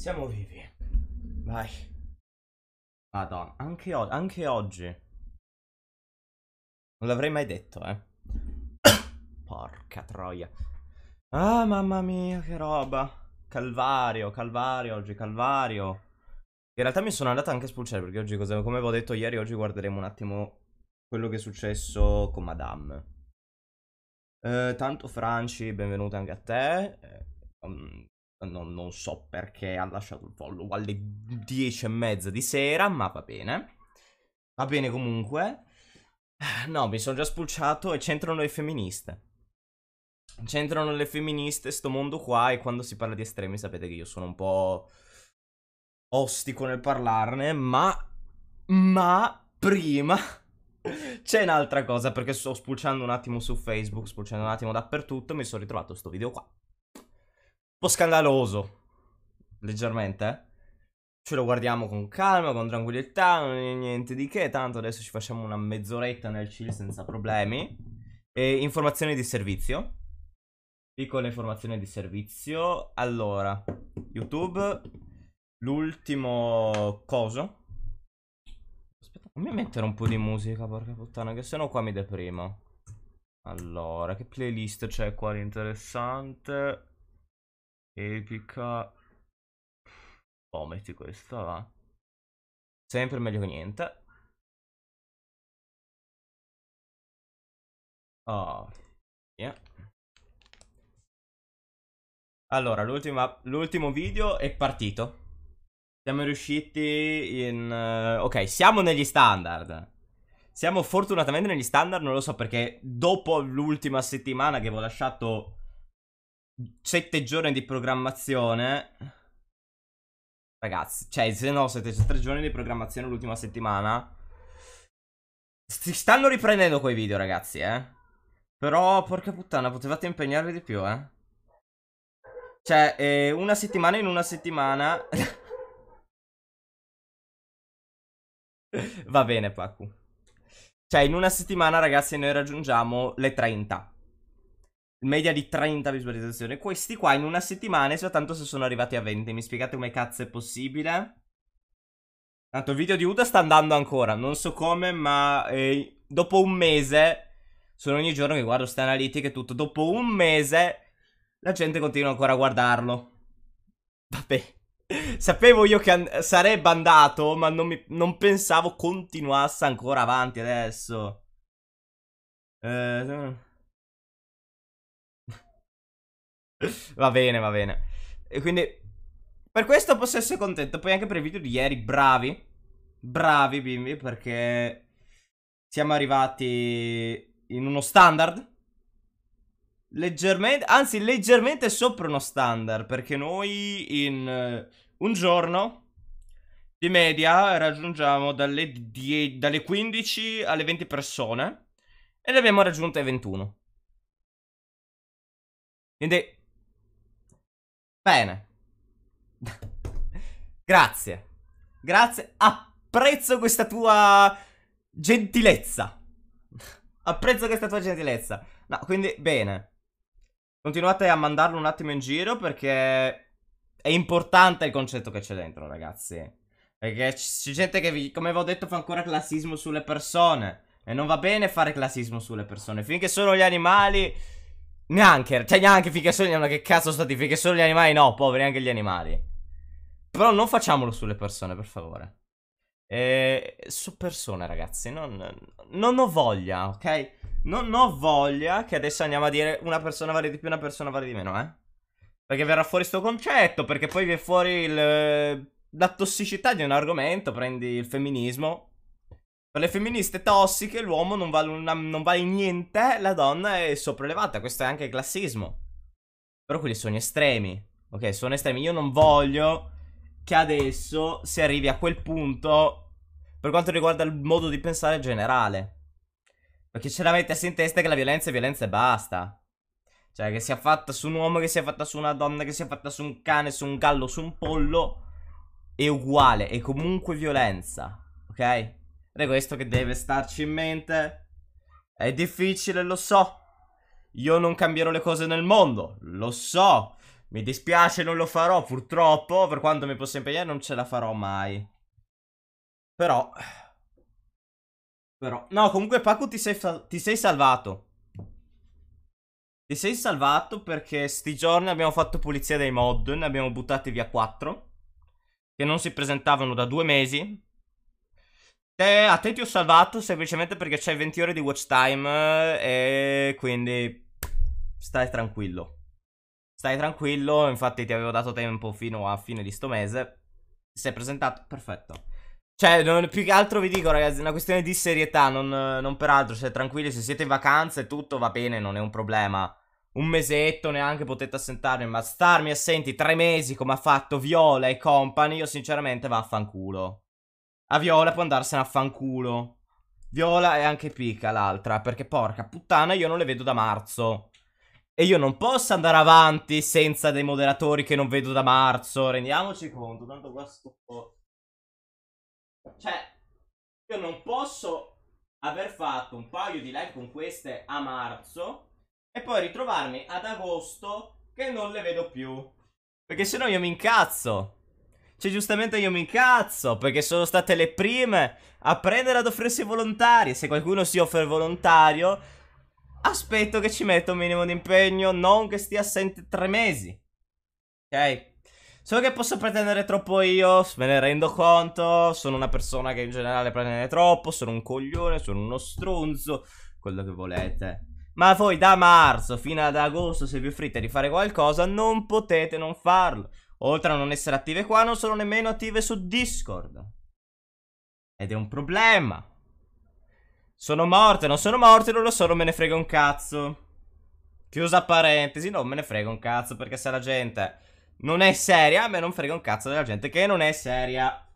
Siamo vivi. Vai. Madonna, anche, anche oggi. Non l'avrei mai detto, eh. Porca troia. Ah, mamma mia, che roba. Calvario, calvario, oggi calvario. In realtà mi sono andato anche a spulciare perché oggi, come avevo detto ieri, oggi guarderemo un attimo quello che è successo con Madame. Eh, tanto Franci, benvenuto anche a te. Eh, um, non, non so perché ha lasciato il follow alle 10 e mezza di sera, ma va bene. Va bene comunque. Eh, No, mi sono già spulciato e c'entrano le femministe. C'entrano le femministe, sto mondo qua, e quando si parla di estremi sapete che io sono un po' ostico nel parlarne, ma... Ma prima c'è un'altra cosa, perché sto spulciando un attimo su Facebook, spulciando un attimo dappertutto, mi sono ritrovato sto video qua. Po' scandaloso, leggermente, eh. Ce lo guardiamo con calma, con tranquillità, non è niente di che, tanto adesso ci facciamo una mezz'oretta nel chill senza problemi. E informazioni di servizio. Piccole informazioni di servizio. Allora, YouTube, l'ultimo coso. Aspetta, fammi mettere un po' di musica, porca puttana, che sennò qua mi deprimo. Allora, che playlist c'è qua di interessante? Epica. Oh, metti questa, va. Sempre meglio che niente. Oh, yeah. Allora, l'ultimo video è partito. Siamo riusciti in... eh, ok, siamo negli standard. Siamo fortunatamente negli standard, non lo so perché dopo l'ultima settimana che avevo lasciato 7 giorni di programmazione... Ragazzi, cioè, se no, 7 giorni di programmazione l'ultima settimana... Si stanno riprendendo quei video, ragazzi, eh. Però, porca puttana, potevate impegnarvi di più, eh. Cioè, eh, una settimana in una settimana. Va bene, Pacu. Cioè, in una settimana, ragazzi, noi raggiungiamo le 30. Media di 30 visualizzazioni. Questi qua in una settimana, soltanto se sono arrivati a 20. Mi spiegate come cazzo è possibile? Tanto il video di Uda sta andando ancora. Non so come, ma eh, dopo un mese. Sono ogni giorno che guardo queste analitiche e tutto. Dopo un mese. La gente continua ancora a guardarlo. Vabbè. Sapevo io che an- sarebbe andato, ma non, mi- non pensavo continuasse ancora avanti adesso. Eh, va bene, va bene. E quindi, per questo posso essere contento. Poi anche per il video di ieri, bravi. Bravi, bimbi, perché siamo arrivati in uno standard. Leggermente, anzi, leggermente sopra uno standard. Perché noi in eh, un giorno di media raggiungiamo dalle, 10 dalle 15 alle 20 persone. E ne abbiamo raggiunte 21. Quindi, bene. Grazie. Grazie. Apprezzo questa tua gentilezza. Apprezzo questa tua gentilezza. No, quindi, bene. Continuate a mandarlo un attimo in giro perché è importante il concetto che c'è dentro, ragazzi. Perché c'è gente che, vi- come avevo detto, fa ancora classismo sulle persone. E non va bene fare classismo sulle persone. Finché sono gli animali, neanche. Cioè, neanche finché sono gli animali. Che cazzo stati? Finché sono gli animali, no, poveri anche gli animali. Però non facciamolo sulle persone, per favore. Eh, su persone, ragazzi. Non, non ho voglia, ok? Non ho voglia che adesso andiamo a dire una persona vale di più, una persona vale di meno, eh? Perché verrà fuori sto concetto, perché poi viene fuori il, la tossicità di un argomento, prendi il femminismo. Per le femministe tossiche l'uomo non vale, una- non vale niente, la donna è sopraelevata, questo è anche classismo. Però quelli sono estremi, ok? Sono estremi, io non voglio che adesso si arrivi a quel punto per quanto riguarda il modo di pensare generale. Perché ce l'avete in testa che la violenza è violenza e basta. Cioè, che sia fatta su un uomo, che sia fatta su una donna, che sia fatta su un cane, su un gallo, su un pollo, è uguale, è comunque violenza, ok? Ed è questo che deve starci in mente. È difficile, lo so. Io non cambierò le cose nel mondo, lo so. Mi dispiace, non lo farò, purtroppo. Per quanto mi possa impegnare, non ce la farò mai. Però... Però... No, comunque, Paco, ti sei, ti sei salvato. Ti sei salvato perché sti giorni abbiamo fatto pulizia dei mod, ne abbiamo buttati via 4 che non si presentavano da due mesi. Te, a te ti ho salvato semplicemente perché c'hai 20 ore di watch time e quindi stai tranquillo. Stai tranquillo, infatti ti avevo dato tempo fino a fine di sto mese. Ti sei presentato, perfetto. Cioè, non, più che altro vi dico, ragazzi, è una questione di serietà, non, non per altro. Siete tranquilli, se siete in vacanza e tutto va bene, non è un problema un mesetto neanche potete assentarmi, ma starmi assenti tre mesi come ha fatto Viola e company, io sinceramente vaffanculo. A Viola può andarsene a fanculo. Viola e anche Pica l'altra, perché porca puttana io non le vedo da marzo. E io non posso andare avanti senza dei moderatori che non vedo da marzo, rendiamoci conto, tanto qua sto... Cioè, io non posso aver fatto un paio di live con queste a marzo e poi ritrovarmi ad agosto che non le vedo più. Perché sennò io mi incazzo. Cioè, giustamente io mi incazzo. Perché sono state le prime a prendere ad offrirsi volontari. Se qualcuno si offre volontario, aspetto che ci metta un minimo di impegno. Non che stia assente tre mesi. Ok? So che posso pretendere troppo io, me ne rendo conto. Sono una persona che in generale pretende troppo. Sono un coglione, sono uno stronzo. Quello che volete. Ma voi da marzo fino ad agosto, se vi offrite di fare qualcosa, non potete non farlo. Oltre a non essere attive qua, non sono nemmeno attive su Discord. Ed è un problema. Sono morte, non sono morte, non lo so, non me ne frega un cazzo. Chiusa parentesi, non me ne frega un cazzo, perché se la gente non è seria, a me non frega un cazzo della gente che non è seria.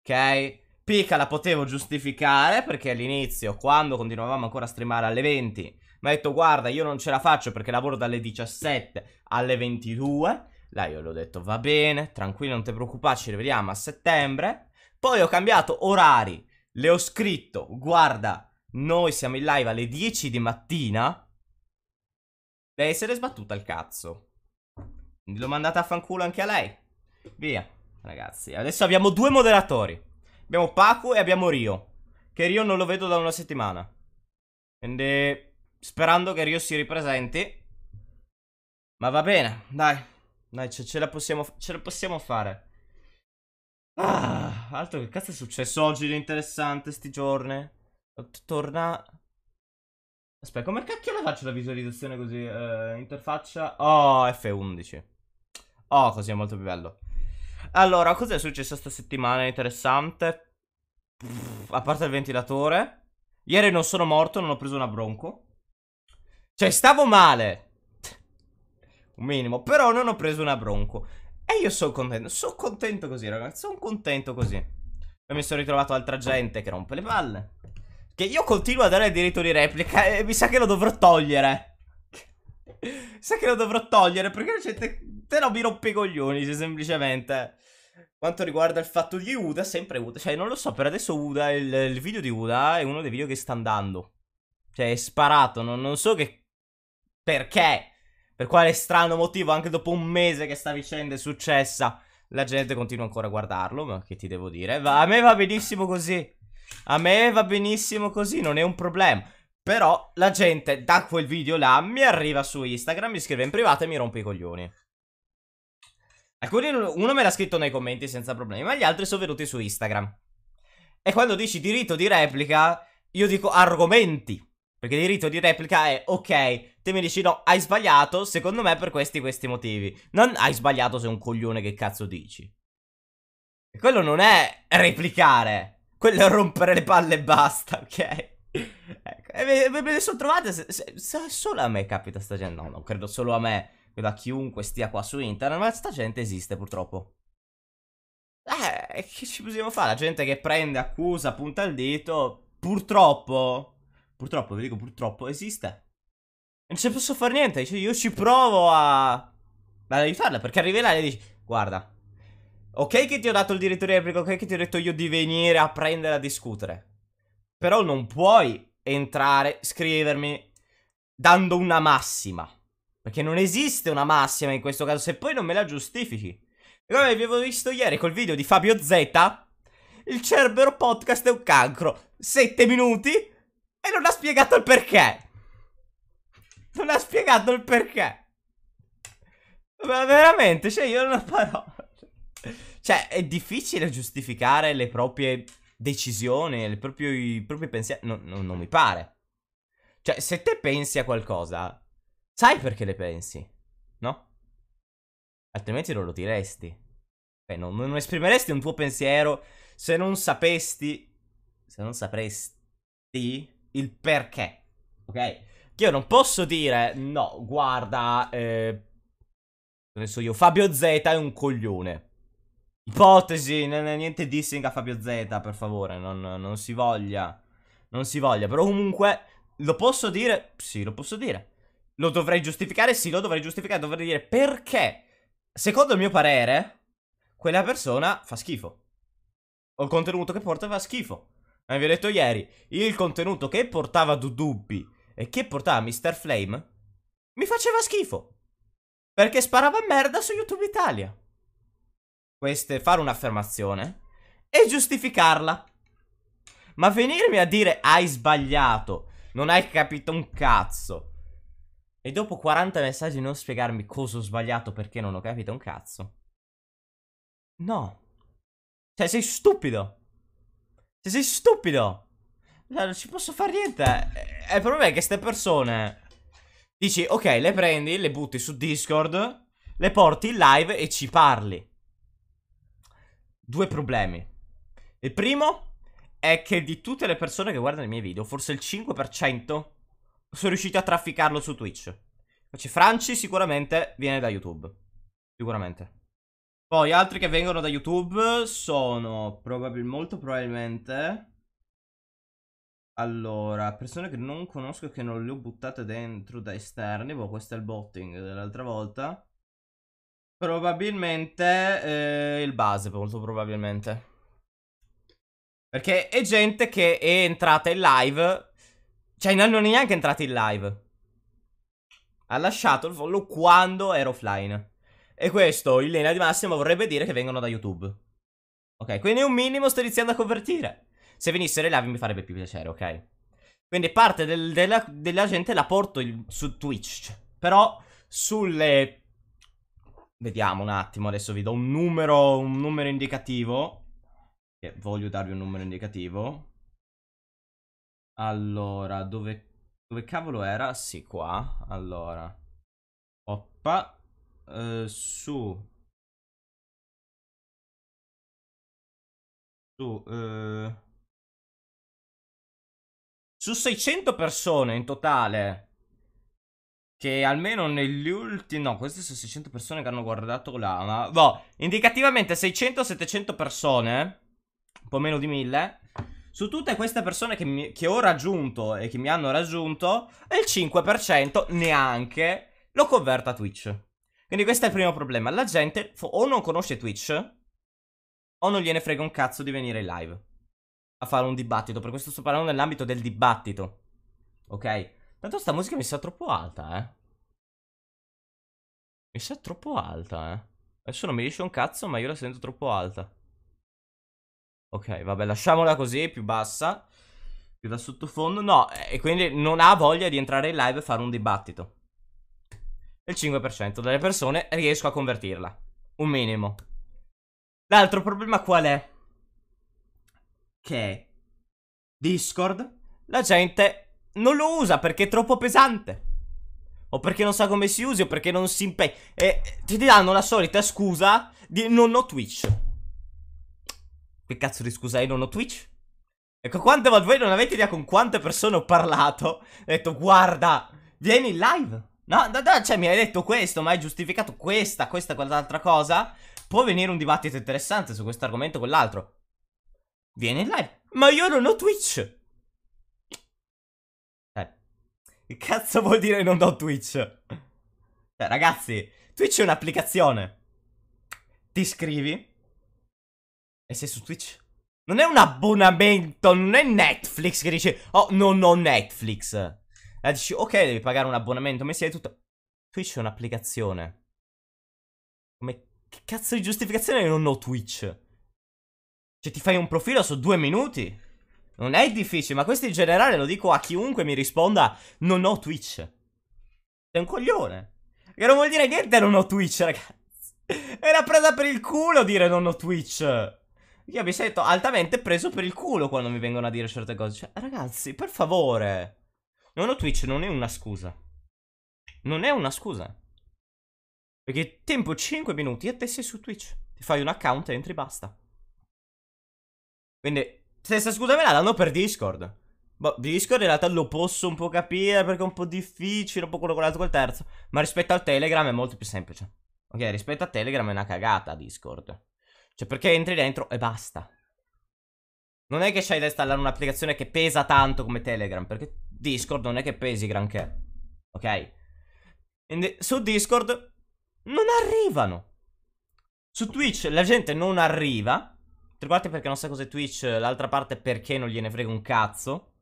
Ok? Pica la potevo giustificare perché all'inizio, quando continuavamo ancora a streamare alle 20, mi ha detto guarda io non ce la faccio perché lavoro dalle 17 alle 22. Là io le ho detto va bene, tranquillo non ti preoccupare, ci rivediamo a settembre. Poi ho cambiato orari, le ho scritto guarda noi siamo in live alle 10 di mattina. Deve essere sbattuta il cazzo. L'ho mandata a fanculo anche a lei. Via, ragazzi. Adesso abbiamo due moderatori. Abbiamo Paco e abbiamo Rio. Che Rio non lo vedo da una settimana. Quindi Sperando che Rio si ripresenti. Ma va bene, dai. Dai, ce, ce, la, possiamo, ce la possiamo fare. Ah, altro che cazzo è successo oggi di interessante sti giorni? Torna... Aspetta, come cacchio la faccio la visualizzazione così? Uh, interfaccia... Oh, F11. Oh, così è molto più bello. Allora, cos'è successo sta settimana interessante? Pff, a parte il ventilatore. Ieri non sono morto, non ho preso una bronco. Cioè, stavo male. Un minimo. Però non ho preso una bronco. E io sono contento. Sono contento così, ragazzi. Sono contento così. Poi mi sono ritrovato altra gente che rompe le palle. Che io continuo a dare il diritto di replica e mi sa che lo dovrò togliere. mi sa che lo dovrò togliere perché la gente... Te no mi rompe i coglioni, se semplicemente... Quanto riguarda il fatto di Uda, sempre Uda. Cioè, non lo so, per adesso Uda, il, il video di Uda è uno dei video che sta andando. Cioè, è sparato. Non, non so che perché? Per quale strano motivo, anche dopo un mese che sta vicenda è successa, la gente continua ancora a guardarlo, ma che ti devo dire? Va, a me va benissimo così. A me va benissimo così, non è un problema. Però la gente da quel video là mi arriva su Instagram, mi scrive in privato e mi rompe i coglioni. Alcuni, uno me l'ha scritto nei commenti senza problemi, ma gli altri sono venuti su Instagram. E quando dici diritto di replica, io dico argomenti. Perché diritto di replica è ok, te mi dici no, hai sbagliato, secondo me per questi questi motivi. Non hai sbagliato sei un coglione che cazzo dici. E quello non è replicare, quello è rompere le palle e basta, ok? ecco, e me, me le sono trovate, se, se, se, solo a me capita sta gente, no, non credo solo a me, credo a chiunque stia qua su internet, ma sta gente esiste purtroppo. Eh, che ci possiamo fare? La gente che prende, accusa, punta il dito, purtroppo Purtroppo, vi dico purtroppo, esiste. Non ci posso fare niente. Cioè, io ci provo a... ad aiutarla. Perché arrivi là e dici, guarda. Ok che ti ho dato il diritto di replica, ok che ti ho detto io di venire a prendere a discutere. Però non puoi entrare, scrivermi, dando una massima. Perché non esiste una massima in questo caso, se poi non me la giustifichi. E come avevo visto ieri col video di Fabio Z, il Cerbero Podcast è un cancro. Sette minuti e non ha spiegato il perché. Non ha spiegato il perché. Ma veramente, cioè io non ho parole. Cioè, è difficile giustificare le proprie decisioni, le proprie, i propri pensieri. No, no, non mi pare. Cioè, se te pensi a qualcosa, sai perché le pensi, no? Altrimenti non lo diresti. Beh, non, non esprimeresti un tuo pensiero se non sapesti. Se non sapresti il perché. Ok? Che io non posso dire, no, guarda, eh, adesso io, Fabio Z è un coglione. Ipotesi, non è niente dissing a Fabio Z, per favore, non, non si voglia. Non si voglia, però comunque, lo posso dire? Sì, lo posso dire. Lo dovrei giustificare? Sì, lo dovrei giustificare, dovrei dire perché, secondo il mio parere, quella persona fa schifo. O il contenuto che porta fa schifo. Ma vi ho detto ieri, il contenuto che portava Dudubbi e che portava Mr. Flame mi faceva schifo. Perché sparava merda su YouTube Italia. Questa è fare un'affermazione e giustificarla. Ma venirmi a dire hai sbagliato, non hai capito un cazzo. E dopo 40 messaggi non spiegarmi cosa ho sbagliato perché non ho capito un cazzo. No. Cioè, sei stupido. Cioè, sei stupido. Cioè, non ci posso fare niente. E il problema è che queste persone... Dici, ok, le prendi, le butti su Discord, le porti in live e ci parli. Due problemi. Il primo è che di tutte le persone che guardano i miei video, forse il 5% sono riusciti a trafficarlo su Twitch. Invece Franci sicuramente viene da YouTube. Sicuramente. Poi altri che vengono da YouTube sono probabilmente, molto probabilmente... Allora, persone che non conosco e che non le ho buttate dentro da esterni. Boh, questo è il botting dell'altra volta. Probabilmente eh, il base, molto probabilmente. Perché è gente che è entrata in live. Cioè, non è neanche entrata in live. Ha lasciato il follow quando era offline. E questo, in linea di massima, vorrebbe dire che vengono da YouTube. Ok, quindi un minimo sto iniziando a convertire. Se venissero in live mi farebbe più piacere, ok? Quindi parte del, della, della, gente la porto il, su Twitch. Però sulle... Vediamo un attimo, adesso vi do un numero, un numero indicativo. Che voglio darvi un numero indicativo. Allora, dove, dove cavolo era? Sì, qua. Allora. Oppa. Uh, su. Su uh, su 600 persone in totale. Che almeno negli ultimi no queste sono 600 persone che hanno guardato là ma boh indicativamente 600-700 persone un po' meno di 1000 su tutte queste persone che, mi, che ho raggiunto e che mi hanno raggiunto il 5% neanche lo converta a Twitch quindi questo è il primo problema. La gente o non conosce Twitch o non gliene frega un cazzo di venire in live a fare un dibattito. Per questo sto parlando nell'ambito del dibattito. Ok? Tanto sta musica mi sa troppo alta, eh. Mi sa troppo alta, eh. Adesso non mi dice un cazzo, ma io la sento troppo alta. Ok, vabbè, lasciamola così, più bassa. Più da sottofondo. No, e quindi non ha voglia di entrare in live e fare un dibattito il 5% delle persone riesco a convertirla. Un minimo. L'altro problema qual è? Che Discord la gente non lo usa perché è troppo pesante. O perché non sa come si usi o perché non si impegna. E ti danno la solita scusa di non ho Twitch. Che cazzo di scusa è non ho Twitch? Ecco, quante volte voi non avete idea con quante persone ho parlato. Ho detto, guarda, vieni in live. No, no, no, cioè mi hai detto questo, ma hai giustificato questa, questa, quell'altra cosa. Può venire un dibattito interessante su questo argomento o quell'altro. Vieni in live. Ma io non ho Twitch. Eh. Che cazzo vuol dire non ho Twitch? Cioè, ragazzi, Twitch è un'applicazione. Ti iscrivi e sei su Twitch. Non è un abbonamento, non è Netflix che dice, oh, non ho Netflix. E dici, ok, devi pagare un abbonamento mensile tutto. Twitch è un'applicazione. Come che cazzo di giustificazione non ho Twitch? Cioè ti fai un profilo su due minuti? Non è difficile, ma questo in generale lo dico a chiunque mi risponda non ho Twitch. Sei un coglione. Che non vuol dire niente non ho Twitch, ragazzi. Una presa per il culo dire non ho Twitch. Io mi sento altamente preso per il culo quando mi vengono a dire certe cose. Cioè, ragazzi, per favore. Non ho Twitch non è una scusa. Non è una scusa. Perché tempo 5 minuti e te sei su Twitch. Ti fai un account e entri basta. Quindi, stessa scusa me la danno per Discord. Boh, Discord in realtà lo posso un po' capire perché è un po' difficile, un po' quello con l'altro col terzo. Ma rispetto al Telegram è molto più semplice. Ok, rispetto a Telegram è una cagata Discord. Cioè, perché entri dentro e basta. Non è che c'hai da installare un'applicazione che pesa tanto come Telegram, perché Discord non è che pesi granché. Ok? Quindi su Discord non arrivano. Su Twitch la gente non arriva. Tre quarti perché non sa cos'è Twitch, l'altra parte perché non gliene frega un cazzo.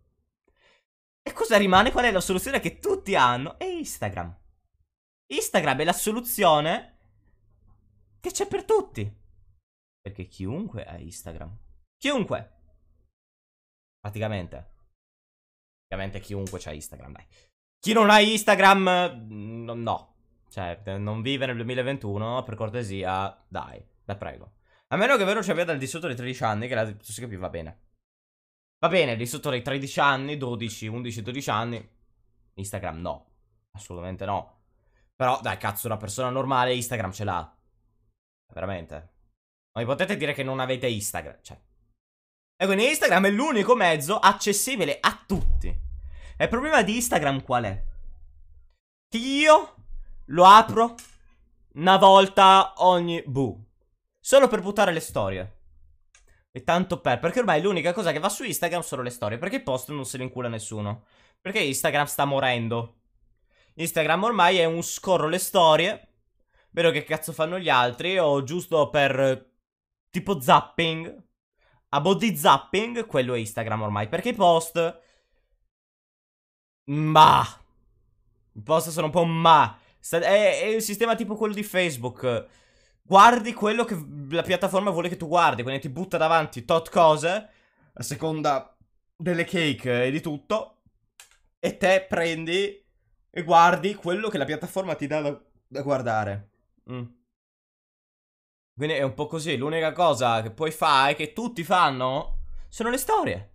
E cosa rimane? Qual è la soluzione che tutti hanno? È Instagram. Instagram è la soluzione che c'è per tutti. Perché chiunque ha Instagram. Chiunque. Praticamente. Praticamente chiunque ha Instagram, dai. Chi non ha Instagram, no. no. Cioè, non vive nel 2021, per cortesia, dai, la prego. A meno che vero ci abbia dal di sotto dei 13 anni, che la si capisce, va bene. Va bene, di sotto dei 13 anni, 12, 11, 12 anni. Instagram no. Assolutamente no. Però, dai, cazzo, una persona normale Instagram ce l'ha. Veramente. Non mi potete dire che non avete Instagram. Cioè. E quindi Instagram è l'unico mezzo accessibile a tutti. E il problema di Instagram qual è? Che io lo apro una volta ogni bu. Solo per buttare le storie. E tanto per. Perché ormai l'unica cosa che va su Instagram sono le storie. Perché il post non se ne incula nessuno. Perché Instagram sta morendo. Instagram ormai è un scorro le storie. Vedo che cazzo fanno gli altri. O giusto per tipo zapping. A body zapping, quello è Instagram ormai. Perché i post. Ma. I post sono un po' ma. È, è il sistema tipo quello di Facebook. Guardi quello che la piattaforma vuole che tu guardi. Quindi ti butta davanti tot cose. A seconda delle cake e di tutto. E te prendi e guardi quello che la piattaforma ti dà da, da guardare. Mm. Quindi è un po' così. L'unica cosa che puoi fare, che tutti fanno, sono le storie.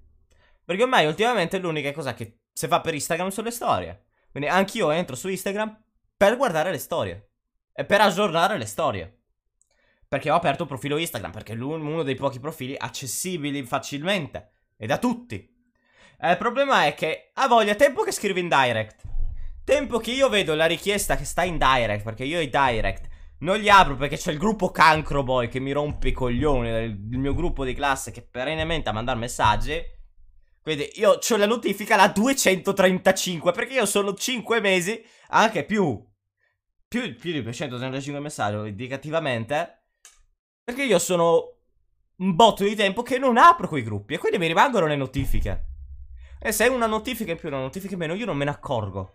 Perché ormai ultimamente l'unica cosa che si fa per Instagram sono le storie. Quindi anch'io entro su Instagram per guardare le storie. E per aggiornare le storie. Perché ho aperto un profilo Instagram. Perché è uno dei pochi profili accessibili facilmente. E da tutti. E il problema è che ha voglia tempo che scrivi in direct. Tempo che io vedo la richiesta che sta in direct. Perché io i direct non li apro perché c'è il gruppo Cancro Boy che mi rompe i coglioni. Il mio gruppo di classe che perennemente a mandare messaggi. Quindi io ho la notifica la 235 perché io sono 5 mesi, anche più. Più, più di 235 messaggi indicativamente. Perché io sono un botto di tempo che non apro quei gruppi e quindi mi rimangono le notifiche. E se una notifica in più, una notifica in meno, io non me ne accorgo.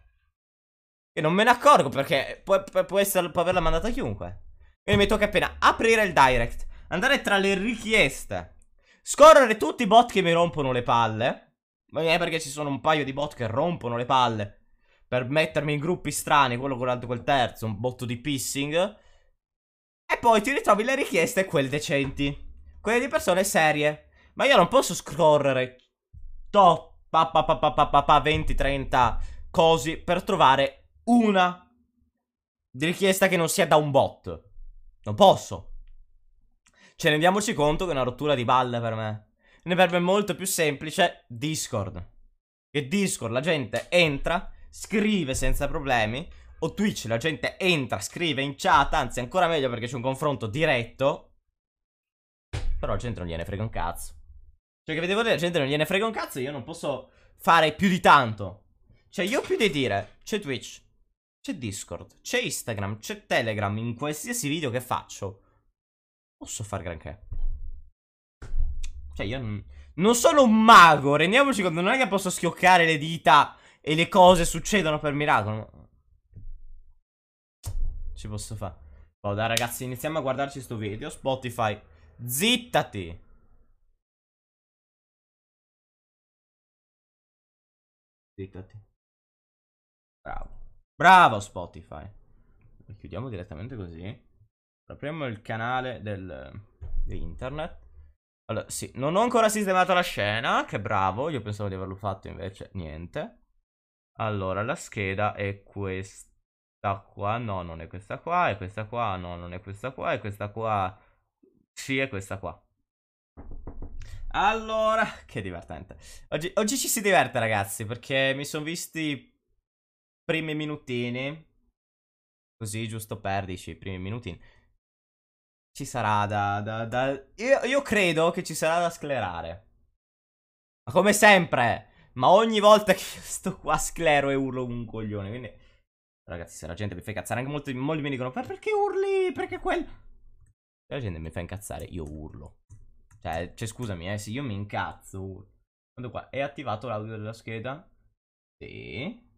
E non me ne accorgo perché può, può, essere, può averla mandata chiunque. Quindi mi tocca appena aprire il direct, andare tra le richieste, scorrere tutti i bot che mi rompono le palle. Ma è perché ci sono un paio di bot che rompono le palle per mettermi in gruppi strani, quello con l'altro quel terzo, un botto di pissing. E poi ti ritrovi le richieste quelle decenti. Quelle di persone serie. Ma io non posso scorrere top, pa pa pa pa pa pa 20-30 cosi per trovare una richiesta che non sia da un bot. Non posso. Cioè, rendiamoci conto che è una rottura di balle per me. Ne verrebbe molto più semplice Discord. Che Discord la gente entra, scrive senza problemi. O Twitch la gente entra, scrive in chat, anzi ancora meglio perché c'è un confronto diretto. Però la gente non gliene frega un cazzo. Cioè che vedevo dire, la gente non gliene frega un cazzo, io non posso fare più di tanto. Cioè io più di dire, c'è Twitch, c'è Discord, c'è Instagram, c'è Telegram, in qualsiasi video che faccio. Posso fare granché. Cioè, io non, non sono un mago, rendiamoci conto, non è che posso schioccare le dita e le cose succedono per miracolo. ci posso fare? Oh, dai ragazzi, iniziamo a guardarci sto video. Spotify, zittati. Zittati. Bravo. Bravo Spotify. Chiudiamo direttamente così. Apriamo il canale del, di internet. Allora, sì, non ho ancora sistemato la scena, che bravo, io pensavo di averlo fatto invece niente. Allora, la scheda è questa qua, no, non è questa qua, è questa qua, no, non è questa qua, è questa qua, sì, è questa qua. Allora, che divertente. Oggi, oggi ci si diverte ragazzi, perché mi sono visti primi minutini, così giusto per, dici, i primi minutini. Ci sarà da... da, da... Io, io, credo che ci sarà da sclerare. Ma come sempre. Ma ogni volta che sto qua sclero e urlo un coglione. Quindi... Ragazzi, se la gente mi fa incazzare, anche molti, molti mi dicono, perché urli? Perché quel... Se la gente mi fa incazzare, io urlo. Cioè, cioè scusami, eh, se io mi incazzo, urlo. Quando qua, è attivato l'audio della scheda? Sì.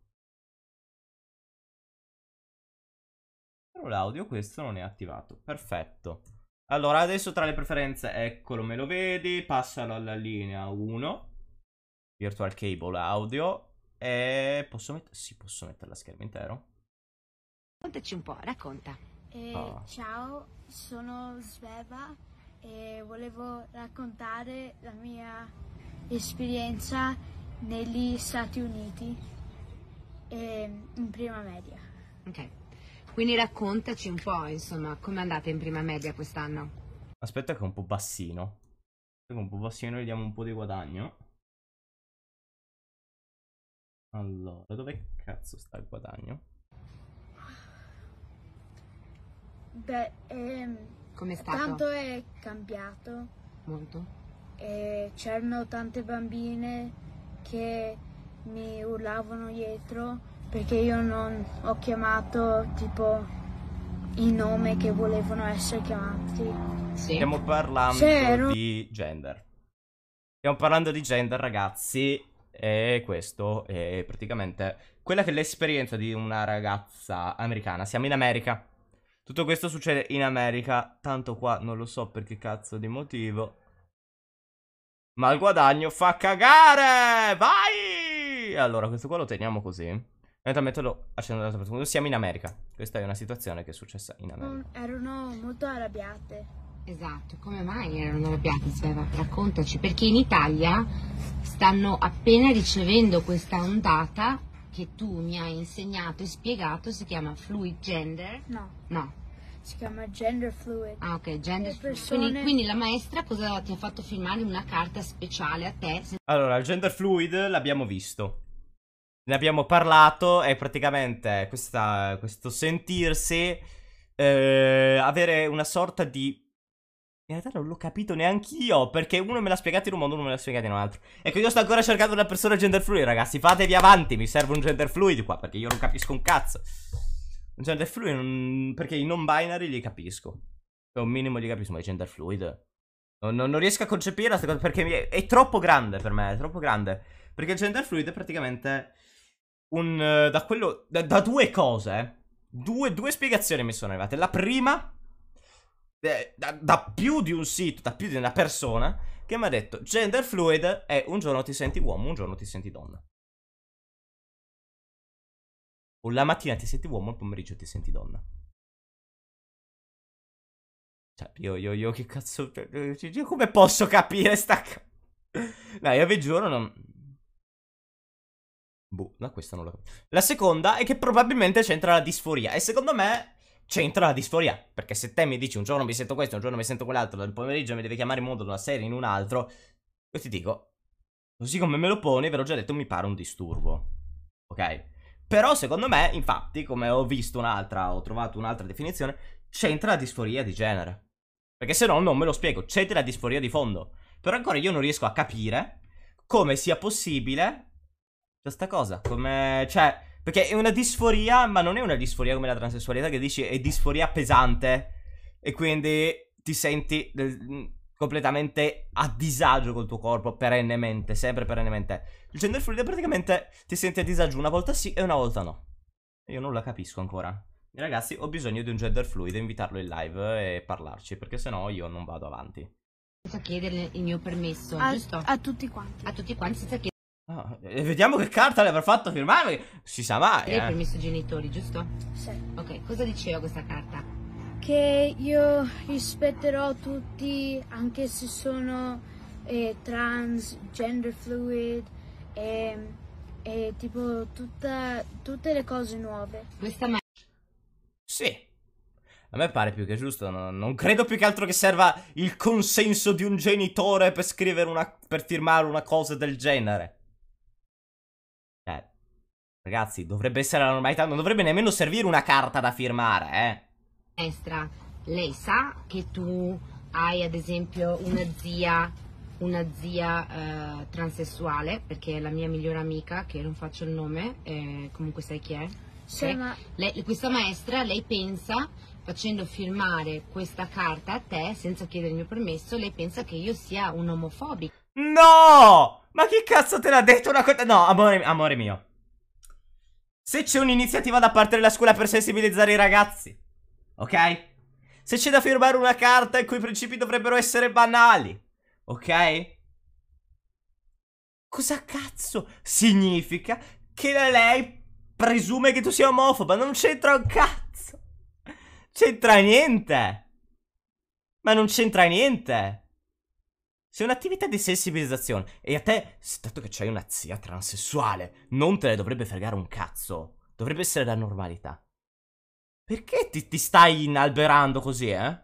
Però l'audio questo non è attivato. Perfetto. Allora, adesso tra le preferenze, eccolo, me lo vedi. Passalo alla linea 1. Virtual cable audio. E posso mettere... Sì, posso mettere la schermo intero. Raccontaci un po', racconta. Eh, Oh. Ciao, sono Sveva e volevo raccontare la mia esperienza negli Stati Uniti eh, in prima media. Ok. Quindi raccontaci un po', insomma, come andate in prima media quest'anno? Aspetta che è un po' bassino. Aspetta che è un po' bassino e diamo un po' di guadagno. Allora, dove cazzo sta il guadagno? Beh, ehm, Com'è stato? tanto è cambiato Molto. e c'erano tante bambine che mi urlavano dietro perché io non ho chiamato tipo il nome che volevano essere chiamati. Sì. Stiamo parlando Zero. di gender. Stiamo parlando di gender, ragazzi. E questo è praticamente quella che è l'esperienza di una ragazza americana. Siamo in America. Tutto questo succede in America. Tanto qua non lo so per che cazzo di motivo. Ma il guadagno fa cagare! Vai! Allora, questo qua lo teniamo così. Eventualmente lo accendo dall'altra parte. Siamo in America. Questa è una situazione che è successa in America. Erano molto arrabbiate. Esatto, come mai erano arrabbiati, Sveva? Raccontaci, perché in Italia stanno appena ricevendo questa ondata che tu mi hai insegnato e spiegato, si chiama fluid gender. No, No, si chiama gender fluid. ah ok, gender Le fluid. persone- Quindi, quindi la maestra cosa ti ha fatto firmare una carta speciale a te? Allora, il gender fluid l'abbiamo visto. Ne abbiamo parlato. È praticamente questa- questo sentirsi. eh, avere una sorta di. In realtà non l'ho capito neanch'io. Perché uno me l'ha spiegato in un modo, uno me l'ha spiegato in un altro. Ecco, io sto ancora cercando una persona gender fluid, ragazzi. Fatevi avanti. Mi serve un gender fluid qua. Perché io non capisco un cazzo. Un gender fluid. non- Perché i non binary li capisco. Per un minimo li capisco. Ma i gender fluid. Non, non- non riesco a concepire questa cosa perché è, è troppo grande per me, è troppo grande. Perché il gender fluid è praticamente un... eh, da quello... Da, da due cose. Due, due spiegazioni mi sono arrivate. La prima... eh, Da, da più di un sito, da più di una persona, che mi ha detto gender fluid è un giorno ti senti uomo, un giorno ti senti donna. O la mattina ti senti uomo, il pomeriggio ti senti donna. Cioè, io, io, io, che cazzo. cioè, eh, Io come posso capire sta. No, io vi giuro, non. Boh, no, questa non la capisco. La seconda è che probabilmente c'entra la disforia. E secondo me c'entra la disforia. Perché se te mi dici un giorno mi sento questo, un giorno mi sento quell'altro, del pomeriggio mi devi chiamare in modo da una serie in un altro. Io ti dico, così come me lo poni, ve l'ho già detto, mi pare un disturbo. Ok? Però secondo me, infatti, come ho visto un'altra, ho trovato un'altra definizione, c'entra la disforia di genere. Perché se no non me lo spiego, c'entra la disforia di fondo. Però ancora io non riesco a capire come sia possibile questa cosa. Come, cioè, perché è una disforia, ma non è una disforia come la transessualità che dici è disforia pesante e quindi ti senti del- completamente a disagio col tuo corpo perennemente, sempre perennemente. Il gender fluid praticamente ti senti a disagio una volta sì e una volta no. Io non la capisco ancora. Ragazzi, ho bisogno di un gender fluido, invitarlo in live e parlarci, perché sennò io non vado avanti. Senza chiedere il mio permesso, A, giusto? a tutti quanti. A tutti quanti senza chiedere Ah, e vediamo che carta le avrà fatto firmare, si sa mai, il eh. permesso ai genitori, giusto? Sì. Ok, cosa diceva questa carta? Che io rispetterò tutti, anche se sono eh, trans, gender fluid e, e tipo tutta- tutte le cose nuove. Questa ma- Sì. A me pare più che giusto, no- non credo più che altro che serva il consenso di un genitore per scrivere una... per firmare una cosa del genere. Ragazzi, dovrebbe essere la normalità, non dovrebbe nemmeno servire una carta da firmare, eh. maestra, lei sa che tu hai ad esempio una zia, una zia eh, transessuale, perché è la mia migliore amica, che non faccio il nome, eh, comunque sai chi è. Sì, Ok? ma Lei- questa maestra, lei pensa, facendo firmare questa carta a te, senza chiedere il mio permesso, lei pensa che io sia un omofobico. No! Ma chi cazzo te l'ha detto una cosa? No, amore, amore mio. Se c'è un'iniziativa da parte della scuola per sensibilizzare i ragazzi, ok? Se c'è da firmare una carta in cui i principi dovrebbero essere banali, ok? Cosa cazzo significa che lei presume che tu sia omofoba? Non c'entra un cazzo. C'entra niente. Ma non c'entra niente. Sei un'attività di sensibilizzazione e a te, dato che c'hai una zia transessuale, non te ne dovrebbe fregare un cazzo. Dovrebbe essere la normalità. Perché ti, ti stai inalberando così, eh?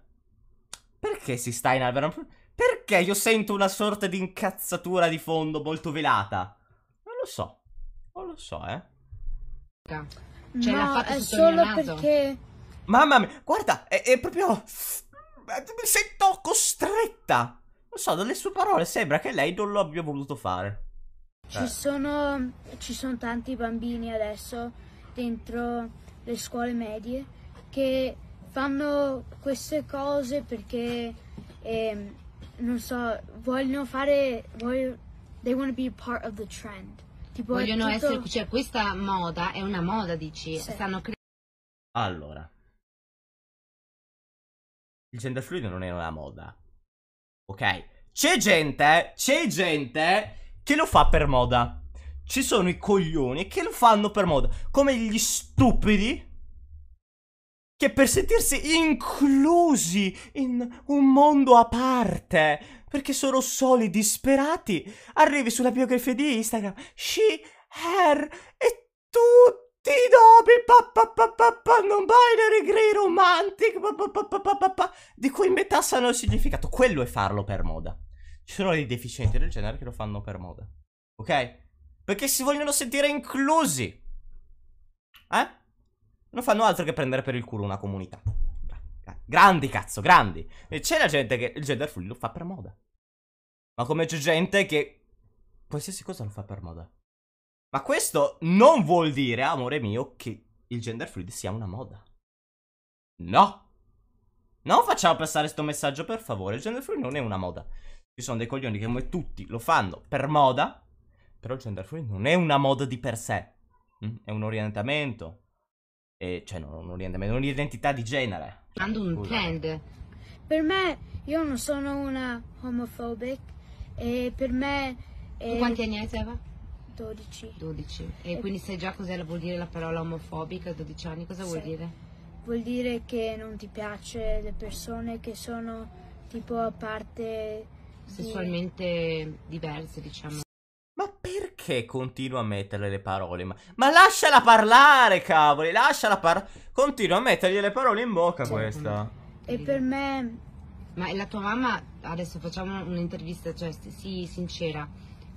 Perché si sta inalberando? Perché io sento una sorta di incazzatura di fondo molto velata? Non lo so. Non lo so, eh. Cioè, l'ha no, fatto è solo perché Mamma mia, guarda, è, è proprio... Mi sento costretta. Non so, dalle sue parole sembra che lei non lo abbia voluto fare. ci Eh. sono, ci sono tanti bambini adesso dentro le scuole medie che fanno queste cose perché ehm, non so, vogliono fare voglio, they want to be part of the trend. Tipo, Vogliono tutto- essere, cioè questa moda è una moda, dici? Sì. Stanno cre- Allora. Il gender fluido non è una moda. Ok? C'è gente, c'è gente che lo fa per moda. Ci sono i coglioni che lo fanno per moda. Come gli stupidi che per sentirsi inclusi in un mondo a parte, perché sono soli, disperati, arrivi sulla biografia di Instagram, she, her e tutti i nomi, pa, pa, pa, pa, pa, non binary, grey, romantic, di cui metà sanno il significato. Quello è farlo per moda. Ci sono dei deficienti del genere che lo fanno per moda. Ok? Perché si vogliono sentire inclusi. Eh? Non fanno altro che prendere per il culo una comunità. Grandi cazzo, grandi. E c'è la gente che il gender fluid lo fa per moda. Ma come c'è gente che qualsiasi cosa lo fa per moda. Ma questo non vuol dire, amore mio, che il gender fluid sia una moda. No. Non facciamo passare sto messaggio, per favore. Il gender fluid non è una moda. Ci sono dei coglioni che come tutti lo fanno per moda. Però il gender fluid non è una moda di per sé. Mm? È un orientamento. E, cioè, non un orientamento, è un'identità di genere. Hanno un trend. Per me, io non sono una homophobic e per me Tu è quanti anni hai, Seba? 12. 12. E quindi sai già cos'è vuol dire la parola omofobica a 12 anni? Cosa vuol Sì. dire? Vuol dire che non ti piace le persone che sono tipo a parte di- Sessualmente diverse, diciamo. Ma perché continua a metterle le parole? Ma, ma lasciala parlare, cavoli, lasciala parlare. Continua a mettergli le parole in bocca Sì. questa. E per me Ma la tua mamma, adesso facciamo un'intervista, cioè sì, sincera.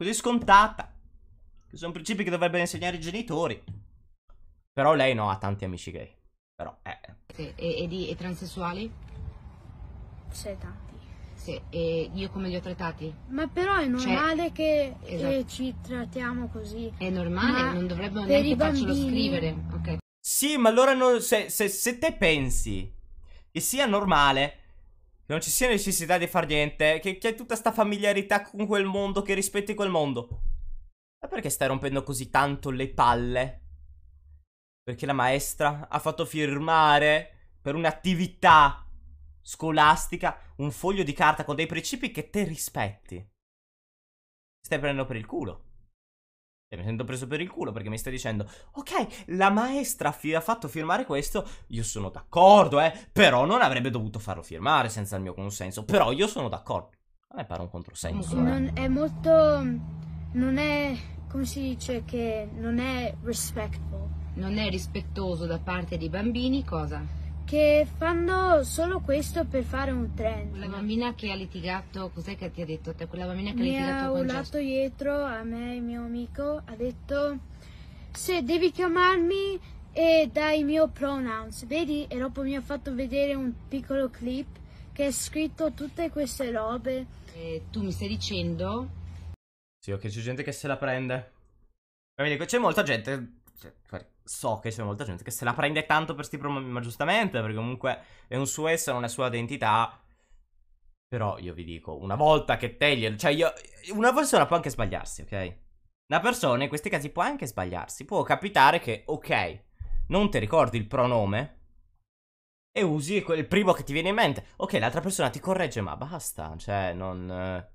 Così scontata. Che sono principi che dovrebbero insegnare i genitori. Però lei no, ha tanti amici gay. Però, eh. E, e, di, e transessuali? Sì, tanti. Sì, e io come li ho trattati? Ma però è normale Cioè, che esatto. eh, ci trattiamo così. È normale, Ma non dovrebbero neanche farcelo bambini- scrivere. Ok. Sì, ma allora non- se, se- se te pensi che sia normale, non ci sia necessità di far niente, che, che hai tutta sta familiarità con quel mondo, che rispetti quel mondo, ma perché stai rompendo così tanto le palle? Perché la maestra ha fatto firmare per un'attività scolastica un foglio di carta con dei principi che te rispetti. Stai prendendo per il culo. E mi sento preso per il culo perché mi stai dicendo, ok, la maestra fi- ha fatto firmare questo, io sono d'accordo, eh, però non avrebbe dovuto farlo firmare senza il mio consenso, però io sono d'accordo. A me pare un controsenso. eh. Non è molto. Non è. come si dice che non è respectful. Non è rispettoso da parte dei bambini, cosa? Che fanno solo questo per fare un trend. Quella bambina che ha litigato, cos'è che ti ha detto te? Quella bambina che ha Mi litigato ha urlato dietro a me e il mio amico, ha detto se devi chiamarmi e dai miei pronouns, vedi? E dopo mi ha fatto vedere un piccolo clip che è scritto tutte queste robe. E tu mi stai dicendo Sì, ok, c'è gente che se la prende. Ma mi dico, c'è molta gente. cioè, So che c'è molta gente che se la prende tanto per sti problemi, ma giustamente, perché comunque è un suo essere, una sua identità. Però io vi dico, una volta che te. Cioè, io. Una persona può anche sbagliarsi, ok? Una persona in questi casi può anche sbagliarsi. Può capitare che, ok, non ti ricordi il pronome. E usi quel primo che ti viene in mente. Ok, l'altra persona ti corregge, ma basta. Cioè, non.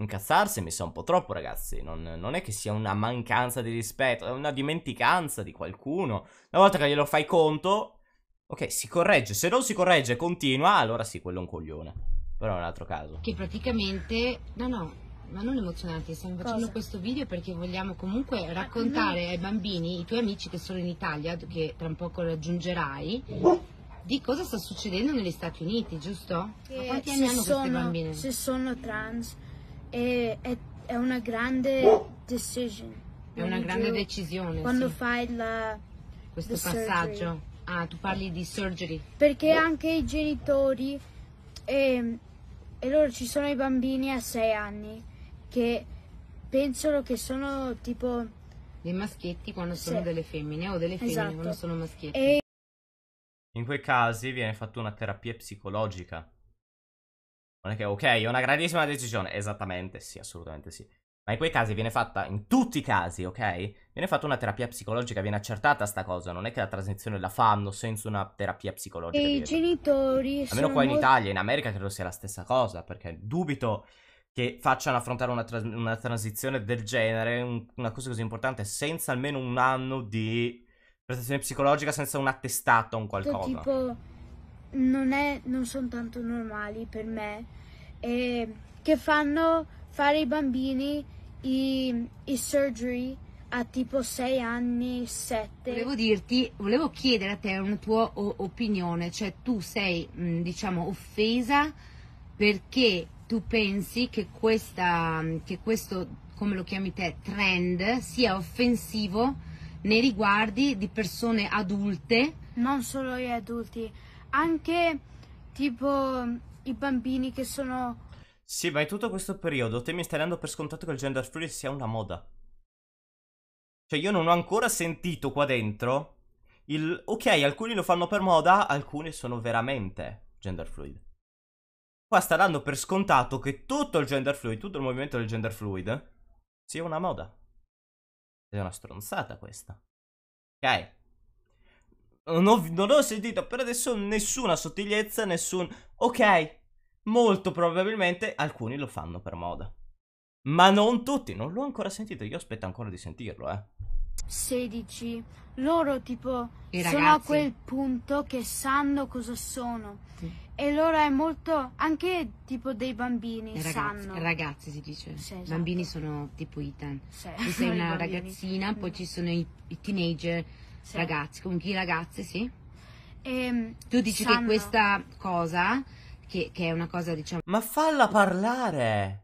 Incazzarsi mi sa un po' troppo, ragazzi. Non, non è che sia una mancanza di rispetto, è una dimenticanza di qualcuno. Una volta che glielo fai conto, ok, si corregge. Se non si corregge e continua, allora sì, quello è un coglione. Però è un altro caso. che praticamente no no ma non emozionati stiamo facendo Cosa? questo video perché vogliamo comunque raccontare ai bambini i tuoi amici che sono in Italia che tra un poco raggiungerai di cosa sta succedendo negli Stati Uniti giusto? Ma Che quanti anni se hanno queste sono- bambine? Se sono trans è, è- è una grande decision. è una grande decisione Quando sì, fai la... questo passaggio surgery. ah tu parli di surgery Perché anche i genitori e, e loro ci sono i bambini a 6 anni che pensano che sono tipo dei maschietti quando sono Sì. delle femmine o delle femmine Esatto. quando sono maschietti e In quei casi viene fatta una terapia psicologica. Non è che, ok, è una grandissima decisione. Esattamente, sì, assolutamente sì. Ma in quei casi viene fatta, in tutti i casi, ok? Viene fatta una terapia psicologica, viene accertata sta cosa. Non è che la transizione la fanno senza una terapia psicologica. e i genitori Almeno qua in Italia, in America credo sia la stessa cosa, perché dubito che facciano affrontare una, tras- una transizione del genere, un- una cosa così importante, senza almeno un anno di prestazione psicologica, senza un attestato o un qualcosa. tipo non, è, non sono tanto normali per me. E che fanno fare i bambini i, i surgery a tipo 6 anni, 7 Volevo dirti, volevo chiedere a te una tua o- opinione, cioè tu sei, mh, diciamo, offesa perché tu pensi che, questa, che questo, come lo chiami te, trend sia offensivo nei riguardi di persone adulte? Non solo gli adulti anche tipo i bambini che sono Sì, ma in tutto questo periodo te mi stai dando per scontato che il gender fluid sia una moda. Cioè, io non ho ancora sentito qua dentro il... Ok, alcuni lo fanno per moda, alcuni sono veramente gender fluid. Qua sta dando per scontato che tutto il gender fluid, tutto il movimento del gender fluid, sia una moda. È una stronzata questa. Ok? Non ho, non ho sentito per adesso nessuna sottigliezza, nessun... Ok, molto probabilmente alcuni lo fanno per moda. Ma non tutti, non l'ho ancora sentito, io aspetto ancora di sentirlo, eh. 16 loro tipo I sono a quel punto che sanno cosa sono Sì. e loro è molto anche tipo dei bambini ragazzi, sanno ragazzi si dice, Sì, esatto. bambini sono tipo Ethan. Sì, Tu sei una ragazzina, poi ci sono i, i teenager Sì. ragazzi, comunque i ragazzi, sì. E, Tu dici che sanno. questa cosa, che, che è una cosa diciamo Ma falla parlare!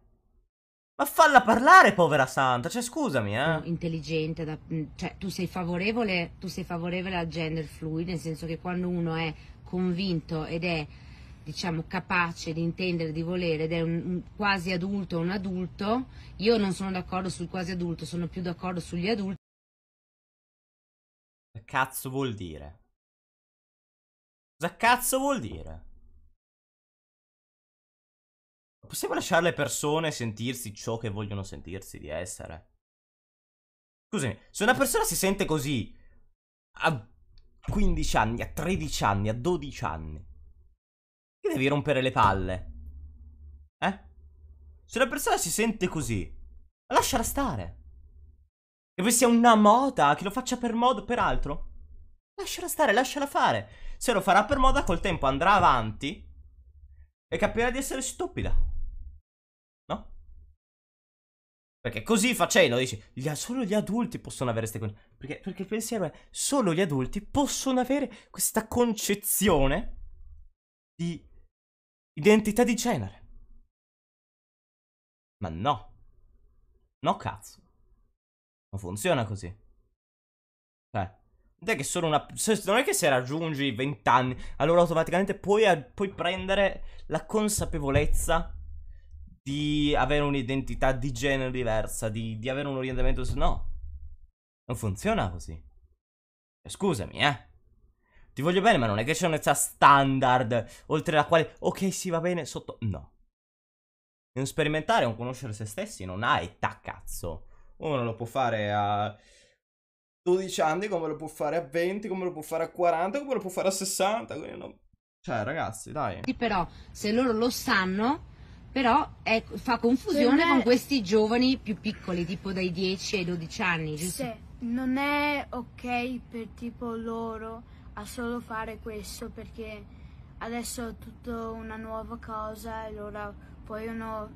Ma falla parlare, povera santa. Cioè, scusami, eh. intelligente, da- cioè tu sei favorevole, tu sei favorevole al gender fluid, nel senso che quando uno è convinto ed è diciamo capace di intendere, di volere ed è un, un quasi adulto, un adulto, io non sono d'accordo sul quasi adulto, sono più d'accordo sugli adulti. Che cazzo vuol dire? Cosa cazzo vuol dire? Possiamo lasciare le persone sentirsi ciò che vogliono sentirsi di essere? Scusami, se una persona si sente così a 15 anni, a 13 anni, a 12 anni, che devi rompere le palle? Eh? Se una persona si sente così, lasciala stare. Che poi sia una moda, che lo faccia per modo o per altro, lasciala stare, lasciala fare. Se lo farà per moda, col tempo andrà avanti e capirà di essere stupida. No? Perché così facendo dici, gli, solo gli adulti possono avere queste cose. Perché, perché il pensiero è, solo gli adulti possono avere questa concezione di identità di genere. Ma no. No cazzo. Non funziona così. Cioè, non è che solo una... Non è che se raggiungi i 20 anni, allora automaticamente puoi, puoi prendere la consapevolezza di avere un'identità di genere diversa, di, di avere un orientamento... No. Non funziona così. Eh, scusami, eh. Ti voglio bene, ma non è che c'è un'età standard oltre la quale, ok, sì, va bene, sotto... No. Un sperimentare, un conoscere se stessi non ha età, cazzo. Uno lo può fare a 12 anni, come lo può fare a 20, come lo può fare a 40, come lo può fare a 60. No. Cioè, ragazzi, dai. Però, se loro lo sanno però è, fa confusione è... con questi giovani più piccoli, tipo dai 10 ai 12 anni, giusto? Sì, non è ok per tipo loro a solo fare questo perché adesso è tutta una nuova cosa e allora vogliono,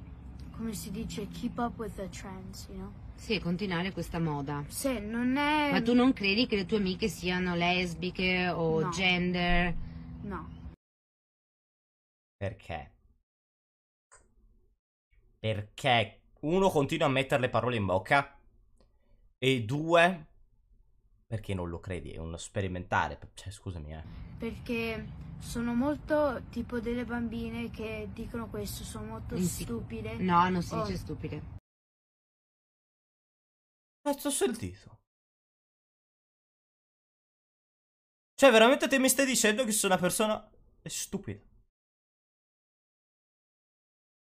come si dice, keep up with the trends, you know? Sì, continuare questa moda. Sì, non è... Ma tu non credi che le tue amiche siano lesbiche o no. gender? No. Perché? Perché uno continua a mettere le parole in bocca e due perché non lo credi, è uno sperimentale, cioè scusami eh. Perché sono molto tipo delle bambine che dicono questo, sono molto Insi- stupide. No, non si oh. dice stupide. Cazzo ho sentito. Cioè veramente te mi stai dicendo che sono una persona è stupida.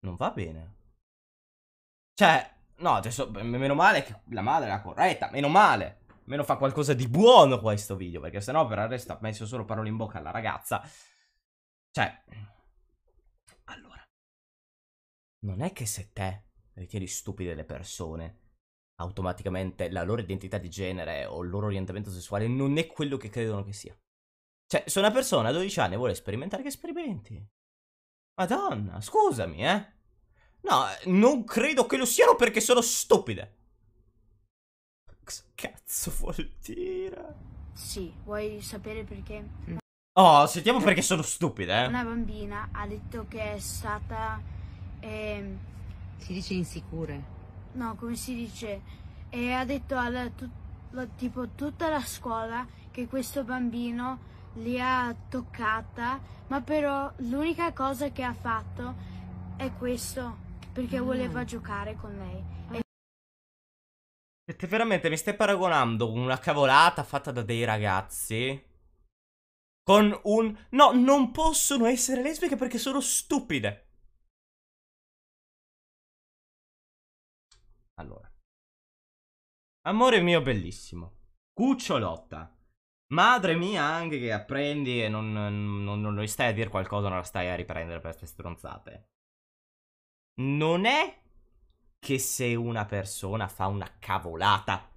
Non va bene. Cioè, no, adesso, meno male che la madre era corretta, meno male. Meno fa qualcosa di buono questo video, perché sennò per il resto ha messo solo parole in bocca alla ragazza. Cioè, allora, non è che se te ritieni stupide le persone, automaticamente la loro identità di genere o il loro orientamento sessuale non è quello che credono che sia. Cioè, se una persona a 12 anni vuole sperimentare, che sperimenti. Madonna, scusami, eh. No, non credo che lo siano perché sono stupide. Cosa cazzo vuol dire? Sì, vuoi sapere perché? Oh, sentiamo perché sono stupide, eh. Una bambina ha detto che è stata... Eh... Si dice insicure. No, come si dice? E ha detto alla, la, tipo tutta la scuola che questo bambino li ha toccata, ma però l'unica cosa che ha fatto è questo perché mm. voleva giocare con lei. E... Te veramente mi stai paragonando una cavolata fatta da dei ragazzi con un... No, non possono essere lesbiche perché sono stupide. Amore mio bellissimo. Cucciolotta. Madre mia anche che apprendi e non, non, non, stai a dire qualcosa, non la stai a riprendere per queste stronzate non è che se una persona fa una cavolata,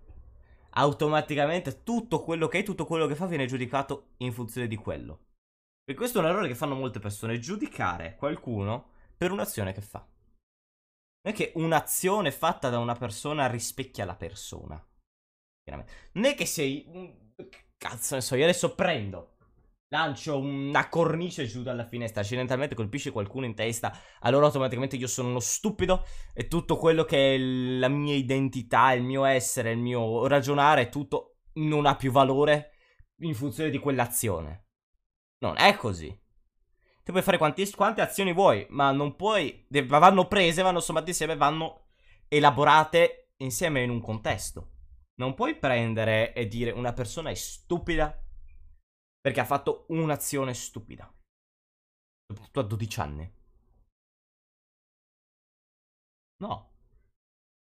automaticamente tutto quello che è, tutto quello che fa viene giudicato in funzione di quello. E questo è un errore che fanno molte persone, giudicare qualcuno per un'azione che fa. Non è che un'azione fatta da una persona rispecchia la persona. Non è che sei... Cazzo ne so, io adesso prendo lancio una cornice giù dalla finestra, accidentalmente colpisce qualcuno in testa, allora automaticamente io sono uno stupido e tutto quello che è la mia identità, il mio essere, il mio ragionare, tutto non ha più valore in funzione di quell'azione. Non è così. Tu puoi fare quanti, quante azioni vuoi, ma non puoi. Vanno prese, vanno sommate insieme, vanno elaborate insieme in un contesto. Non puoi prendere e dire una persona è stupida perché ha fatto un'azione stupida. Soprattutto a 12 anni. No.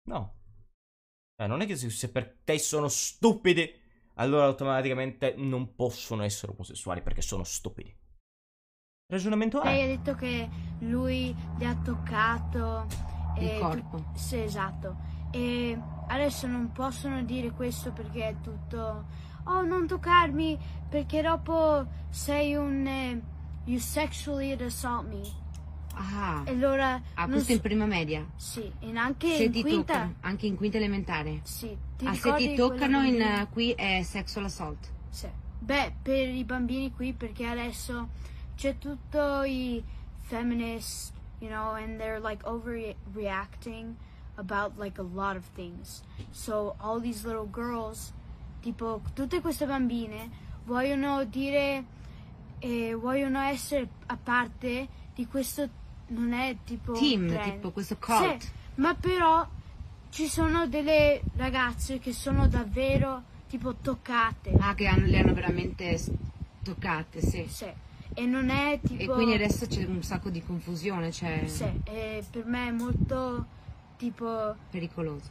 No. Eh, non è che se per te sono stupidi, allora automaticamente non possono essere omosessuali perché sono stupidi. Ragionamento è. Lei ha detto che lui gli ha toccato. Il e corpo. tu- sì, esatto. E adesso non possono dire questo perché è tutto. Oh, non toccarmi perché dopo sei un. eh, you sexually assault me. Ah, E allora. ah questo in so- prima media. Sì, in anche Se in ti quinta. toccano, anche in quinta elementare. Sì, ti Ah, se ti toccano in, eh, qui è sexual assault. Sì. Beh, per i bambini qui perché adesso c'è tutto i feminists, you know, and they're like overreacting about like a lot of things. So all these little girls, tipo tutte queste bambine vogliono dire e vogliono essere a parte di questo non è tipo Team, trend. tipo questo cult. Sì, ma però ci sono delle ragazze che sono davvero tipo toccate. Ah, che hanno- le hanno veramente toccate, sì. Sì. E non è tipo. E quindi adesso c'è un sacco di confusione, cioè Sì, per me è molto tipo pericoloso.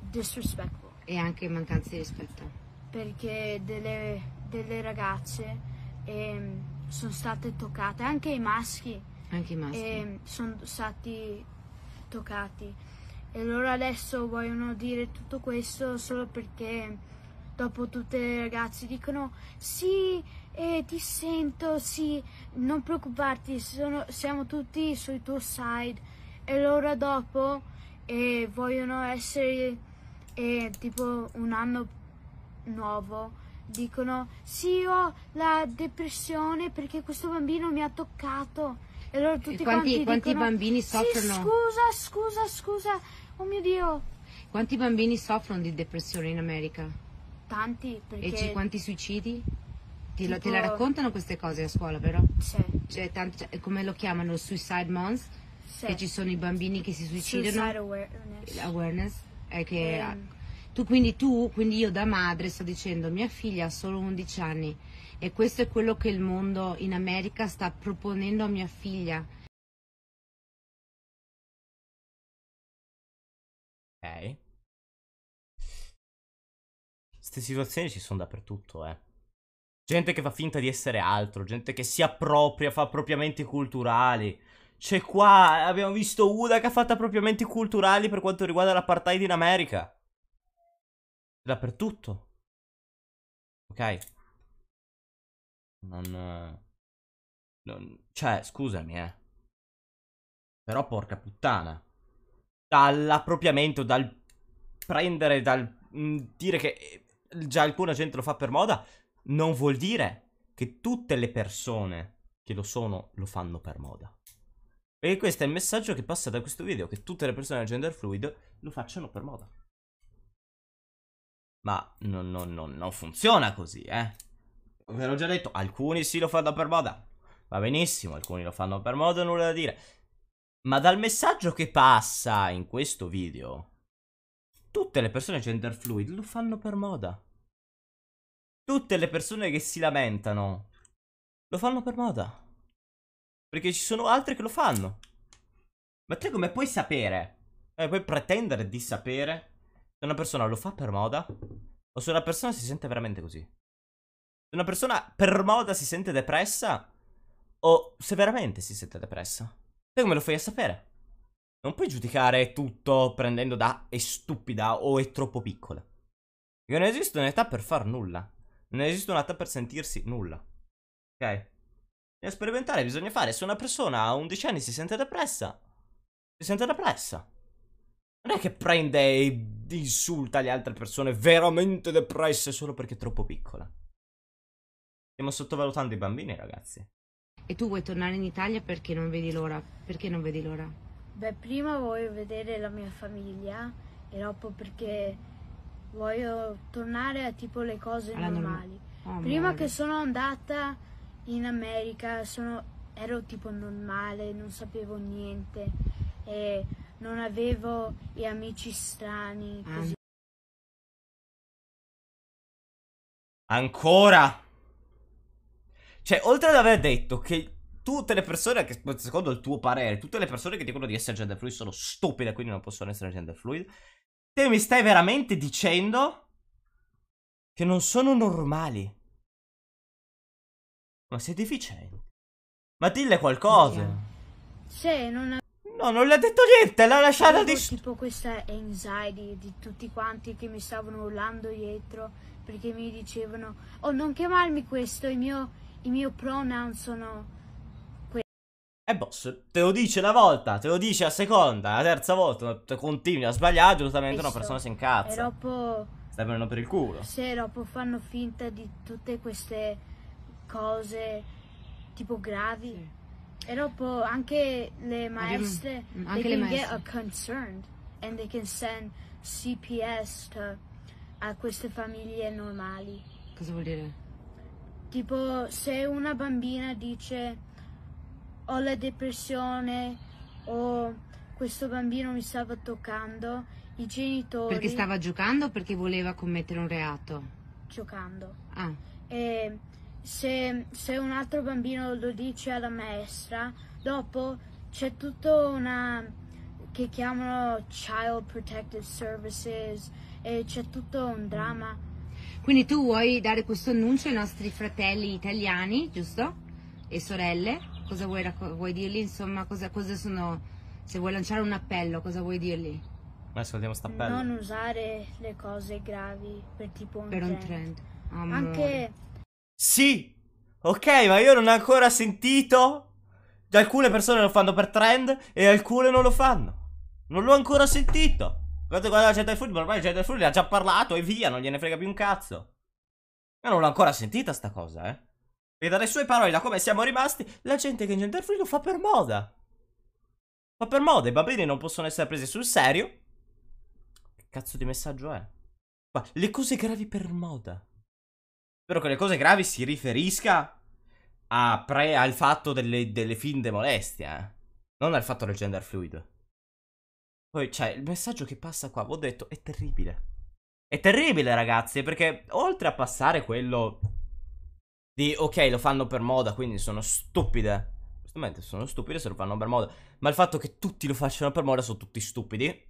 disrespectful. E anche mancanza di rispetto. Perché delle, delle ragazze ehm, sono state toccate, anche i maschi Anche i maschi. ehm, sono stati toccati. E loro adesso vogliono dire tutto questo solo perché dopo tutte le ragazze dicono sì, eh, ti sento, sì, non preoccuparti, sono- siamo tutti sul tuo side. E loro dopo eh, vogliono essere eh, tipo un anno nuovo. Dicono sì, ho la depressione perché questo bambino mi ha toccato. E loro tutti quanti- quanti, quanti dicono, bambini "Sì, soffrono?" scusa, scusa, scusa. Oh mio Dio. Quanti bambini soffrono di depressione in America? Tanti perché E quanti suicidi? Ti, lo- te Tipo- la raccontano queste cose a scuola, vero? Sì, Cioè, tanti- cioè, come lo chiamano? Suicide months? sì. Che ci sono i bambini che si suicidano? Suicide awareness. awareness è che Ehm. tu quindi tu quindi io da madre sto dicendo mia figlia ha solo 11 anni e questo è quello che il mondo in America sta proponendo a mia figlia Ok. Queste situazioni ci sono dappertutto, eh. Gente che fa finta di essere altro, gente che si appropria, fa appropriamenti culturali. C'è qua, abbiamo visto una che ha fatto appropriamenti culturali per quanto riguarda l'apartheid in America. Dappertutto. Ok. Non... non cioè, scusami, eh. Però porca puttana dall'appropriamento, dal prendere, dal mm, dire che eh, già alcuna gente lo fa per moda, non vuol dire che tutte le persone che lo sono lo fanno per moda. Perché questo è il messaggio che passa da questo video, che tutte le persone gender fluid lo facciano per moda. Ma non, non- non- non funziona così, eh. Ve l'ho già detto, alcuni sì lo fanno per moda. Va benissimo, alcuni lo fanno per moda, nulla da dire. Ma dal messaggio che passa in questo video, tutte le persone gender fluid lo fanno per moda. Tutte le persone che si lamentano lo fanno per moda. Perché ci sono altre che lo fanno. Ma te come puoi sapere? Eh, puoi pretendere di sapere se una persona lo fa per moda o se una persona si sente veramente così? Se una persona per moda si sente depressa o se veramente si sente depressa? Te come lo fai a sapere? Non puoi giudicare tutto prendendo da è stupida o è troppo piccola. Perché non esiste un'età per far nulla. Non esiste un'età per sentirsi nulla. Ok? E sperimentare bisogna fare. Se una persona a 11 anni si sente depressa, si sente depressa. Non è che prende e insulta le altre persone veramente depresse solo perché è troppo piccola. Stiamo sottovalutando i bambini, ragazzi. E tu vuoi tornare in Italia perché non vedi l'ora? Perché non vedi l'ora? Beh, prima voglio vedere la mia famiglia e dopo perché voglio tornare a tipo le cose Alla norma- normali. Oh, Prima amore. che sono andata in America sono- ero tipo normale, non sapevo niente e non avevo gli amici strani. Ah, Così. Ancora? Cioè, oltre ad aver detto che tutte le persone che, secondo il tuo parere, tutte le persone che dicono di essere gender fluid sono stupide, quindi non possono essere gender fluid, te mi stai veramente dicendo che non sono normali. Ma sei deficiente. Ma dille qualcosa. Se non No, non le ha detto niente, l'ha lasciata di... tipo questa anxiety di tutti quanti che mi stavano urlando dietro perché mi dicevano oh non chiamarmi questo, il mio, il mio pronoun sono Eh boss, te lo dice una volta, te lo dice la seconda, la terza volta, te continui a sbagliare, giustamente una persona si e incazza. dopo Stai prendendo per il culo. se dopo fanno finta di tutte queste cose tipo gravi Sì. e dopo anche le maestre they anche le can get maestre. uh, concerned and they can send CPS to- a queste famiglie normali Cosa vuol dire? tipo se una bambina dice ho la depressione o questo bambino mi stava toccando i genitori Perché stava giocando o perché voleva commettere un reato? giocando Ah, e se, se un altro bambino lo dice alla maestra, dopo c'è tutta una che chiamano Child Protective Services e c'è tutto un dramma. quindi tu vuoi dare questo annuncio ai nostri fratelli italiani, giusto? E sorelle? Cosa vuoi, racco- vuoi dirgli? Insomma, cosa, cosa sono... Se vuoi lanciare un appello, cosa vuoi dirgli? Ma ascoltiamo sta pelle. Non usare le cose gravi per tipo un Per un trend. trend. Amore. Anche Sì! Ok, ma io non ho ancora sentito. Alcune persone lo fanno per trend e alcune non lo fanno. Non l'ho ancora sentito. Guardate guarda la gente del football, ormai la gente del football ha già parlato e via, non gliene frega più un cazzo. Io non l'ho ancora sentita sta cosa, eh. E dalle sue parole, da come siamo rimasti, la gente che in gender free fa per moda. Fa per moda, i bambini non possono essere presi sul serio. Che cazzo di messaggio è? Ma le cose gravi per moda. Spero che le cose gravi si riferisca pre- al fatto delle, delle finte molestie, eh. Non al fatto del gender fluid. Poi, cioè, il messaggio che passa qua, ho detto, è terribile. È terribile, ragazzi, perché oltre a passare quello di, ok, lo fanno per moda, quindi sono stupide. Giustamente, sono stupide se lo fanno per moda. Ma il fatto che tutti lo facciano per moda sono tutti stupidi.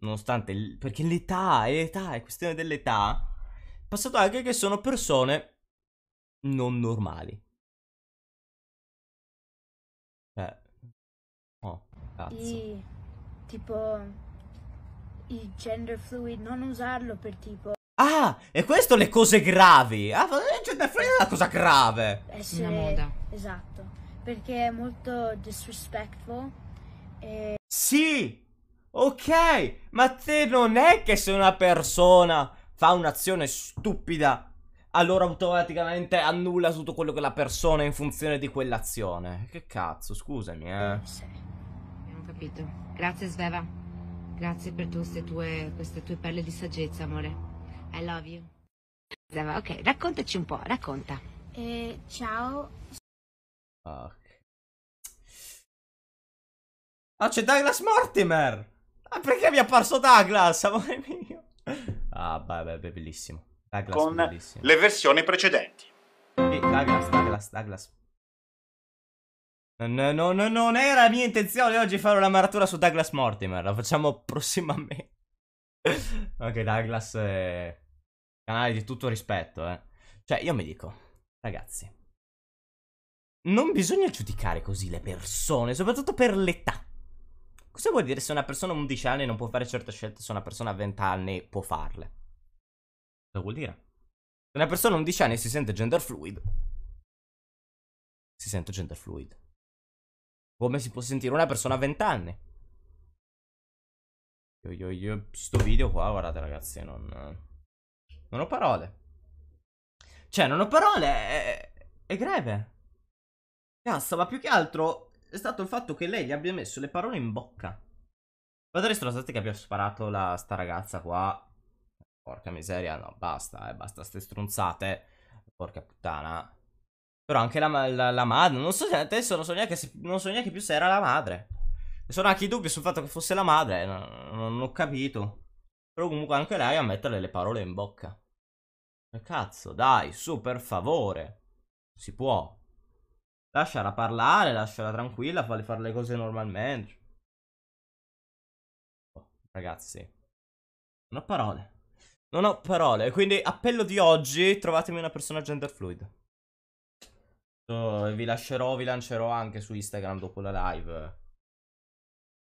Nonostante, il- perché l'età, è l'età, è questione dell'età. Passato anche che sono persone non normali. Cioè, oh, cazzo. i tipo i gender fluid, non usarlo per tipo Ah, e questo le cose gravi. Ah, gender fluid è una cosa grave. essere Una moda. esatto perché è molto disrespectful e Sì, ok, ma te non è che se una persona fa un'azione stupida, allora automaticamente annulla tutto quello che la persona è in funzione di quell'azione. Che cazzo, scusami, eh. sì. Abbiamo capito. Grazie Sveva. Grazie per queste tue, queste tue perle di saggezza, amore. I love you. Ok, raccontaci un po', racconta. E ciao Fuck. Ah, c'è Douglas Mortimer! Ah, perché mi è apparso Douglas, amore mio? Ah, beh, beh, beh, bellissimo. Douglas con bellissimo. le versioni precedenti. Sì, Douglas, Douglas, Douglas. No, no, no, non era la mia intenzione oggi fare una maratura su Douglas Mortimer. La facciamo prossimamente. ok, Douglas è... Canale di tutto rispetto, eh. Cioè, io mi dico, ragazzi. Non bisogna giudicare così le persone, soprattutto per l'età. Cosa vuol dire se una persona a 11 anni non può fare certe scelte, se una persona a 20 anni può farle? Cosa vuol dire? Se una persona a 11 anni si sente gender fluid, si sente gender fluid. Come si può sentire una persona a 20 anni? Io, io, io, sto video qua, guardate ragazzi, non... Non ho parole. Cioè, non ho parole. È, è greve. Cazzo, ma più che altro è stato il fatto che lei gli abbia messo le parole in bocca. Guardate stronzate che abbia sparato la, sta ragazza qua. Porca miseria, no, basta, eh, basta ste stronzate. Porca puttana. Però anche la, la, la madre, non so se adesso non so, neanche se, non so neanche più se era la madre. Sono anche i dubbi sul fatto che fosse la madre, non, non ho capito. Però comunque anche lei a metterle le parole in bocca. Che cazzo, dai, su, per favore. Si può. Lasciala parlare, lasciala tranquilla, falli fare le cose normalmente. Oh, ragazzi, non ho parole. Non ho parole. Quindi, appello di oggi, trovatemi una persona gender fluid. So, vi lascerò, vi lancerò anche su Instagram dopo la live.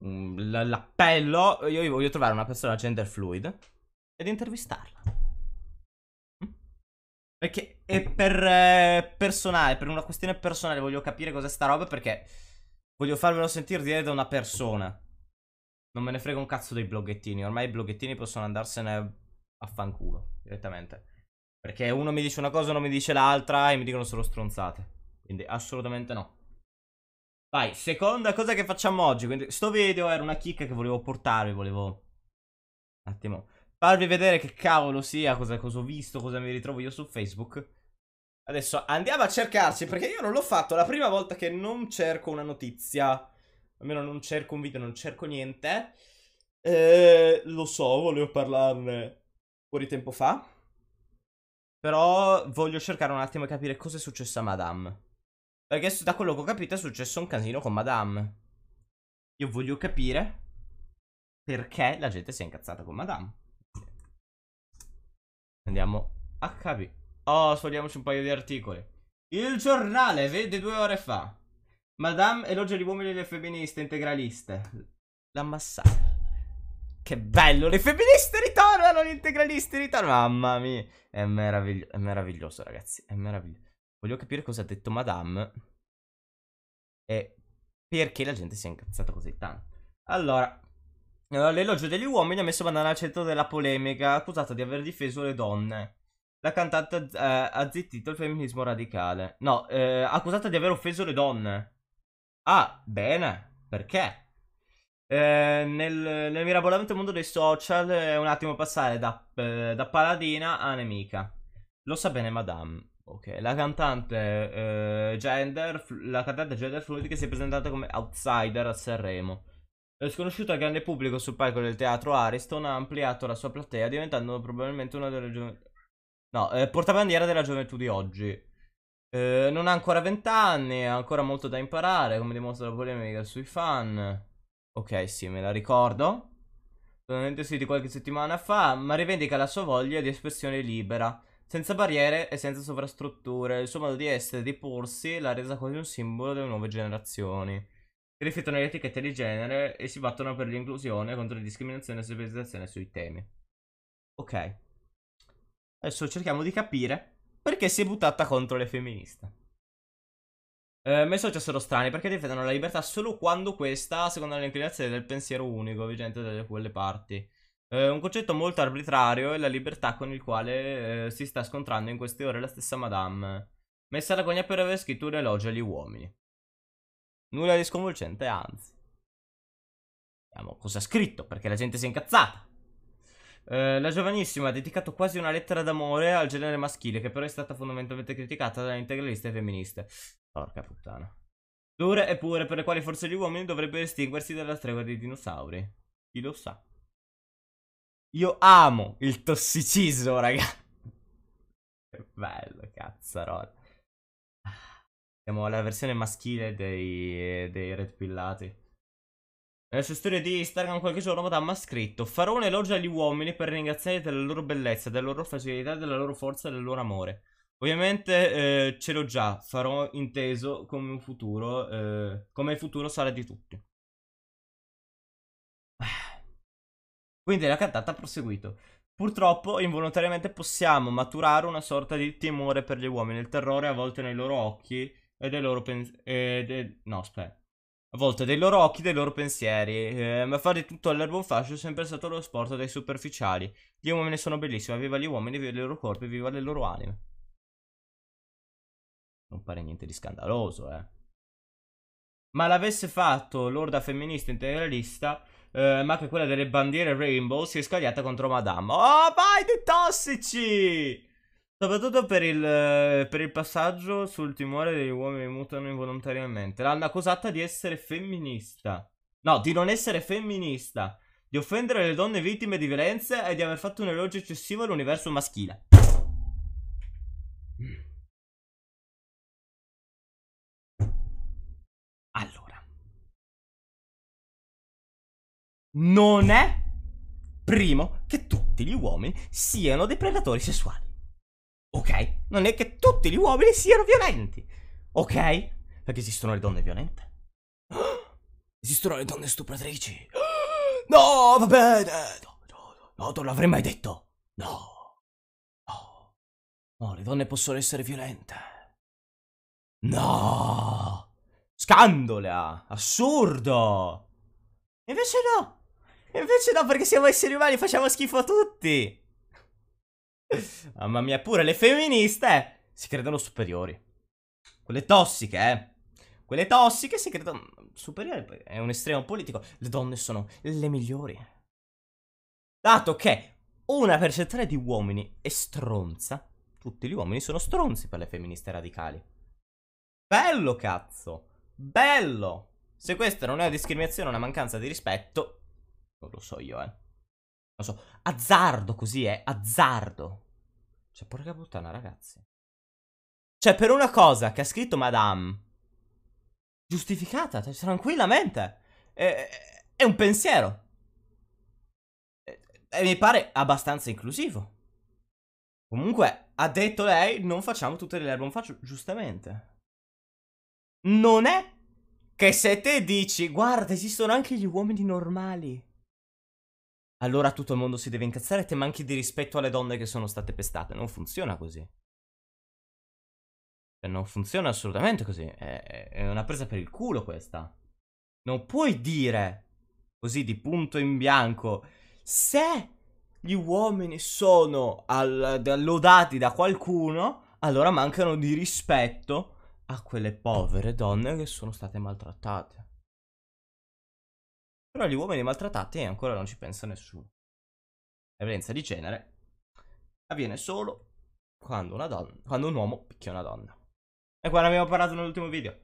Mm, l'appello. Io voglio trovare una persona gender fluid ed intervistarla. Perché è per eh, personale, per una questione personale voglio capire cos'è sta roba perché voglio farmelo sentire dire da una persona. Non me ne frega un cazzo dei bloggettini, ormai i bloggettini possono andarsene a fanculo direttamente. Perché uno mi dice una cosa, uno mi dice l'altra e mi dicono solo stronzate. Quindi assolutamente no. Vai, seconda cosa che facciamo oggi. Quindi, sto video era una chicca che volevo portarvi, volevo... Un attimo farvi vedere che cavolo sia, cosa, cosa ho visto, cosa mi ritrovo io su Facebook. Adesso andiamo a cercarci, perché io non l'ho fatto la prima volta che non cerco una notizia. Almeno non cerco un video, non cerco niente. Eh, lo so, volevo parlarne fuori tempo fa. Però voglio cercare un attimo e capire cosa è successo a Madame. Perché da quello che ho capito è successo un casino con Madame. Io voglio capire perché la gente si è incazzata con Madame. Andiamo a capire. Oh, sfogliamoci un paio di articoli. Il giornale vede due ore fa. Madame elogia gli uomini e le femministe integraliste. L'ammassata. Che bello, le femministe ritornano, gli integralisti ritornano. Mamma mia, è, meravigli è meraviglioso, ragazzi. È meraviglioso. Voglio capire cosa ha detto Madame. E perché la gente si è incazzata così tanto. Allora, L'elogio degli uomini ha messo Madonna al centro della polemica, accusata di aver difeso le donne. La cantante eh, ha zittito il femminismo radicale. No, eh, accusata di aver offeso le donne. Ah, bene. Perché? Eh, nel, nel mirabolante mondo dei social è un attimo passare da, eh, da paladina a nemica. Lo sa bene Madame. Ok, la cantante eh, gender, la cantante gender fluid che si è presentata come outsider a Sanremo. Sconosciuto al grande pubblico sul palco del teatro Ariston, ha ampliato la sua platea diventando probabilmente una delle gioventù... No, eh, portabandiera della gioventù di oggi. Eh, non ha ancora 20 anni, ha ancora molto da imparare, come dimostra la polemica sui fan. Ok, sì, me la ricordo. Solamente sì di qualche settimana fa, ma rivendica la sua voglia di espressione libera, senza barriere e senza sovrastrutture. Il suo modo di essere e di porsi l'ha resa quasi un simbolo delle nuove generazioni che riflettono le etichette di genere e si battono per l'inclusione contro le discriminazioni e la specializzazione sui temi. Ok. Adesso cerchiamo di capire perché si è buttata contro le femministe. Eh, I social sono strani perché difendono la libertà solo quando questa, secondo l'inclinazione del pensiero unico vigente da quelle parti. Eh, un concetto molto arbitrario è la libertà con il quale eh, si sta scontrando in queste ore la stessa Madame, messa alla gogna per aver scritto un elogio agli uomini. Nulla di sconvolgente, anzi. Vediamo cosa ha scritto, perché la gente si è incazzata. Eh, la giovanissima ha dedicato quasi una lettera d'amore al genere maschile, che però è stata fondamentalmente criticata dalle integraliste femministe. Porca puttana. Dure e pure per le quali forse gli uomini dovrebbero estinguersi dalla tregua dei dinosauri. Chi lo sa? Io amo il tossicismo, raga. Che bello, cazzarola. Siamo alla versione maschile dei, dei red pillati. Nella sua storia di Instagram qualche giorno Madame ha scritto Farò un elogio agli uomini per ringraziarli della loro bellezza, della loro facilità, della loro forza e del loro amore. Ovviamente eh, ce l'ho già, farò inteso come un futuro, eh, come il futuro sarà di tutti. Quindi la cantata ha proseguito. Purtroppo, involontariamente possiamo maturare una sorta di timore per gli uomini, il terrore a volte nei loro occhi e dei loro pensieri. No, aspetta. A volte dei loro occhi, dei loro pensieri. Eh, ma fare tutto all'erbo fascio è sempre stato lo sport dei superficiali. Gli uomini sono bellissimi, viva gli uomini, viva i loro corpi, viva le loro anime. Non pare niente di scandaloso, eh. Ma l'avesse fatto l'orda femminista integralista, eh, ma che quella delle bandiere rainbow si è scagliata contro Madame. Oh, vai dei tossici! Soprattutto per il, per il passaggio sul timore degli uomini mutano involontariamente. L'hanno accusata di essere femminista. No, di non essere femminista. Di offendere le donne vittime di violenze e di aver fatto un elogio eccessivo all'universo maschile. Allora. Non è, primo, che tutti gli uomini siano dei predatori sessuali. Ok? Non è che tutti gli uomini siano violenti. Ok? Perché esistono le donne violente. Esistono le donne stupratrici. No, va bene. No, no, no, no non l'avrei mai detto. No. No. No, le donne possono essere violente. No. Scandola. Assurdo. Invece no. Invece no, perché siamo esseri umani facciamo schifo a tutti. Mamma mia, pure le femministe si credono superiori. Quelle tossiche, eh. Quelle tossiche si credono superiori. È un estremo politico. Le donne sono le migliori. Dato che una percentuale di uomini è stronza, tutti gli uomini sono stronzi per le femministe radicali. Bello, cazzo. Bello. Se questa non è una discriminazione, una mancanza di rispetto, non lo so io, eh. Non so, azzardo così è, azzardo. Cioè, porca puttana, ragazzi. Cioè, per una cosa che ha scritto Madame, giustificata, cioè, tranquillamente, è, è un pensiero. E mi pare abbastanza inclusivo. Comunque, ha detto lei, non facciamo tutte le erbe un faccio, giustamente. Non è che se te dici, guarda, esistono anche gli uomini normali allora tutto il mondo si deve incazzare e te manchi di rispetto alle donne che sono state pestate. Non funziona così. Cioè, non funziona assolutamente così. È, è una presa per il culo questa. Non puoi dire così di punto in bianco se gli uomini sono al, lodati da qualcuno, allora mancano di rispetto a quelle povere donne che sono state maltrattate. Però gli uomini maltrattati ancora non ci pensa nessuno. La violenza di genere avviene solo quando, una donna, quando un uomo picchia una donna. E qua ne abbiamo parlato nell'ultimo video.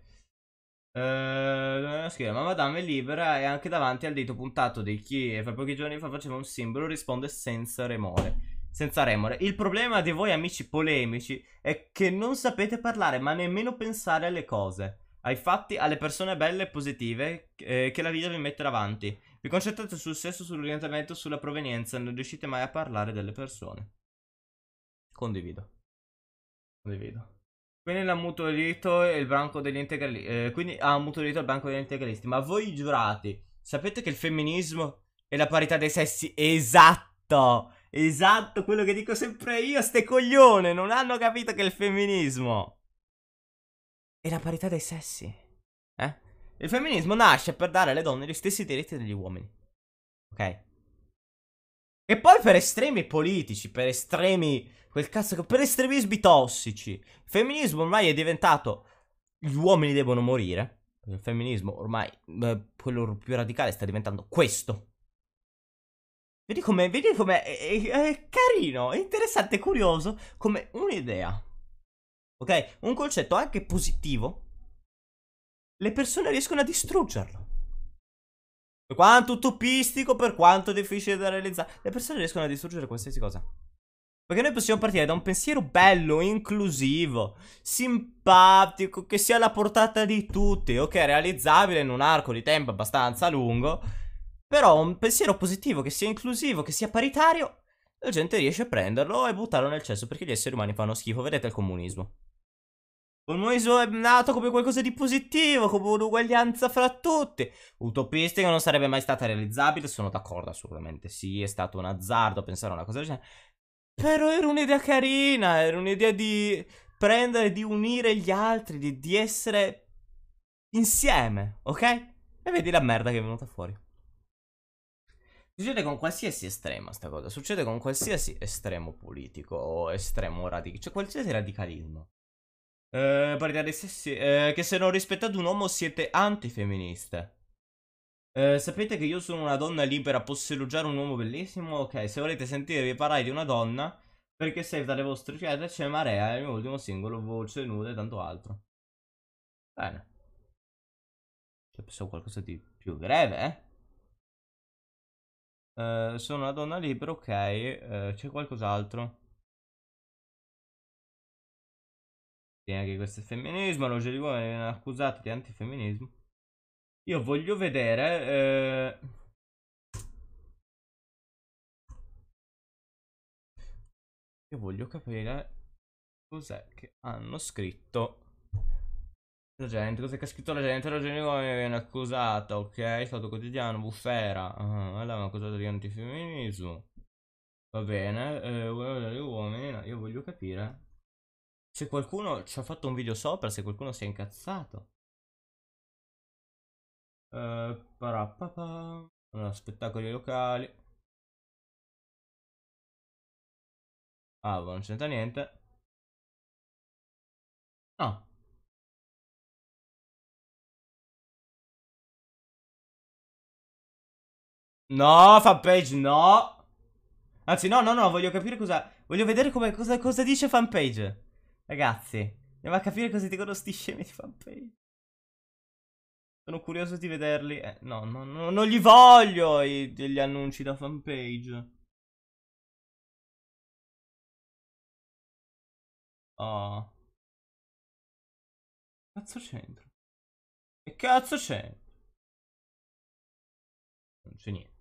Uh, scrive, ma Madame è libera e anche davanti al dito puntato di chi fra pochi giorni fa faceva un simbolo risponde senza remore. Senza remore. Il problema di voi amici polemici è che non sapete parlare ma nemmeno pensare alle cose ai fatti, alle persone belle e positive eh, che la vita vi mette davanti. Vi concentrate sul sesso, sull'orientamento, sulla provenienza, non riuscite mai a parlare delle persone. Condivido. Condivido. Quindi ha avuto diritto il branco degli integralisti. Eh, quindi ha diritto il branco degli integralisti. Ma voi giurati, sapete che il femminismo è la parità dei sessi? Esatto! Esatto, quello che dico sempre io, ste coglione, non hanno capito che è il femminismo è la parità dei sessi. Eh? Il femminismo nasce per dare alle donne gli stessi diritti degli uomini. Ok? E poi per estremi politici, per estremi. quel cazzo che. per estremismi tossici. Il femminismo ormai è diventato. Gli uomini devono morire. Il femminismo ormai, beh, quello più radicale, sta diventando questo. Vedi come, vedi come è, è, è carino, è interessante, curioso, come un'idea ok? Un concetto anche positivo, le persone riescono a distruggerlo. Per quanto utopistico, per quanto difficile da realizzare, le persone riescono a distruggere qualsiasi cosa. Perché noi possiamo partire da un pensiero bello, inclusivo, simpatico, che sia alla portata di tutti, ok? Realizzabile in un arco di tempo abbastanza lungo. Però un pensiero positivo, che sia inclusivo, che sia paritario, la gente riesce a prenderlo e buttarlo nel cesso perché gli esseri umani fanno schifo. Vedete il comunismo. Il comunismo è nato come qualcosa di positivo, come un'uguaglianza fra tutti. Utopistica non sarebbe mai stata realizzabile, sono d'accordo assolutamente. Sì, è stato un azzardo pensare a una cosa del genere. Però era un'idea carina, era un'idea di prendere, di unire gli altri, di, di essere insieme, ok? E vedi la merda che è venuta fuori. Succede con qualsiasi estrema sta cosa, succede con qualsiasi estremo politico o estremo radicale, cioè qualsiasi radicalismo. Eh, parità dei sessi. Eh, che se non rispettate un uomo siete antifemministe. Eh, sapete che io sono una donna libera, posso elogiare un uomo bellissimo? Ok, se volete sentirvi parlare di una donna, perché sei dalle vostre fiate c'è Marea, il mio ultimo singolo, voce nuda e tanto altro. Bene. Cioè, pensavo qualcosa di più breve, eh? Uh, sono una donna libera, ok. Uh, c'è qualcos'altro? Sì, anche questo è femminismo. Di uomini viene accusato di antifemminismo. Io voglio vedere. Uh... Io voglio capire cos'è che hanno scritto la gente, cos'è che ha scritto la gente? La gente viene accusata, ok? Stato quotidiano, bufera. Ah, uh, l'hanno accusato di antifemminismo. Va bene, eh, no, io voglio capire se qualcuno ci ha fatto un video sopra, se qualcuno si è incazzato. Uh, allora, spettacoli locali. Ah, non c'entra niente. No. No, fanpage, no. Anzi, no, no, no, voglio capire cosa... Voglio vedere come, cosa, cosa dice fanpage. Ragazzi, andiamo a capire cosa dicono sti scemi di fanpage. Sono curioso di vederli. Eh, no, no, no, non li voglio i, gli annunci da fanpage. Oh. Cazzo c'entro? Che cazzo c'è? Non c'è niente.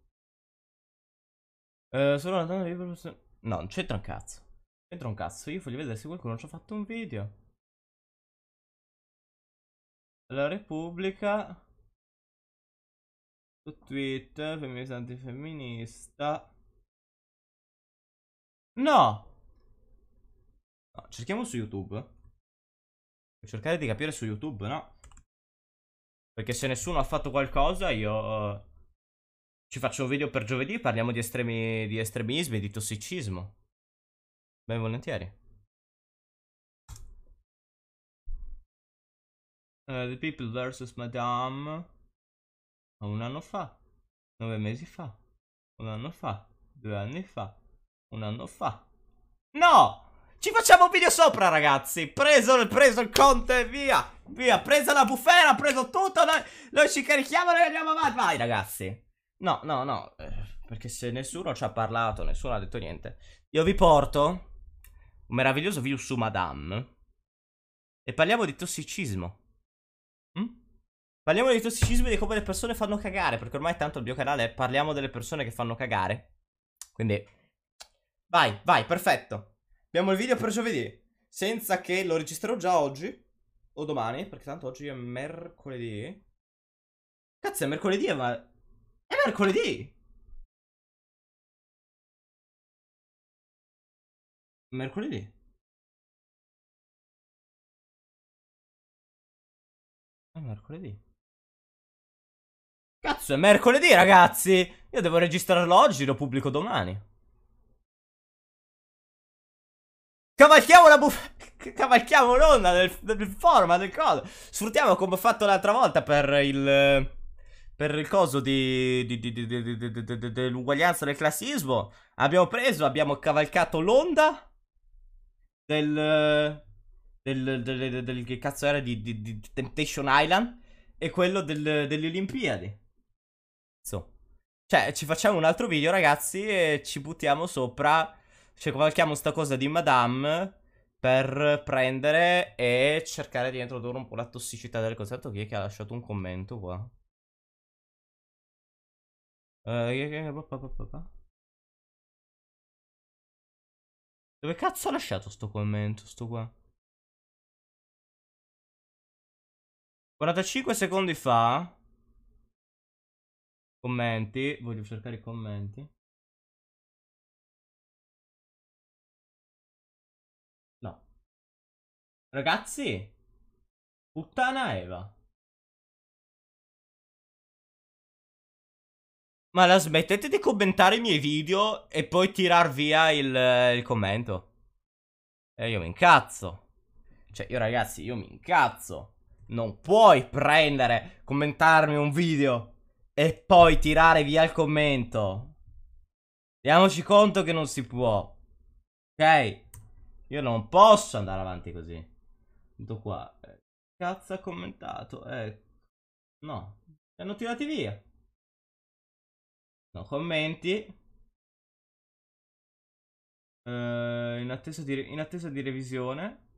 Uh, sono andato di No, non c'entra un cazzo. C'entra un cazzo. Io voglio vedere se qualcuno ci ha fatto un video. La Repubblica. Su Twitter, femminista antifemminista. No! no! Cerchiamo su YouTube. Per cercare di capire su YouTube, no? Perché se nessuno ha fatto qualcosa, io... Uh... Ci faccio un video per giovedì, parliamo di, estremi, di estremismi, di tossicismo. Ben volentieri. Uh, the People vs. Madame. Un anno fa. Nove mesi fa. Un anno fa. Due anni fa. Un anno fa. No! Ci facciamo un video sopra, ragazzi. Preso, preso il conte, via. Via, presa la bufera, preso tutto. Noi, noi ci carichiamo e andiamo avanti. Vai, ragazzi. No, no, no, eh, perché se nessuno ci ha parlato, nessuno ha detto niente. Io vi porto un meraviglioso video su Madame e parliamo di tossicismo. Mm? Parliamo di tossicismo e di come le persone fanno cagare, perché ormai tanto il mio canale è parliamo delle persone che fanno cagare. Quindi, vai, vai, perfetto. Abbiamo il video per giovedì, senza che lo registrerò già oggi o domani, perché tanto oggi è mercoledì. Cazzo, è mercoledì, ma è mercoledì! Mercoledì. È mercoledì. Cazzo, è mercoledì, ragazzi! Io devo registrarlo oggi, lo pubblico domani. Cavalchiamo la buff... Cavalchiamo l'onda del, del format, del coso. Sfruttiamo come ho fatto l'altra volta per il per il coso di, di, di, dell'uguaglianza del classismo. Abbiamo preso, abbiamo cavalcato l'onda del, del, del, del, che cazzo era di, di, di Temptation Island e quello delle Olimpiadi. So. Cioè, ci facciamo un altro video, ragazzi, e ci buttiamo sopra. Cioè, cavalchiamo sta cosa di Madame per prendere e cercare di introdurre un po' la tossicità del concerto. Chi è che ha lasciato un commento qua? Uh, Dove cazzo ha lasciato sto commento, sto qua? 45 secondi fa. Commenti. Voglio cercare i commenti. No. Ragazzi. Puttana Eva. Ma la smettete di commentare i miei video e poi tirar via il, il commento? E io mi incazzo. Cioè, io ragazzi, io mi incazzo. Non puoi prendere, commentarmi un video e poi tirare via il commento. Diamoci conto che non si può. Ok? Io non posso andare avanti così. Tutto qua. Eh, cazzo ha commentato? Eh, no. Li hanno tirati via. No commenti. Uh, in, attesa di, in, attesa di, revisione.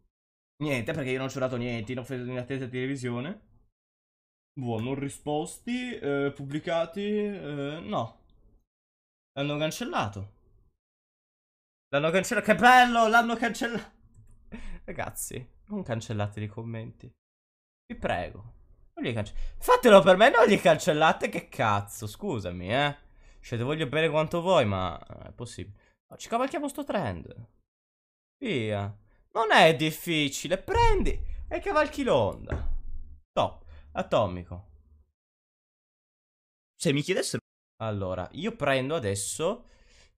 Niente, perché io non ci ho dato niente. In, attesa di revisione. Buon, non risposti. Uh, pubblicati. Uh, no. L'hanno cancellato. L'hanno cancellato. Che bello! L'hanno cancellato. Ragazzi, non cancellate i commenti. Vi prego. Non li Fatelo per me, non li cancellate. Che cazzo, scusami, eh. Cioè, te voglio bene quanto vuoi, ma è possibile. Ci cavalchiamo sto trend. Via. Non è difficile. Prendi e cavalchi l'onda. Top. Atomico. Se mi chiedessero... Allora, io prendo adesso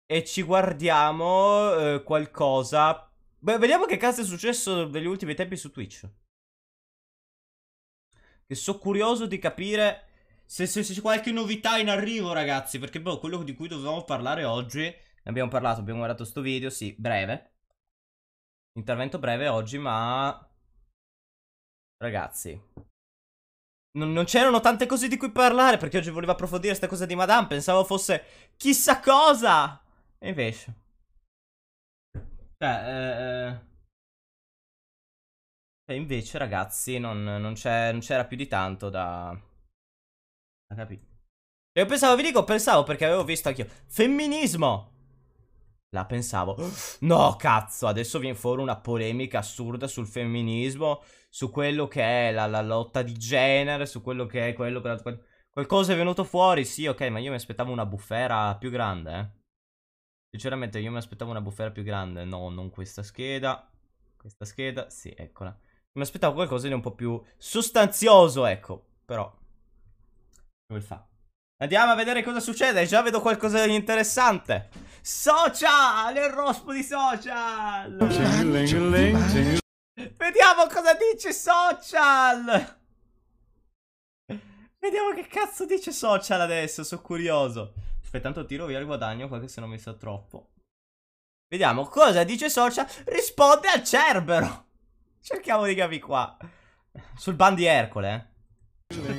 e ci guardiamo eh, qualcosa. Beh, vediamo che cazzo è successo negli ultimi tempi su Twitch. Che sono curioso di capire se, c'è qualche novità in arrivo, ragazzi. Perché, boh, quello di cui dovevamo parlare oggi ne abbiamo parlato, abbiamo guardato sto video, sì, breve. Intervento breve oggi, ma... Ragazzi. Non, non c'erano tante cose di cui parlare, perché oggi volevo approfondire questa cosa di Madame, pensavo fosse chissà cosa! E invece... Cioè, eh... E invece, ragazzi, non, non c'era più di tanto da... Da capire. Io pensavo, vi dico, pensavo perché avevo visto anch'io. Femminismo! La pensavo. No, cazzo, adesso viene fuori una polemica assurda sul femminismo, su quello che è la, la lotta di genere, su quello che è quello che... Qualcosa è venuto fuori, sì, ok, ma io mi aspettavo una bufera più grande, eh. Sinceramente, io mi aspettavo una bufera più grande. No, non questa scheda. Questa scheda, sì, eccola. Mi aspettavo qualcosa di un po' più sostanzioso, ecco. Però, come fa? Andiamo a vedere cosa succede. Già vedo qualcosa di interessante. Social! Il rospo di social! Vediamo cosa dice social! Vediamo che cazzo dice social adesso. Sono curioso. Aspetta, tanto tiro via il guadagno qua che se no mi sa troppo. Vediamo cosa dice social. Risponde al Cerbero. Cerchiamo di capire qua. Sul ban di Ercole, eh.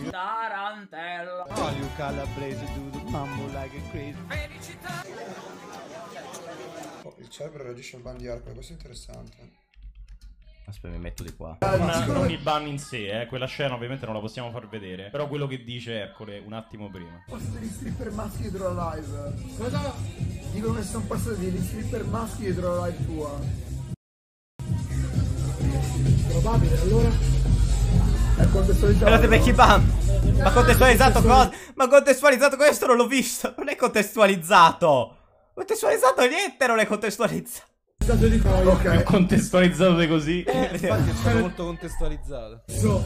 Tarantella. Oh, you calabrese do the mambo like a crazy. Felicità. Oh, il cerbero reagisce al ban di Ercole, questo è interessante. Aspetta, mi metto di qua. Una, non il ban in sé, eh. quella scena ovviamente non la possiamo far vedere. Però quello che dice Ercole un attimo prima. Posto di stripper maschi dietro la live. Cosa? Dicono che sono passati degli stripper maschi dietro la live tua. Probabile, allora? È contestualizzato. Guardate Bam. Ma contestualizzato cosa? Ma contestualizzato questo non l'ho visto. Non è contestualizzato. Contestualizzato niente, non è contestualizzato. Ok. Contestualizzato di così. Eh, infatti è molto contestualizzato. So.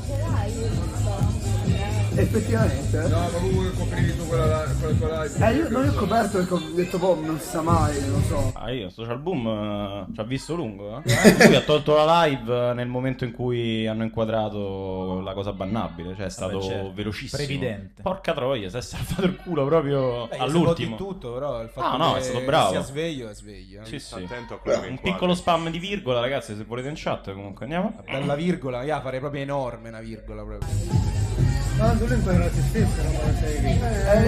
Effettivamente. No, ma comunque coprivi tu quella, quella, quella live. Eh, io non ho coperto perché ho detto, boh, non si sa mai, non so. Ah, io, Social Boom uh, ci ha visto lungo, eh. Lui ha tolto la live nel momento in cui hanno inquadrato la cosa bannabile, cioè è stato Vabbè, certo. velocissimo. Previdente. Porca troia, si è salvato il culo proprio Beh, all'ultimo. di tutto, però il fatto ah, no, che è stato bravo. sia sveglio è sveglio. Eh. Sì, sì. Attento a quello Un piccolo spam di virgola, ragazzi, se volete in chat comunque andiamo. Bella virgola, io farei proprio enorme una virgola proprio. Ma tu impari te stessa, non la sei lì.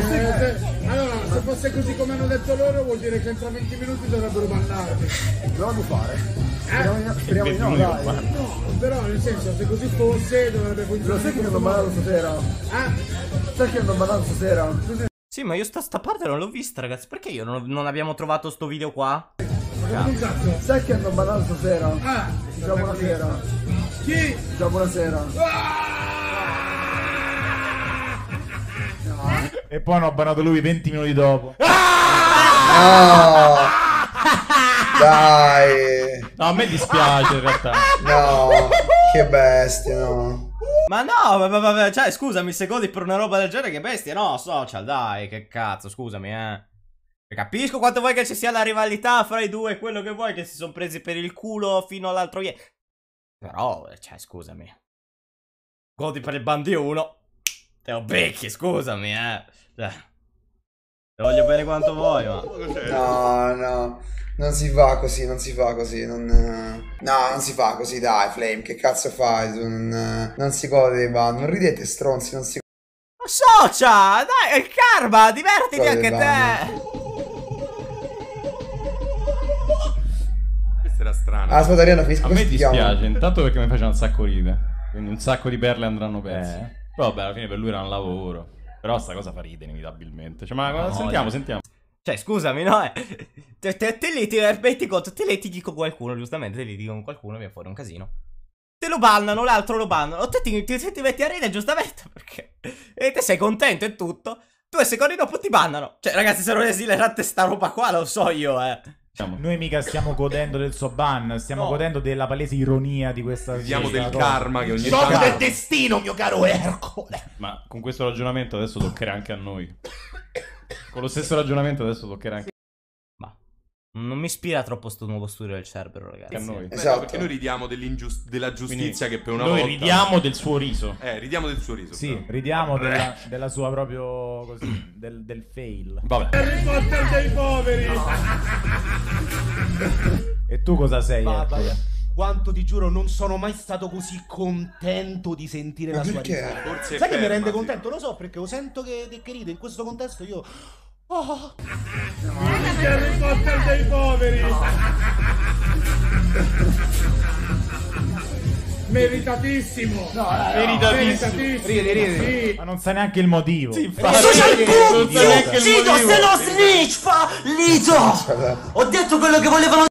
Se, allora, se fosse così come hanno detto loro, vuol dire che entro 20 minuti dovrebbero bannarti. A fare. Eh? Speriamo di no, dai. No, però nel senso, se così fosse, dovrebbe funzionare. Lo sai che ho bannato stasera? Eh? Sai che ho bannato stasera? Sì, ma io sta, sta parte non l'ho vista, ragazzi. Perché io non, non abbiamo trovato sto video qua? Cazzo. Sai che hanno bannato stasera? Ah, Già buonasera. Chi? Già buonasera. E poi hanno abbannato lui 20 minuti dopo. No! Dai! No, a me dispiace in realtà. No! Che bestia, no! Ma no, ma, ma, ma, cioè, scusami, se godi per una roba del genere, che bestia, no, social, dai, che cazzo, scusami, eh. Capisco quanto vuoi che ci sia la rivalità fra i due, quello che vuoi, che si sono presi per il culo fino all'altro ieri. Però, cioè, scusami. Godi per il bandi 1. Te lo becchi, scusami, eh. Cioè, te voglio bene quanto vuoi, ma... No, no. Non si fa così, non si fa così. Non... No, non si fa così, dai, Flame. Che cazzo fai? Non, non si gode dei ban. Non ridete, stronzi, non si Ma socia! Dai, è il karma! Divertiti Gode anche te! Questa era strana. Ah, aspetta, Ariana, finisco A me dispiace, intanto perché mi faceva un sacco ridere. Quindi un sacco di perle andranno perse. Eh. Però vabbè, alla fine per lui era un lavoro. Però sta cosa fa ridere inevitabilmente. Cioè, ma No, sentiamo, no. sentiamo. Cioè, scusami, no? eh. Te, te, te liti, metti conto, te litighi con qualcuno, giustamente, te litighi con qualcuno, viene fuori un casino. Te lo bannano, l'altro lo bannano. Te ti, ti, ti metti a ridere, giustamente, perché... E te sei contento e tutto. Due secondi dopo ti bannano. Cioè, ragazzi, se non è esilerante sta roba qua, lo so io, eh. Sentiamo. Noi mica stiamo godendo del suo ban, stiamo No. godendo della palese ironia di questa Vediamo questa del cosa. karma che ogni Gioco tanto... del destino, mio caro Ercole. Ma con questo ragionamento adesso toccherà anche a noi. Con lo stesso ragionamento adesso toccherà anche Ma non mi ispira troppo sto nuovo studio del Cerbero, ragazzi. a noi. Beh, Esatto. Perché noi ridiamo della giustizia che per una noi volta... ridiamo del suo riso. Eh, ridiamo del suo riso. Sì, però. ridiamo della, della sua proprio così, del, del fail. Vabbè. Harry Potter dei poveri! E tu cosa sei, Ercole? quanto ti giuro, non sono mai stato così contento di sentire Ma la sua perché? risata. Forse Sai che mi rende sì. contento? Lo so perché lo sento che, che ride. In questo contesto io. Oh, Harry Potter dei poveri! Meritatissimo! No, Meritatissimo! Ridi, ridi. Sì. Ma non sai neanche il motivo. Social non so neanche il Zito, motivo. se lo snitch, fa Lito! Ho detto quello che volevano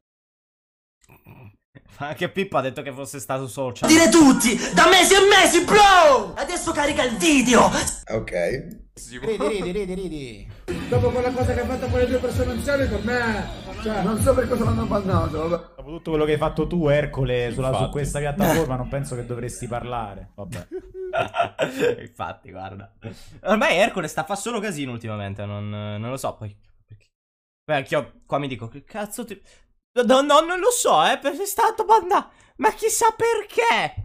anche Pippo ha detto che fosse stato social. dire tutti da mesi e mesi, bro! Adesso carica il video! Ok. Ridi, ridi, ridi, ridi. Dopo quella cosa che ha fatto con le due persone anziane, per me. Cioè, Non so per cosa l'hanno bannato, vabbè. Dopo tutto quello che hai fatto tu, Ercole, sulla- su questa piattaforma, non penso che dovresti parlare. Vabbè. Infatti, guarda. Ormai Ercole sta fa solo casino ultimamente, non, non lo so poi. Perché? Beh, anch'io qua mi dico, che cazzo ti... No, no, non lo so, eh, è stato bandato. Ma chissà perché.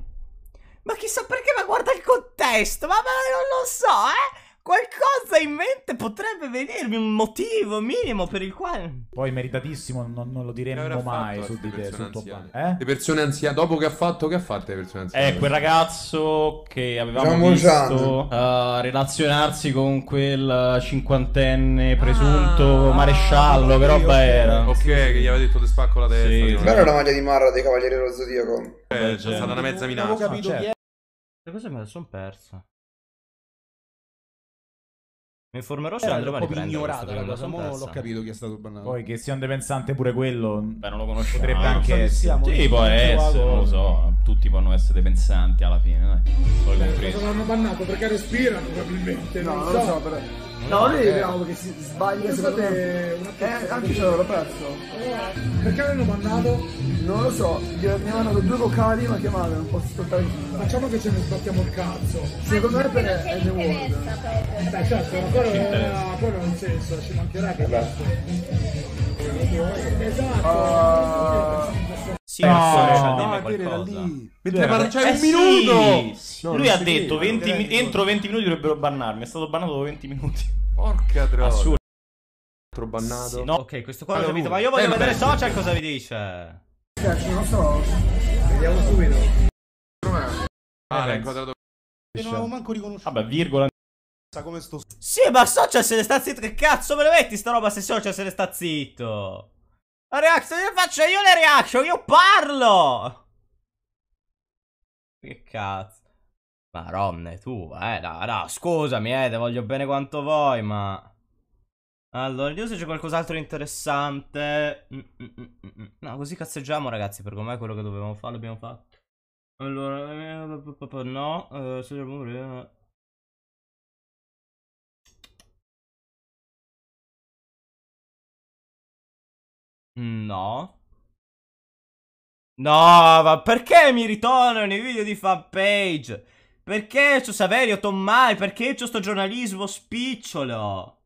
Ma chissà perché, ma guarda il contesto. Ma, ma non lo so, eh. Qualcosa in mente potrebbe venirmi, un motivo minimo per il quale... Poi meritatissimo, non, non lo diremmo mai su di te, sul tuo. Eh? Le persone anziane, dopo che ha fatto, che ha fatto le persone anziane? È quel ragazzo che avevamo Valjean. visto eh, relazionarsi con quel cinquantenne presunto Ah, maresciallo, che roba era? Ok, che gli aveva detto ti spacco la testa. Sì, sì. Bella la maglia di Marra dei Cavalieri dello Zodiaco. eh, c'è stata una mezza avevo minaccia. capito certo. Le cose me le sono perse. Mi informerò se Era andremo a riprendere ignorata la cosa, mo l'ho capito chi è stato bannato. Poi che sia un depensante pure quello. Beh, non lo conosco. Potrebbe Ah, anche essere. siamo. Sì, può Non essere, non lo so. Tutti possono essere dei pensanti alla fine, dai. Poi cosa compreso. l'hanno bannato? Perché respira probabilmente. No, non non lo so, però. No, noi vediamo che si sbaglia, secondo me. Eh, anche io l'ho perso. Perché l'hanno bannato? Non lo so, mi hanno dato due vocali, ma chiamate, non posso ascoltare nulla. Facciamo che ce ne sbattiamo il cazzo. Secondo me per è The World. Beh certo, ma quello, eh, quello ha un senso, ci mancherà che Esatto. Ah, Sì, No, ma social, no, dimmi era qualcosa. lì. Mentre Eh, parla- c'è Eh un sì, minuto! sì. No, Lui ha detto vede, 20 mi- entro 20 minuti dovrebbero bannarmi. È stato bannato dopo 20 minuti. Porca troia. Assurdo. Bannato. Sì, no. Ok, questo qua l'ho Allora, capito, ma io voglio Eh, vedere beh. social cosa vi dice. scherzo, non so. Vediamo subito. Ah, l'ha Eh, inquadrato. Non avevo manco riconosciuto. Vabbè, virgola. Sa come sto Sì, ma social se ne sta zitto. Che cazzo me le metti sta roba se social se ne sta zitto? La io faccio io le reaction, io parlo! Che cazzo? Ma Ronne, tu, eh, no, no, scusami, eh, te voglio bene quanto vuoi, ma... Allora, vediamo se c'è qualcos'altro interessante. Mm, mm, mm. No, così cazzeggiamo, ragazzi, perché ormai quello che dovevamo fare l'abbiamo fatto. Allora, eh, p- p- p- no, eh, No. No, ma perché mi ritornano i video di fanpage? Perché c'ho Saverio Tommai? Perché c'ho sto giornalismo spicciolo?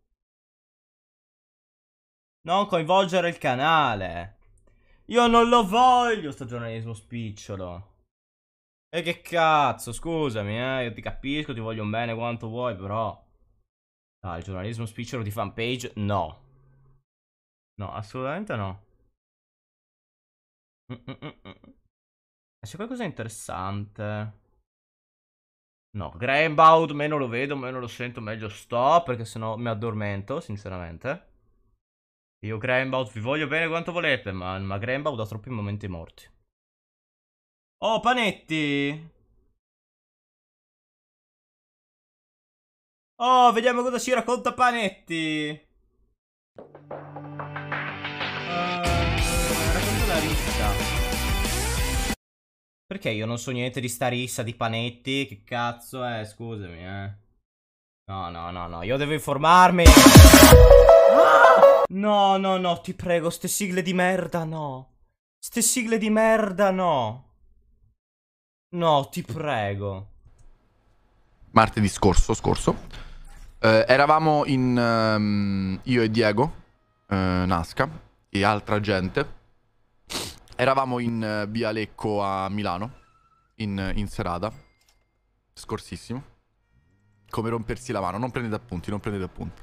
Non coinvolgere il canale. Io non lo voglio sto giornalismo spicciolo. E che cazzo, scusami, eh, io ti capisco, ti voglio bene quanto vuoi, però... Ah, il giornalismo spicciolo di fanpage? No. No, assolutamente no. Mm-mm-mm. C'è qualcosa di interessante? No, Grainbound meno lo vedo, meno lo sento, meglio sto, perché sennò mi addormento, sinceramente. Io Grainbound vi voglio bene quanto volete, ma, ma Grainbound ha troppi momenti morti. Oh, Panetti! Oh, vediamo cosa ci racconta Panetti! Rissa. Perché io non so niente di sta rissa di Panetti? Che cazzo è? Scusami, eh. No, no, no, no, io devo informarmi. No, no, no, ti prego, ste sigle di merda, no. Ste sigle di merda, no. No, ti prego. Martedì scorso, scorso. Eh, eravamo in... Um, io e Diego, eh, Nasca, e altra gente Eravamo in uh, via Lecco a Milano, in, in serata, scorsissimo. Come rompersi la mano, non prendete appunti, non prendete appunti.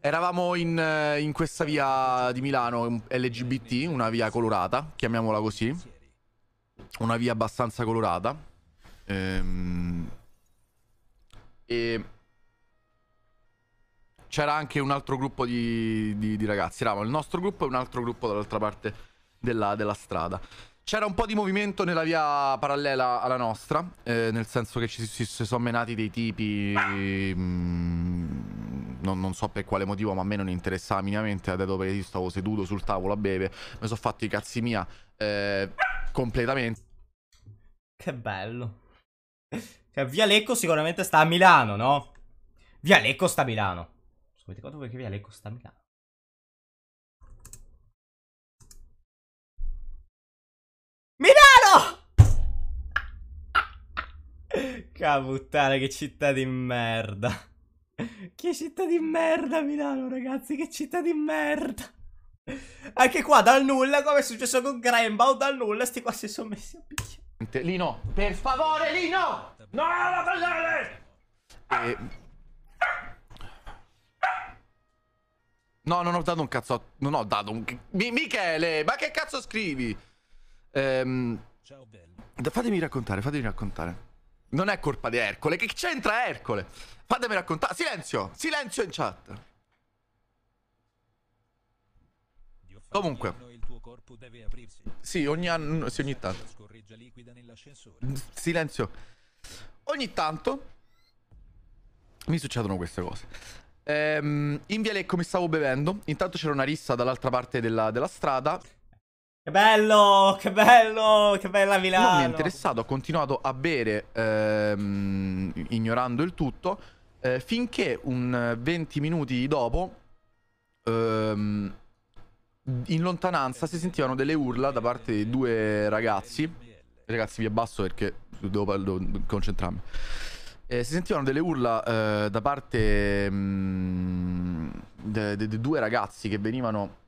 Eravamo in, uh, in questa via di Milano, LGBT, una via colorata, chiamiamola così. Una via abbastanza colorata. Ehm, e c'era anche un altro gruppo di, di, di ragazzi. Eravamo il nostro gruppo e un altro gruppo dall'altra parte della, della strada. C'era un po' di movimento nella via parallela alla nostra, eh, nel senso che ci, ci, ci, sono menati dei tipi... Mm, non, non, so per quale motivo, ma a me non interessava minimamente, dato che io stavo seduto sul tavolo a bere, mi sono fatto i cazzi mia eh, completamente. Che bello. Cioè, via Lecco sicuramente sta a Milano, no? Via Lecco sta a Milano. Sapete quanto vuoi che Via Lecco sta a Milano? Cavuttare, che città di merda. Che città di merda Milano, ragazzi, che città di merda. Anche qua dal nulla, come è successo con Grambau, dal nulla sti qua si sono messi a picchiare. Lino, per favore, Lino! No, la tagliare! E... No, non ho dato un cazzo. Non ho dato un. Mi Michele, ma che cazzo scrivi? Ehm. Ciao, bello. Fatemi raccontare, fatemi raccontare. Non è colpa di Ercole. Che c'entra Ercole? Fatemi raccontare. Silenzio! Silenzio in chat. Comunque. Sì, ogni anno. Sì, ogni tanto. Silenzio. Ogni tanto. Mi succedono queste cose. Ehm, in via Lecco mi stavo bevendo. Intanto c'era una rissa dall'altra parte della, della strada. Che bello, che bello, che bella Milano. Non mi è interessato, ho continuato a bere ehm, ignorando il tutto eh, finché un 20 minuti dopo ehm, in lontananza si sentivano delle urla da parte di due ragazzi. Ragazzi, vi abbasso perché devo, devo concentrarmi. Eh, si sentivano delle urla eh, da parte mm, di due ragazzi che venivano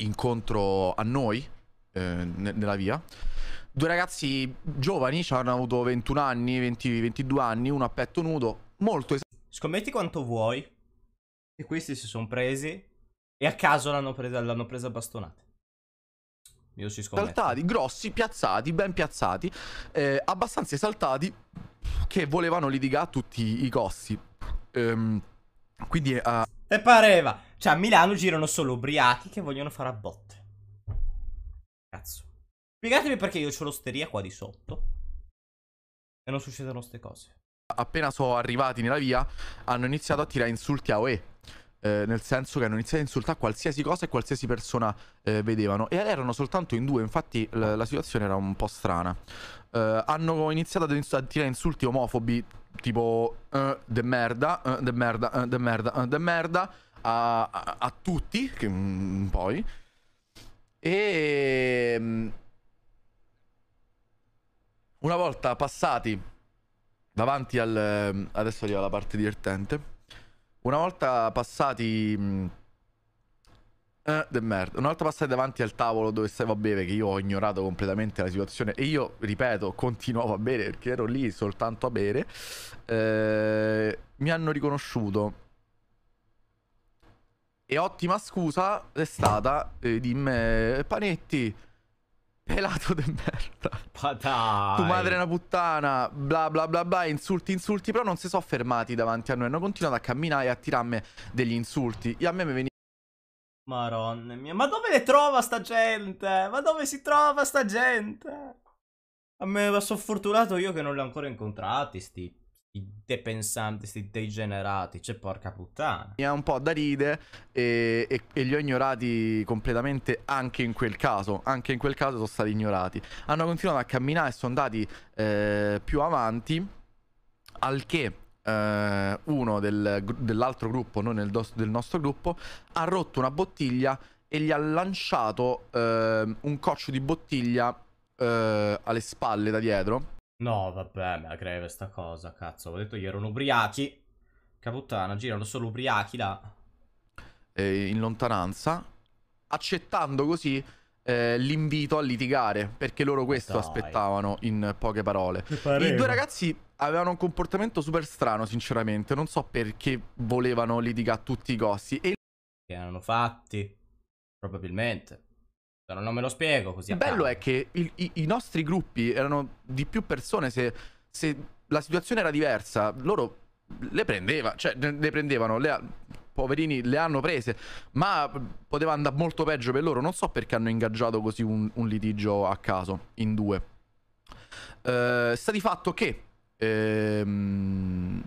incontro a noi eh, nella via. Due ragazzi giovani, hanno avuto 21 anni, 20, 22 anni, uno a petto nudo, molto esatto. Scommetti quanto vuoi che questi si sono presi e a caso l'hanno presa, l'hanno presa bastonate. Io ci scommetto. Saltati, grossi, piazzati, ben piazzati, eh, abbastanza esaltati che volevano litigare a tutti i costi. Ehm, quindi... Uh... Te pareva? Cioè, a Milano girano solo ubriachi che vogliono fare a botte. Cazzo. Spiegatemi perché io ho l'osteria qua di sotto. E non succedono queste cose. Appena sono arrivati nella via, hanno iniziato a tirare insulti a OE. Eh, nel senso che hanno iniziato a insultare qualsiasi cosa e qualsiasi persona eh, vedevano. E erano soltanto in due, infatti la, la situazione era un po' strana. Eh, hanno iniziato a tirare insulti omofobi, tipo uh, de merda, uh, de merda, uh, de merda, uh, de merda a, a, a tutti, che, mm, poi. E mm, una volta passati davanti al... Adesso arriva la parte divertente. Una volta passati... Uh, Eh, de merda. Una volta passati davanti al tavolo dove stavo a bere, che io ho ignorato completamente la situazione, e io, ripeto, continuavo a bere perché ero lì soltanto a bere, eh, mi hanno riconosciuto. E ottima scusa è stata eh, di Panetti, pelato de merda. Ma dai. Tu madre è una puttana, bla bla bla bla, insulti, insulti, però non si sono fermati davanti a noi, hanno continuato a camminare e a tirarmi degli insulti. E a me mi veniva Maronna mia, ma dove le trova sta gente? Ma dove si trova sta gente? A me va sfortunato io che non li ho ancora incontrati, sti, sti depensanti, sti degenerati. Cioè, porca puttana. Mi ha un po' da ride e, e- e li ho ignorati completamente anche in quel caso. Anche in quel caso sono stati ignorati. Hanno continuato a camminare e sono andati eh, più avanti. Al che eh, uno del dell'altro gruppo, non dos- del nostro gruppo, ha rotto una bottiglia e gli ha lanciato eh, un coccio di bottiglia eh, alle spalle da dietro. No, vabbè, me la greve sta cosa, cazzo. Avevo detto io erano ubriachi. Caputtana, girano solo ubriachi là. eh, in lontananza, accettando così eh, l'invito a litigare, perché loro questo Dai. aspettavano in poche pareva. I due ragazzi avevano un comportamento super strano, sinceramente, non so perché volevano litigare a tutti i costi. E Che erano fatti. Probabilmente. Però non me lo spiego così. il bello è che il- i, i nostri gruppi erano di più persone, se, se la situazione era diversa, loro le prendevano, cioè le prendevano, le poverini le hanno prese, ma poteva andare molto peggio per loro. Non so perché hanno ingaggiato così un, un litigio a caso, in due. Eh, sta di fatto che ehm,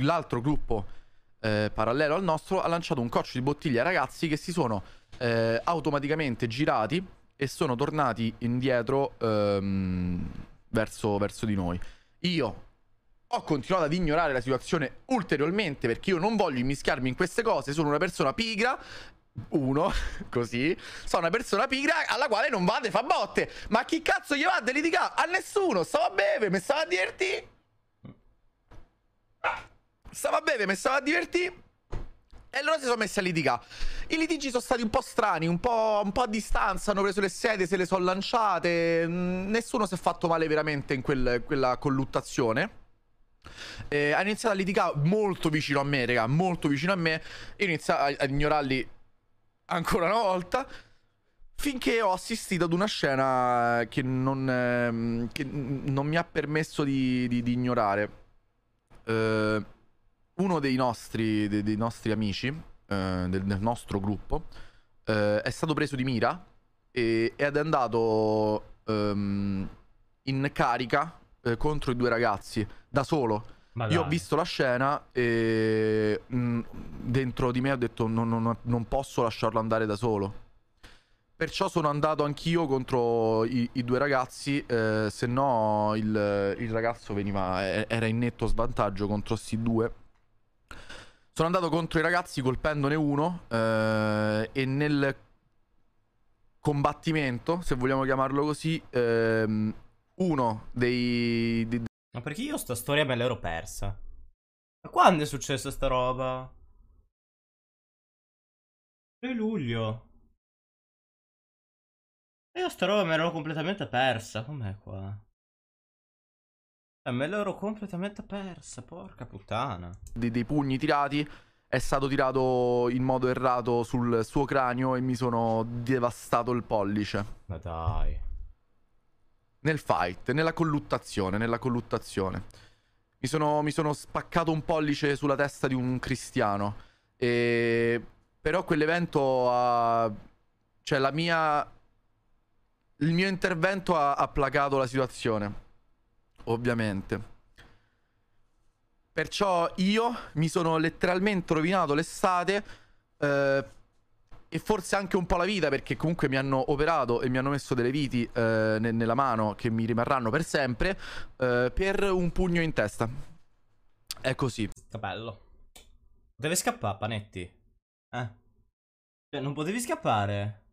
l'altro gruppo eh, parallelo al nostro ha lanciato un coccio di bottiglie ai ragazzi che si sono eh, automaticamente girati e sono tornati indietro ehm, verso, verso di noi. Io ho continuato ad ignorare la situazione ulteriormente perché io non voglio immischiarmi in queste cose, sono una persona pigra. Uno, così, sono una persona pigra alla quale non vate fa botte. Ma chi cazzo gli va a litigare? A nessuno, stavo a bere, mi stavo a divertire. Stavo a bere, mi stavo a divertire. E loro si sono messi a litigare. I litigi sono stati un po' strani, un po', un po' a distanza. Hanno preso le sedie, se le sono lanciate. mm, Nessuno si è fatto male veramente in quel- quella colluttazione. Eh, ha iniziato a litigare molto vicino a me, raga, molto vicino a me. Io ho iniziato a ignorarli ancora una volta. Finché ho assistito ad una scena che non, ehm, che non mi ha permesso di, di- di ignorare. Eh, uno dei nostri, dei, dei nostri amici, eh, del, del nostro gruppo, eh, è stato preso di mira e- ed è andato ehm, in carica eh, contro i due ragazzi da solo. Io ho visto la scena e mh, dentro di me ho detto non, non- non posso lasciarlo andare da solo. Perciò sono andato anch'io contro i, i due ragazzi, eh, se no il, il ragazzo veniva, era in netto svantaggio contro questi due. Sono andato contro i ragazzi colpendone uno eh, e nel combattimento, se vogliamo chiamarlo così, ehm, uno dei, dei- Ma perché io sta storia me l'ero persa? Ma quando è successa sta roba? 3 luglio. E io sta roba me l'ero completamente persa. Com'è qua? Eh, me l'ero completamente persa, porca puttana. dei- dei pugni tirati è stato tirato in modo errato sul suo cranio e mi sono devastato il pollice. Ma dai. Nel fight, nella colluttazione, nella colluttazione. Mi sono, mi sono spaccato un pollice sulla testa di un cristiano. E... Però quell'evento ha... Cioè la mia... Il mio intervento ha, ha placato la situazione. Ovviamente. Perciò io mi sono letteralmente rovinato l'estate eh, e forse anche un po' la vita perché comunque mi hanno operato e mi hanno messo delle viti eh, ne- nella mano che mi rimarranno per sempre eh, per un pugno in testa. È così. Capello. Deve scappare, Panetti. Eh. Cioè, non potevi scappare.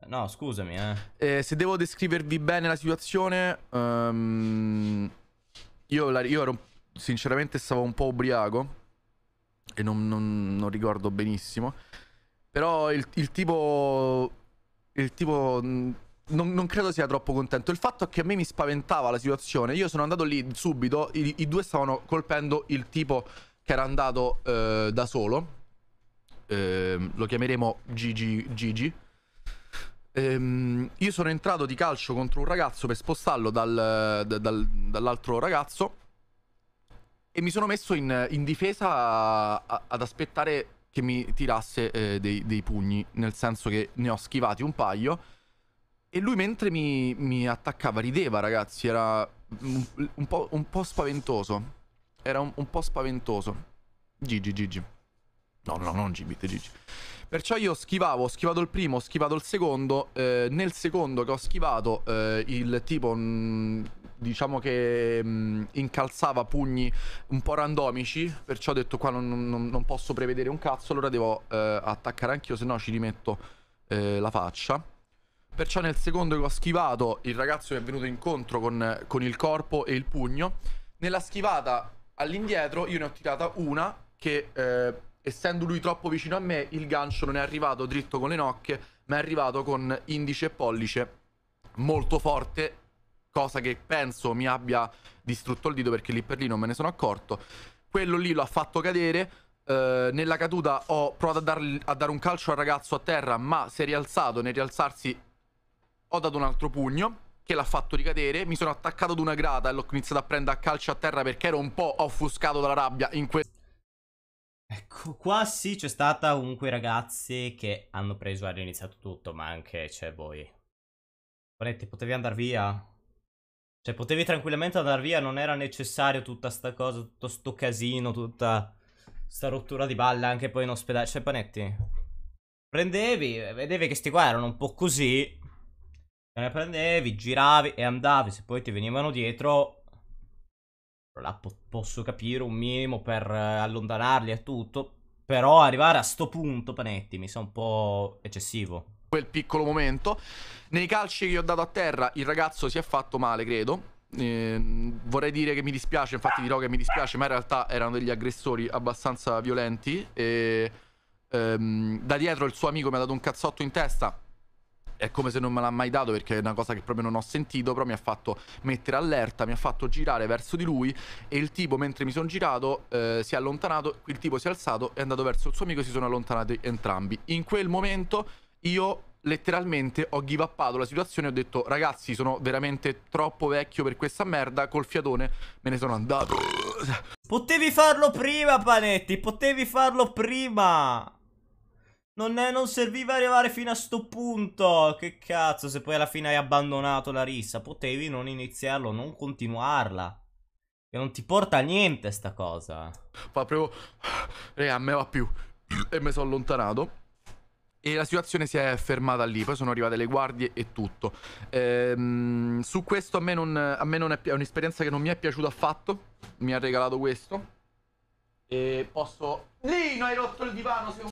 Eh, No, scusami, eh. Eh, se devo descrivervi bene la situazione, ehm, io, la- io ero sinceramente stavo un po' ubriaco. e non, non- non ricordo benissimo. Però il, il tipo. Il tipo. mh, Non, non credo sia troppo contento. Il fatto è che a me mi spaventava la situazione. Io sono andato lì subito. I, i due stavano colpendo il tipo che era andato eh, da solo. Ehm, lo chiameremo Gigi. Gigi. Ehm, io sono entrato di calcio contro un ragazzo per spostarlo dal- da- dal- dall'altro ragazzo. E mi sono messo in, in difesa a- a- ad aspettare che mi tirasse eh, dei, dei pugni. Nel senso che ne ho schivati un paio. E lui mentre mi, mi attaccava rideva, ragazzi. Era un, un po', un po' spaventoso. Era un, un po' spaventoso. Gigi, Gigi. No, no, non Gibit, Gigi. Perciò io schivavo, ho schivato il primo, ho schivato il secondo. eh, nel secondo che ho schivato, eh, il tipo, mh, diciamo che mh, incalzava pugni un po' randomici. Perciò ho detto qua non, non- non posso prevedere un cazzo, allora devo eh, attaccare anch'io, se no ci rimetto eh, la faccia. Perciò nel secondo che ho schivato, il ragazzo mi è venuto incontro con, con il corpo e il pugno. Nella schivata all'indietro io ne ho tirata una che, eh, essendo lui troppo vicino a me, il gancio non è arrivato dritto con le nocche, ma è arrivato con indice e pollice molto forte, cosa che penso mi abbia distrutto il dito perché lì per lì non me ne sono accorto. Quello lì l'ho fatto cadere. eh, nella caduta ho provato a, dargli- a dare un calcio al ragazzo a terra, ma si è rialzato. Nel rialzarsi ho dato un altro pugno che l'ha fatto ricadere. Mi sono attaccato ad una grata e l'ho iniziato a prendere a calcio a terra perché ero un po' offuscato dalla rabbia in quel Ecco, qua sì c'è stata comunque ragazzi che hanno preso hanno iniziato tutto, ma anche c'è voi. Panetti, potevi andare via? Cioè, potevi tranquillamente andare via, non era necessario tutta sta cosa, tutto sto casino, tutta sta rottura di balle anche poi in ospedale. Cioè, Panetti, prendevi, vedevi che sti qua erano un po' così, te ne prendevi, giravi e andavi, se poi ti venivano dietro... La po- posso capire un minimo per eh, allontanarli e tutto. Però arrivare a sto punto, Panetti, mi sa un po' eccessivo. quel piccolo momento. Nei calci che ho dato a terra, il ragazzo si è fatto male, credo. Ehm, vorrei dire che mi dispiace, infatti dirò che mi dispiace, ma in realtà erano degli aggressori abbastanza violenti. E ehm, da dietro il suo amico mi ha dato un cazzotto in testa. È come se non me l'ha mai dato perché è una cosa che proprio non ho sentito, però mi ha fatto mettere allerta, mi ha fatto girare verso di lui e il tipo mentre mi sono girato eh, si è allontanato, il tipo si è alzato e è andato verso il suo amico si sono allontanati entrambi. In quel momento io letteralmente ho give upato la situazione ho detto ragazzi sono veramente troppo vecchio per questa merda, col fiatone me ne sono andato. Potevi farlo prima, Panetti, potevi farlo prima. Non, è- non serviva arrivare fino a sto punto. Che cazzo, se poi alla fine hai abbandonato la rissa, potevi non iniziarlo, non continuarla. Che non ti porta a niente sta cosa. Fa proprio. Raga, a me va più. E mi sono allontanato. E la situazione si è fermata lì. Poi sono arrivate le guardie e tutto. Ehm, su questo a me, non, a me non è, è un'esperienza che non mi è piaciuta affatto. Mi ha regalato questo. E posso. Lino, hai rotto il divano. Un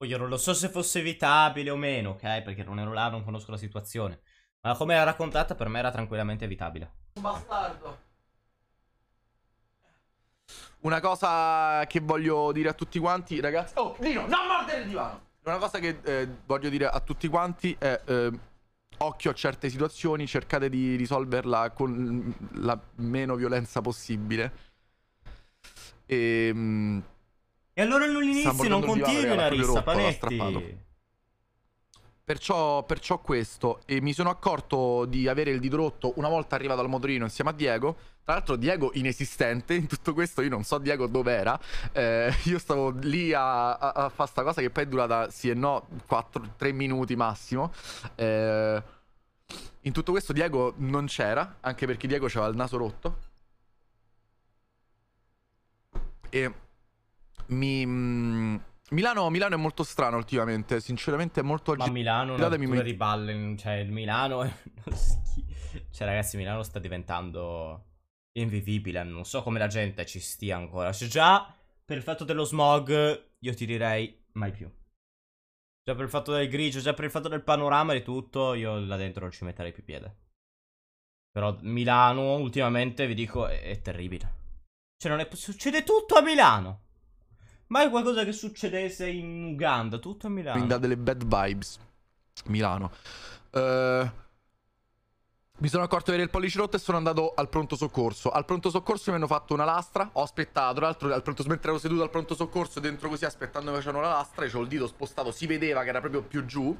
Poi io non lo so se fosse evitabile o meno, ok? Perché non ero là, non conosco la situazione. Ma come era raccontata, per me era tranquillamente evitabile. bastardo. Una cosa che voglio dire a tutti quanti, ragazzi. Oh, Lino, non mordere il divano! Una cosa che eh, voglio dire a tutti quanti è. eh, occhio a certe situazioni, cercate di risolverla con la meno violenza possibile. E. E allora non inizi, non continui la rissa, Panetti. Perciò, perciò questo. E mi sono accorto di avere il dito rotto una volta arrivato al motorino insieme a Diego. Tra l'altro, Diego inesistente in tutto questo. Io non so Diego dov'era. Eh, io stavo lì a, a, a fare sta cosa che poi è durata sì e no 3 minuti massimo. Eh, in tutto questo Diego non c'era, anche perché Diego aveva il naso rotto. E mi. mm, Milano, Milano è molto strano ultimamente, sinceramente è molto Ma Milano non mi- di balle, cioè il Milano è uno schi- Cioè ragazzi, Milano sta diventando invivibile, non so come la gente ci stia ancora. Cioè già per il fatto dello smog io ti direi mai più. Già per il fatto del grigio, già per il fatto del panorama e tutto, io là dentro non ci metterei più piede. Però Milano ultimamente vi dico è, è terribile. Cioè non è succede tutto a Milano. Mai qualcosa che succedesse in Uganda, tutto a Milano. Mi dà delle bad vibes. Milano. Eh, mi sono accorto di avere il pollice rotto e sono andato al pronto soccorso. Al pronto soccorso mi hanno fatto una lastra. Ho aspettato. Tra l'altro, al pronto mentre ero seduto al pronto soccorso, dentro così, aspettando che facevano la lastra, io c'ho il dito spostato. Si vedeva che era proprio più giù.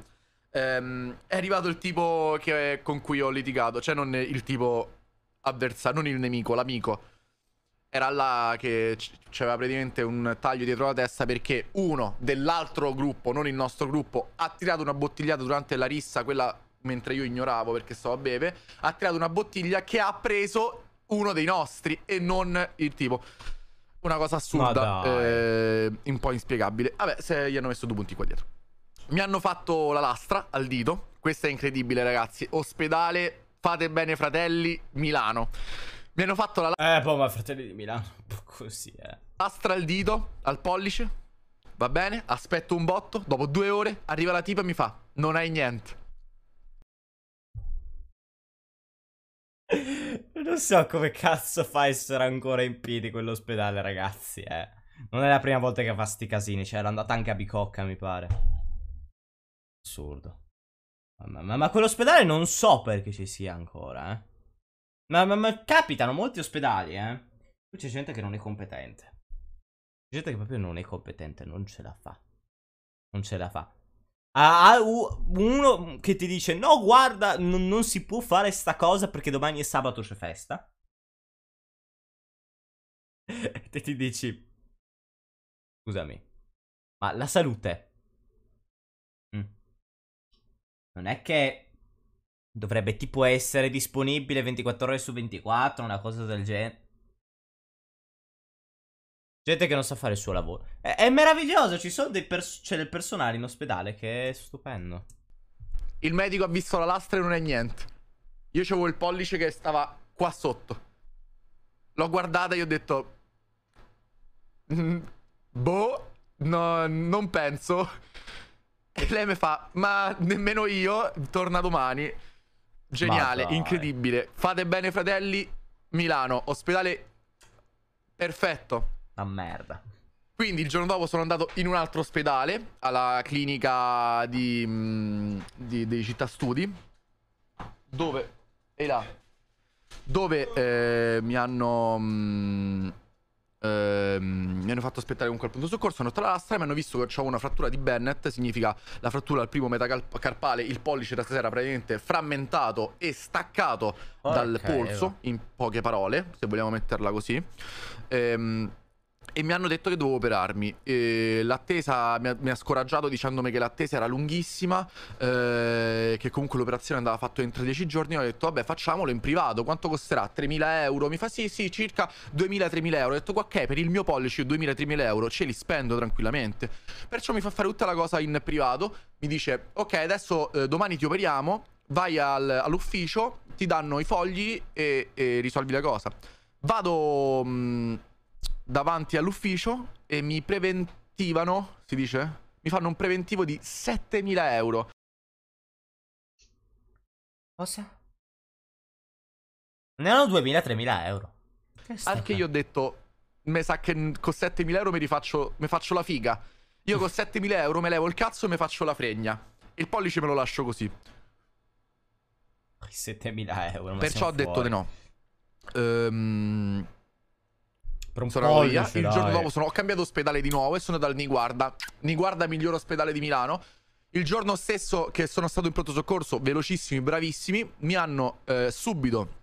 Ehm, è arrivato il tipo che- con cui ho litigato. Cioè, non il tipo avversario, non il nemico, l'amico. Era là che c- c'aveva praticamente un taglio dietro la testa perché uno dell'altro gruppo, non il nostro gruppo, ha tirato una bottigliata durante la rissa, quella mentre io ignoravo perché stavo a bere, ha tirato una bottiglia che ha preso uno dei nostri e non il tipo. Una cosa assurda, eh, un po' inspiegabile. Vabbè, se gli hanno messo due punti qua dietro. Mi hanno fatto la lastra al dito. Questo è incredibile, ragazzi. Ospedale, fate bene, fratelli, Milano. Mi hanno fatto la Eh, poi ma fratelli di Milano, po' così, eh. lastra al dito, al pollice. Va bene, aspetto un botto. Dopo due ore arriva la tipa e mi fa: Non hai niente. Non so come cazzo fa a essere ancora in piedi quell'ospedale, ragazzi, eh. Non è la prima volta che fa sti casini, cioè era andata anche a Bicocca, mi pare. Assurdo. Ma, ma- ma quell'ospedale non so perché ci sia ancora, eh. Ma, ma- ma capitano molti ospedali, eh. Qui c'è gente che non è competente. C'è gente che proprio non è competente, non ce la fa. Non ce la fa. Ah, uno che ti dice: No, guarda, non, non si può fare sta cosa perché domani è sabato, c'è festa. E ti dici: Scusami, ma la salute Mm. non è che dovrebbe tipo essere disponibile 24 ore su 24, una cosa del genere. Gente che non sa fare il suo lavoro. È, è meraviglioso, ci sono dei pers- c'è del personale in ospedale che è stupendo. Il medico ha visto la lastra e non è niente. Io c'avevo il pollice che stava qua sotto. L'ho guardata e gli ho detto. "Mm, Boh, no, non penso. E lei mi fa: Ma nemmeno io. Torna domani. Geniale, Ma dai. incredibile. Fate bene, fratelli. Milano, ospedale perfetto. Una merda. Quindi il giorno dopo sono andato in un altro ospedale, alla clinica di, mm, di, di Città Studi, dove... E là. Dove eh, mi hanno... mm, ehm, mi hanno fatto aspettare comunque al pronto soccorso, hanno fatto la lastra e mi hanno visto che avevo una frattura di Bennett, significa la frattura al primo metacarpale, il pollice da stasera praticamente frammentato e staccato dal Porca polso, Eva. in poche parole, se vogliamo metterla così. Ehm, e mi hanno detto che dovevo operarmi. E l'attesa mi ha, mi ha scoraggiato dicendomi che l'attesa era lunghissima, eh, che comunque l'operazione andava fatta entro 10 giorni. Ho detto, vabbè, facciamolo in privato. Quanto costerà? 3.000 euro? Mi fa, sì, sì, circa 2.000-3.000 euro. Ho detto, ok, per il mio pollice io 2.000-3.000 euro ce li spendo tranquillamente. Perciò mi fa fare tutta la cosa in privato. Mi dice, ok, adesso eh, domani ti operiamo, vai al- all'ufficio, ti danno i fogli e, e risolvi la cosa. Vado mh, davanti all'ufficio e mi preventivano, si dice? Mi fanno un preventivo di 7.000 euro. Cosa? Ne hanno 2.000-3.000 euro. Che sta Al che io ho detto, me sa che con 7.000 euro mi rifaccio, mi faccio la figa. Io con 7.000 euro me levo il cazzo e mi faccio la fregna. Il pollice me lo lascio così. 7.000 euro. Perciò ho siamo detto fuori. di no. Ehm, Per un sono via. Il giorno dai. dopo sono, ho cambiato ospedale di nuovo e sono andato al Niguarda. Niguarda, miglior ospedale di Milano. Il giorno stesso che sono stato in pronto soccorso, velocissimi, bravissimi, mi hanno eh, subito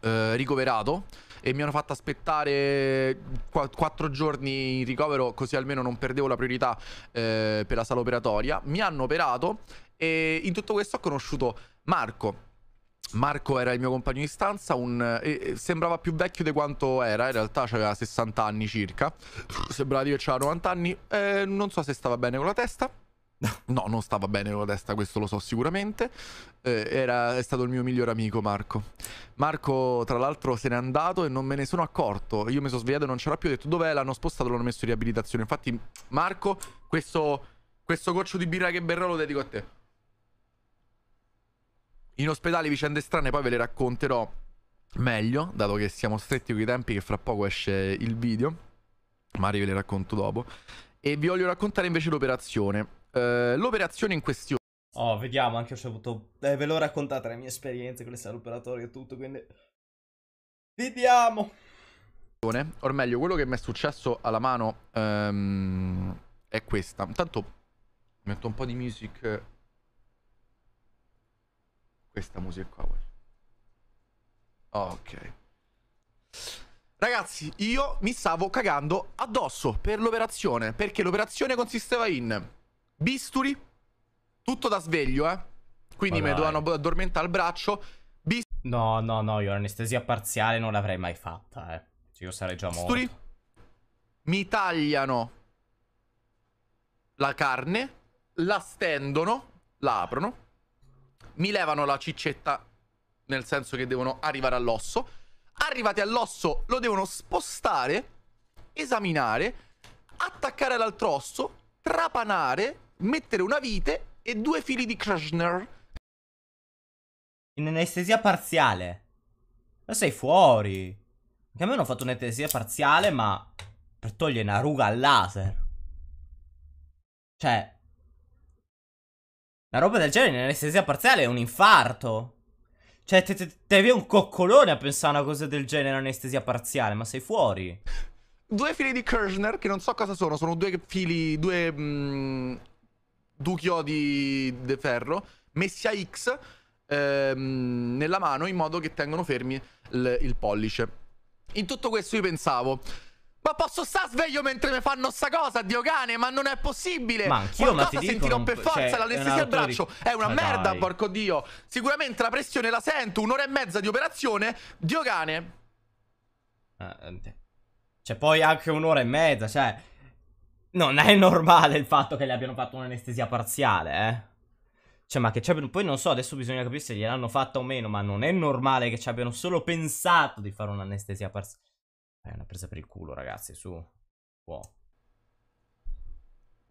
eh, ricoverato e mi hanno fatto aspettare qua- quattro giorni in ricovero così almeno non perdevo la priorità eh, per la sala operatoria. Mi hanno operato e in tutto questo ho conosciuto Marco. Marco era il mio compagno di stanza, un- e- e sembrava più vecchio di quanto era, in realtà aveva 60 anni circa, sembrava di che aveva 90 anni, Eh, non so se stava bene con la testa, no, non stava bene con la testa, questo lo so sicuramente, Eh, era, è stato il mio migliore amico Marco. Marco tra l'altro se n'è andato e non me ne sono accorto, io mi sono svegliato e non c'era più, ho detto dov'è, l'hanno spostato, l'hanno messo in riabilitazione, infatti Marco, questo, questo goccio di birra che berrò lo dedico a te. In ospedale vicende strane, poi ve le racconterò meglio, dato che siamo stretti con i tempi che fra poco esce il video. Magari ve le racconto dopo. E vi voglio raccontare invece l'operazione. Eh, l'operazione in questione. Oh, vediamo, anche io ho avuto... Eh, ve l'ho raccontata le mie esperienze con le sale operatorie e tutto, quindi... Vediamo! O meglio, quello che mi è successo alla mano ehm, è questa. Intanto metto un po' di music. Questa musica qua. Ok. Ragazzi, io mi stavo cagando addosso per l'operazione. Perché l'operazione consisteva in bisturi, tutto da sveglio, eh. Quindi mi dovevano addormentare il braccio. No, no, no, io l'anestesia parziale non l'avrei mai fatta, eh. Cioè, io sarei già morto. Bisturi. Mi tagliano la carne, la stendono, la aprono, mi levano la ciccetta, nel senso che devono arrivare all'osso. Arrivati all'osso lo devono spostare, esaminare, attaccare all'altro osso, trapanare, mettere una vite e due fili di Krishner. In anestesia parziale. Ma sei fuori. Anche a me hanno fatto un'anestesia parziale, ma per togliere una ruga al laser. Cioè, una roba del genere in anestesia parziale è un infarto. Cioè, te, te, te avevi un coccolone a pensare a una cosa del genere in anestesia parziale, ma sei fuori. Due fili di Kirchner, che non so cosa sono, sono due fili, due mm, due chiodi di ferro messi a X ehm, nella mano in modo che tengono fermi il, il pollice. In tutto questo io pensavo, ma posso stare sveglio mentre mi fanno sta cosa, Dio cane, ma non è possibile. Ma anch'io, ma Qualcosa ti dico, sentirò non per forza, cioè, l'anestesia al braccio è una Ma merda, dai. porco Dio. Sicuramente la pressione la sento, un'ora e mezza di operazione, Dio cane. Eh, eh, Cioè, poi anche un'ora e mezza, cioè... Non è normale il fatto che le abbiano fatto un'anestesia parziale, eh. Cioè, ma che ci abbiano... Poi non so, adesso bisogna capire se gliel'hanno fatta o meno, ma non è normale che ci abbiano solo pensato di fare un'anestesia parziale. È una presa per il culo, ragazzi, su. Wow.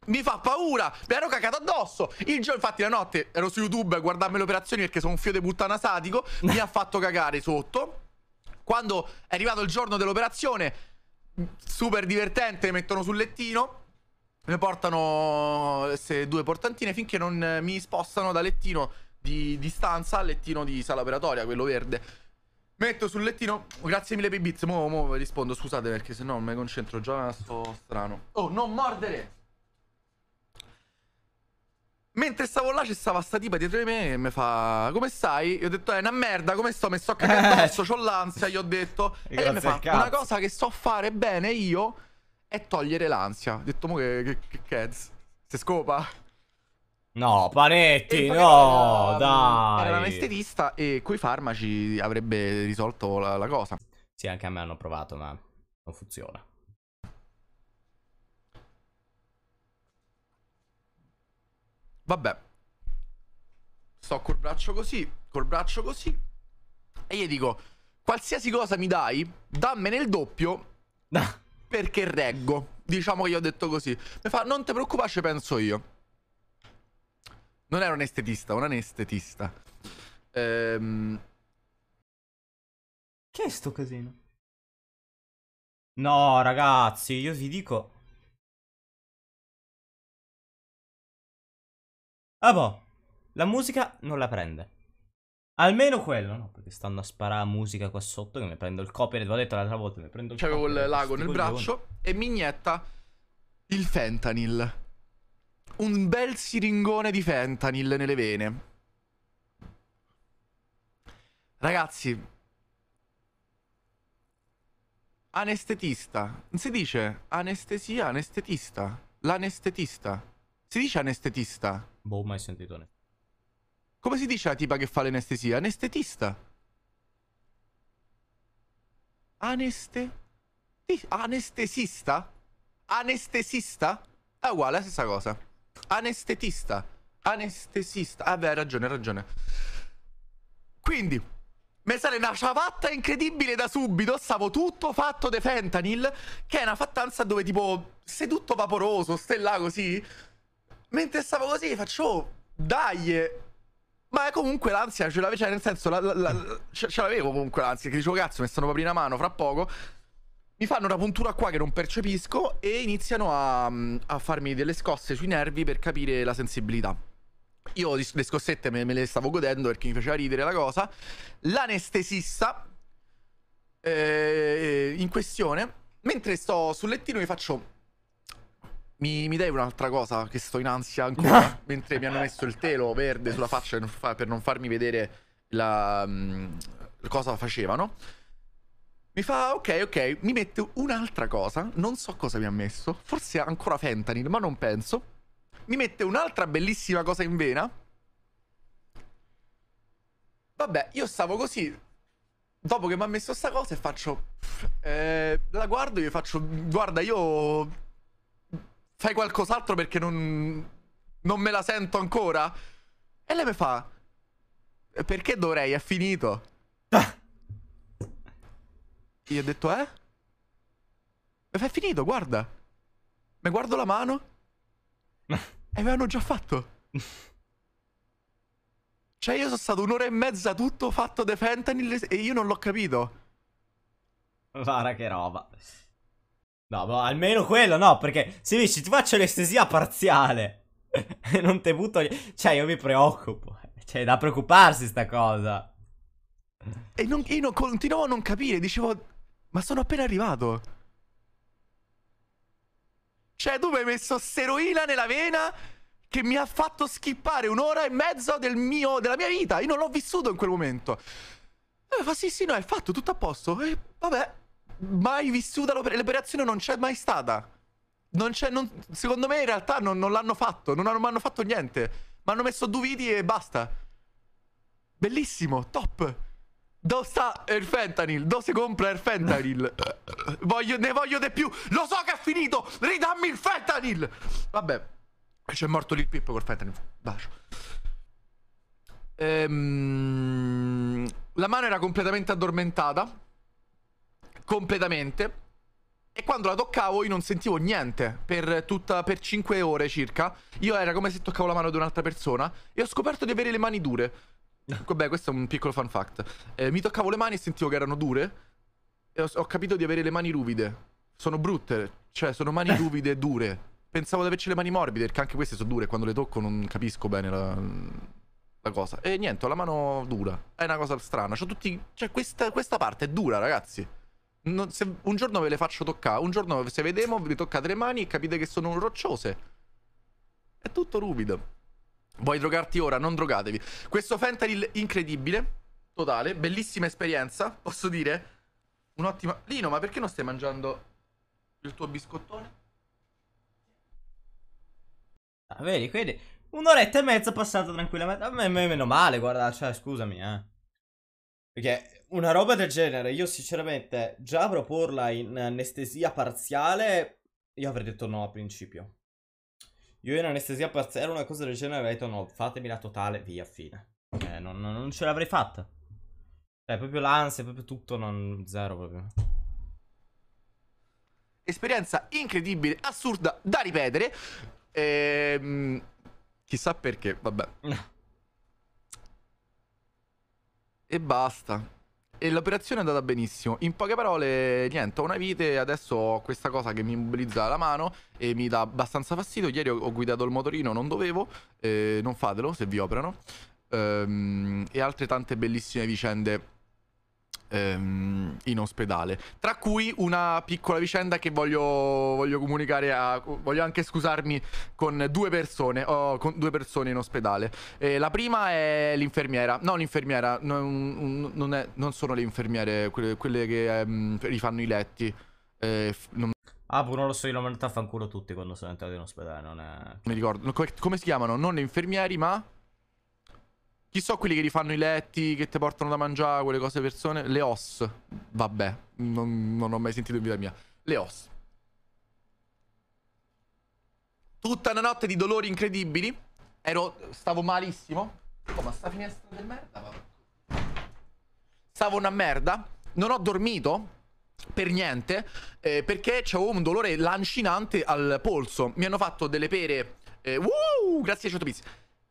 Mi fa paura, mi ero cagato addosso. Il giorno, infatti, la notte ero su YouTube a guardarmi le operazioni perché sono un fio di puttana sadico. mi ha fatto cagare sotto. Quando è arrivato il giorno dell'operazione, super divertente, mi mettono sul lettino. Mi portano queste due portantine finché non mi spostano da lettino di, di stanza al lettino di sala operatoria, quello verde. Metto sul lettino. Grazie mille per i bits. Mo, mo rispondo, scusate perché sennò non mi concentro. Già sto strano. Oh, non mordere! Mentre stavo là, ci stava sta tipa dietro di me e mi fa: Come stai? Io ho detto: È una merda, come sto? Mi sto cagando addosso, c'ho l'ansia. Gli ho detto. E lei mi fa. Una cosa che so fare bene io è togliere l'ansia. Ho detto: Mo che, che, che cazzo? Se scopa? No, Panetti, no, era- dai. Era l'anestesista e coi farmaci avrebbe risolto la, la cosa. Sì, anche a me hanno provato, ma non funziona. Vabbè. Sto col braccio così, col braccio così. E gli dico, qualsiasi cosa mi dai, dammene il doppio perché reggo. Diciamo che gli ho detto così. Mi fa, non ti preoccupare, penso io. Non era un estetista, un anestetista. Ehm... Che è sto casino? No, ragazzi, io vi dico. Ah boh, la musica non la prende. Almeno quello, no? Perché stanno a sparare musica qua sotto che mi prendo il copyright. L'ho detto l'altra volta, mi prendo il C'avevo il lago nel braccio e mi inietta il fentanyl. Un bel siringone di fentanyl nelle vene. Ragazzi, anestetista. Non si dice anestesia, anestetista. L'anestetista. Si dice anestetista. Boh, mai sentito ne. Come si dice la tipa che fa l'anestesia? Anestetista. Aneste... Anestesista? Anestesista? È uguale, è la stessa cosa. Anestetista. Anestesista. Ah, beh, hai ragione, hai ragione. Quindi, mi sale una ciabatta incredibile da subito. Stavo tutto fatto de fentanyl. Che è una fattanza dove, tipo, sei tutto vaporoso, stai là così. Mentre stavo così, faccio, "Oh, dai. Ma comunque l'ansia ce l'avevo, cioè nel senso, la- la- la- ce ce l'avevo comunque l'ansia, che dicevo, cazzo, mi stanno per aprire una mano fra poco. Mi fanno una puntura qua che non percepisco e iniziano a, a farmi delle scosse sui nervi per capire la sensibilità. Io le scossette me, me le stavo godendo perché mi faceva ridere la cosa. L'anestesista eh, in questione, mentre sto sul lettino, mi faccio. Mi, mi dai un'altra cosa che sto in ansia ancora? mentre mi hanno messo il telo verde sulla faccia per non, fa- per non farmi vedere la, mm, cosa facevano. Mi fa, ok, ok, mi mette un'altra cosa, non so cosa mi ha messo, forse ancora fentanyl, ma non penso. Mi mette un'altra bellissima cosa in vena. Vabbè, io stavo così. Dopo che mi ha messo sta cosa e faccio... eh, la guardo e faccio... Guarda, io... Fai qualcos'altro perché non... Non me la sento ancora? E lei mi fa... Perché dovrei? È finito. Io ho detto, eh? Mi fa, è finito, guarda. Mi guardo la mano. E avevano già fatto. Cioè, io sono stato un'ora e mezza tutto fatto de fentanyl e io non l'ho capito. Guarda che roba. No, ma almeno quello no, perché se dici ti faccio l'estesia parziale e non te butto... Cioè, io mi preoccupo. Cioè, è da preoccuparsi sta cosa. E non- io non- continuavo a non capire, dicevo, ma sono appena arrivato. Cioè, tu mi hai messo steroina nella vena che mi ha fatto skippare un'ora e mezza del mio, della mia vita. Io non l'ho vissuto in quel momento. E fa, sì, sì, no, è fatto, tutto a posto. E vabbè, mai vissuta l'oper- l'operazione, non c'è mai stata. Non c'è, non- secondo me in realtà non, non l'hanno fatto, non hanno, hanno fatto niente. Mi hanno messo due viti e basta. Bellissimo, top. Dove sta il fentanyl? Dove si compra il fentanyl? voglio, ne voglio di più. Lo so che è finito. Ridammi il fentanyl. Vabbè. C'è morto lì il Pippo col fentanyl. Bacio. Ehm, la mano era completamente addormentata. Completamente. E quando la toccavo io non sentivo niente per, tutta, per 5 ore circa. Io era come se toccavo la mano di un'altra persona. E ho scoperto di avere le mani dure. Vabbè, questo è un piccolo fun fact. Eh, mi toccavo le mani e sentivo che erano dure. E ho, ho capito di avere le mani ruvide. Sono brutte. Cioè, sono mani ruvide e dure. Pensavo di averci le mani morbide, perché anche queste sono dure. Quando le tocco non capisco bene la, la cosa. E niente, ho la mano dura. È una cosa strana. C'ho tutti. Cioè, questa, questa parte è dura, ragazzi. Non- se un giorno ve le faccio toccare, un giorno se vediamo, vi toccate le mani e capite che sono rocciose. È tutto ruvido. Vuoi drogarti ora? Non drogatevi. Questo fentanyl incredibile, totale, bellissima esperienza, posso dire. Un'ottima... Lino, ma perché non stai mangiando il tuo biscottone? Ah, vedi, quindi un'oretta e mezza passata tranquillamente. A me- meno male, guarda, cioè, scusami, eh. Perché una roba del genere, io sinceramente, già proporla in anestesia parziale, io avrei detto no a principio. Io in anestesia parziale una cosa del genere avrei detto no, fatemi la totale, via, fine. Eh, non, non- non ce l'avrei fatta. Cioè, proprio l'ansia, proprio tutto, non, zero proprio. Esperienza incredibile, assurda, da ripetere. Ehm, chissà perché, vabbè. E basta. E l'operazione è andata benissimo. In poche parole, niente, ho una vite adesso ho questa cosa che mi immobilizza la mano e mi dà abbastanza fastidio. Ieri ho ho guidato il motorino, non dovevo. eh, non fatelo se vi operano. Ehm, e altre tante bellissime vicende ehm, in ospedale. Tra cui una piccola vicenda che voglio, voglio comunicare a. Voglio anche scusarmi con due persone. Ho con due persone in ospedale. Eh, la prima è l'infermiera. No, l'infermiera. Non, non è- non sono le infermiere, quelle, quelle che ehm, rifanno i letti. Eh, non Ah, pure non lo so, io l'ho a fanculo tutti quando sono entrato in ospedale, non è... mi ricordo. Come, come si chiamano? Non le infermieri, ma. Chi so quelli che rifanno i letti, che ti portano da mangiare, quelle cose persone? Le OS. Vabbè, non, non ho mai sentito in vita mia. Le OS. Tutta una notte di dolori incredibili. Ero. Stavo malissimo. Oh, ma sta finestra del merda. Stavo una merda. Non ho dormito. Per niente. eh, perché c'avevo un dolore lancinante al polso. Mi hanno fatto delle pere. eh, uh, grazie a 100 pizzi.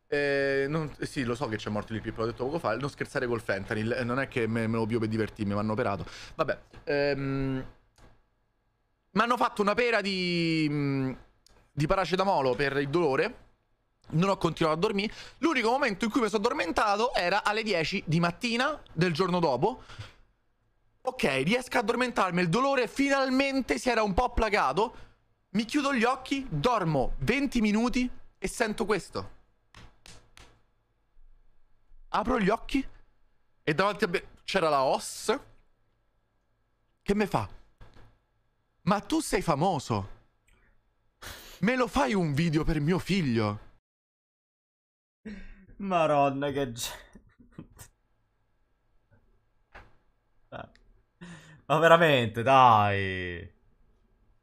Eh, non- sì, lo so che c'è morto il Pippo, l'ho detto poco fa. Non scherzare col fentanyl. eh, non è che me, me lo pio per divertirmi, mi hanno operato. Vabbè. ehm, Mi hanno fatto una pera di, mm, di paracetamolo per il dolore. Non ho continuato a dormire. L'unico momento in cui mi sono addormentato era alle 10 di mattina del giorno dopo. Ok, riesco a addormentarmi. Il dolore finalmente si era un po' placato. Mi chiudo gli occhi, dormo 20 minuti e sento questo. Apro gli occhi e davanti a me c'era la OS che mi fa. Ma tu sei famoso. Me lo fai un video per mio figlio? Maronna che gente. Ma veramente, dai.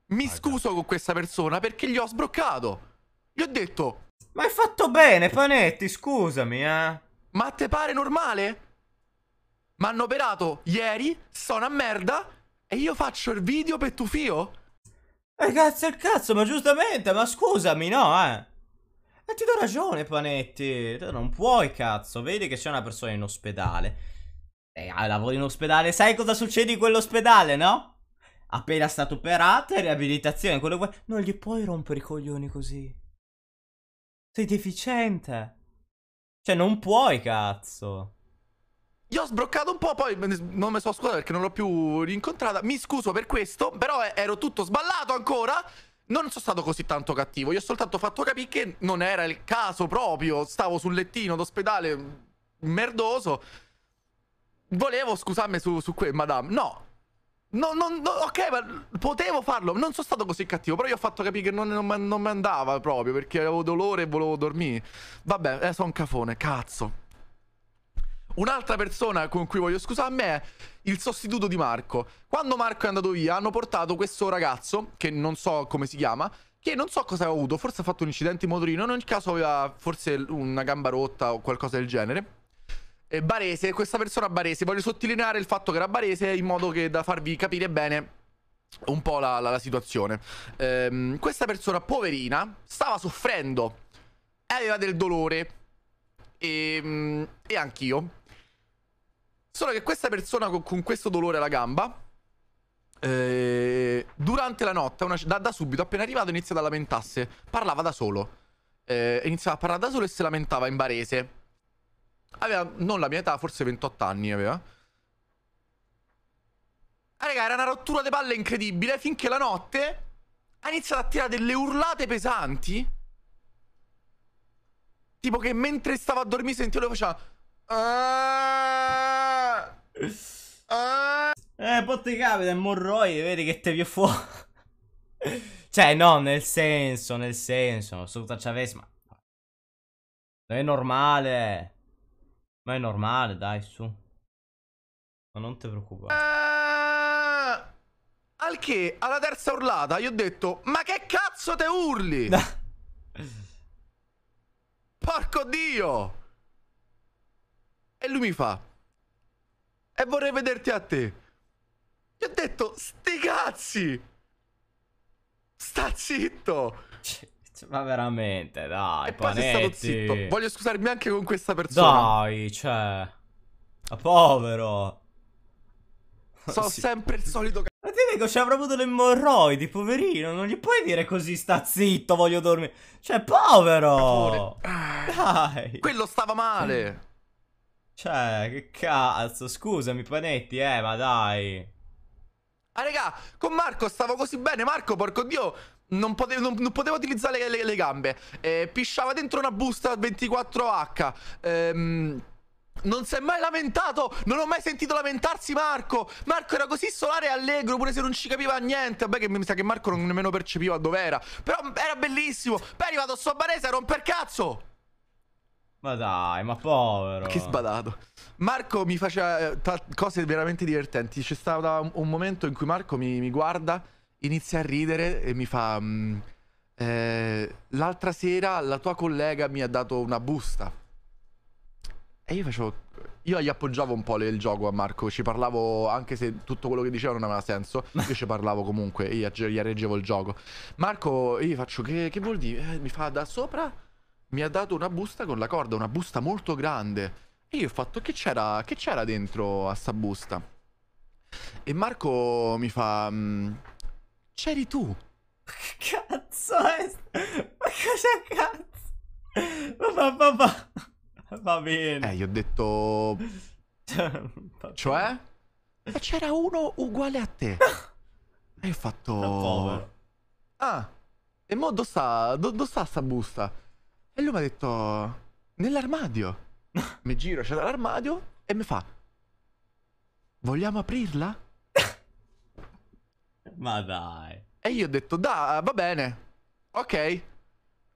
Mi scuso con questa persona perché gli ho sbroccato. Gli ho detto. Ma hai fatto bene, Panetti, scusami, eh. Ma te pare normale? Mi hanno operato ieri, sono a merda e io faccio il video per tu fio? Eh, cazzo il cazzo, ma giustamente, ma scusami, no, eh. E ti do ragione, Panetti. Non puoi, cazzo. Vedi che c'è una persona in ospedale. E ah, lavori in ospedale, sai cosa succede in quell'ospedale, no? Appena stato operato, riabilitazione, quello che vuoi. Non gli puoi rompere i coglioni così. Sei deficiente. Cioè, non puoi, cazzo. Io ho sbroccato un po', poi non mi sono scusato perché non l'ho più rincontrata. Mi scuso per questo, però ero tutto sballato ancora. Non sono stato così tanto cattivo. Io ho soltanto fatto capire che non era il caso proprio. Stavo sul lettino d'ospedale merdoso. Volevo scusarmi su, su quello, madame. No. No, no, no, ok, ma potevo farlo. Non sono stato così cattivo. Però io ho fatto capire che non, non, non mi andava proprio perché avevo dolore e volevo dormire. Vabbè, eh, sono un cafone, cazzo. Un'altra persona con cui voglio scusarmi è il sostituto di Marco. Quando Marco è andato via, hanno portato questo ragazzo, che non so come si chiama, che non so cosa aveva avuto, forse ha fatto un incidente in motorino, in ogni caso aveva forse una gamba rotta o qualcosa del genere. E Barese, questa persona Barese, voglio sottolineare il fatto che era Barese in modo che da farvi capire bene un po' la, la, la situazione. Ehm, questa persona poverina stava soffrendo, aveva del dolore e, e anch'io. Solo che questa persona con, con questo dolore alla gamba, eh, durante la notte, una, da, da, subito, appena arrivato, inizia a lamentarsi. Parlava da solo. Eh, iniziava a parlare da solo e si lamentava in barese. Aveva, non la mia età, forse 28 anni aveva. Ah, raga, era una rottura di palle incredibile finché la notte ha iniziato a tirare delle urlate pesanti. Tipo che mentre stava a dormire sentivo le faceva... Ah, ah. Eh, poi ti capita emorroidi, vedi che te vi fuori. cioè, no, nel senso, nel senso, su Tacciavesi, ma... Non è normale. Ma è normale, dai, su. Ma non ti preoccupare. Uh, al che, alla terza urlata, io ho detto, ma che cazzo te urli? Porco Dio! E lui mi fa, e vorrei vederti a te. Gli ho detto, sti cazzi! Sta zitto! Ma veramente, dai, e poi panetti. sei stato zitto. Voglio scusarmi anche con questa persona. Dai, cioè... Ma povero. Sono sì. sempre il solito c***o. Ma ti dico, ci avrà avuto le emorroidi, poverino. Non gli puoi dire così, sta zitto, voglio dormire. Cioè, povero. Dai. Quello stava male. Cioè, che cazzo, scusami, panetti, eh, ma dai. Ah, raga, con Marco stavo così bene. Marco, porco dio, non potevo, non, non potevo utilizzare le, le, le gambe. Eh, pisciava dentro una busta 24H. Ehm... Non si è mai lamentato, non ho mai sentito lamentarsi Marco. Marco era così solare e allegro, pure se non ci capiva niente. Vabbè, che mi sa che Marco non nemmeno percepiva dove era. Però era bellissimo. Poi è arrivato sto barese a romper cazzo. Ma dai, ma povero. Che sbadato. Marco mi faceva eh, cose veramente divertenti. C'è stato un, un, momento in cui Marco mi, mi, guarda, inizia a ridere e mi fa... Mm, eh, L'altra sera la tua collega mi ha dato una busta. E io facevo. Io gli appoggiavo un po' il gioco a Marco. Ci parlavo, anche se tutto quello che diceva non aveva senso. Io ci parlavo comunque. Io gli reggevo il gioco. Marco, io gli faccio: Che, che vuol dire? Eh, mi fa da sopra. Mi ha dato una busta con la corda, una busta molto grande. E io ho fatto: Che c'era, che c'era dentro a sta busta? E Marco mi fa: mm, c'eri tu. Che cazzo è? Ma cosa cazzo? Va, va, va. Va bene. Eh, gli ho detto... Cioè? Ma c'era uno uguale a te. E ho fatto... Ah, e mo dove sta, do, do sta sta busta? E lui mi ha detto... Nell'armadio. mi giro, c'era l'armadio e mi fa... Vogliamo aprirla? Ma dai. E io ho detto, da, va bene. Ok.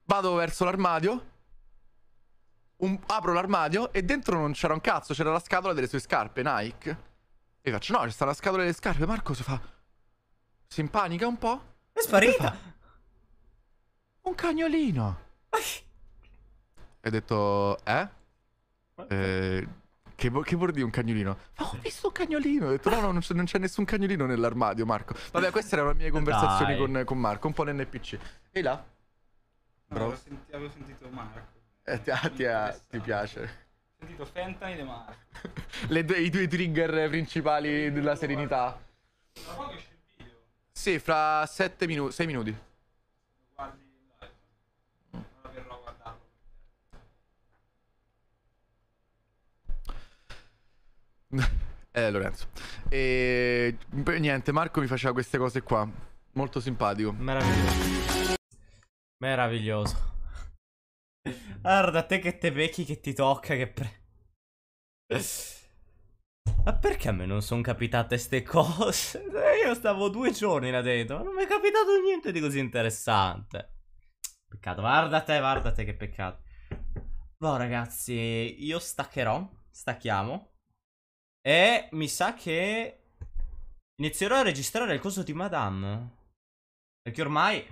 Vado verso l'armadio. Un- apro l'armadio e dentro non c'era un cazzo, c'era la scatola delle sue scarpe Nike. E faccio, no, c'è sta la scatola delle scarpe. Marco si fa... Si impanica un po'. È sparita. Un cagnolino. E ho detto, eh? Eh, che, che vuol dire un cagnolino? Ma ho visto un cagnolino. Ho detto, no, no, non c'è, non c'è nessun cagnolino nell'armadio, Marco. Vabbè, queste erano le mie conversazioni con, con Marco, un po' nell'NPC. E là? No, Bro. avevo, senti- avevo sentito Marco. Eh, ti, ah, ti, ah, ti piace. Ho sentito Fentanyl e Marco. I due trigger principali della serenità. Ma poi che c'è il video? Sì, fra 7 minuti, 6 minuti. Lo guardi in live? Ora verrò a guardarlo. Eh, Lorenzo. E niente, Marco mi faceva queste cose qua. Molto simpatico. Meraviglioso. Meraviglioso. Guarda te che te becchi che ti tocca che pre... Ma perché a me non sono capitate ste cose? Io stavo due giorni là dentro, non mi è capitato niente di così interessante. Peccato, guarda te, guarda te che peccato. No ragazzi, io staccherò, stacchiamo. E mi sa che inizierò a registrare il coso di Madame. Perché ormai...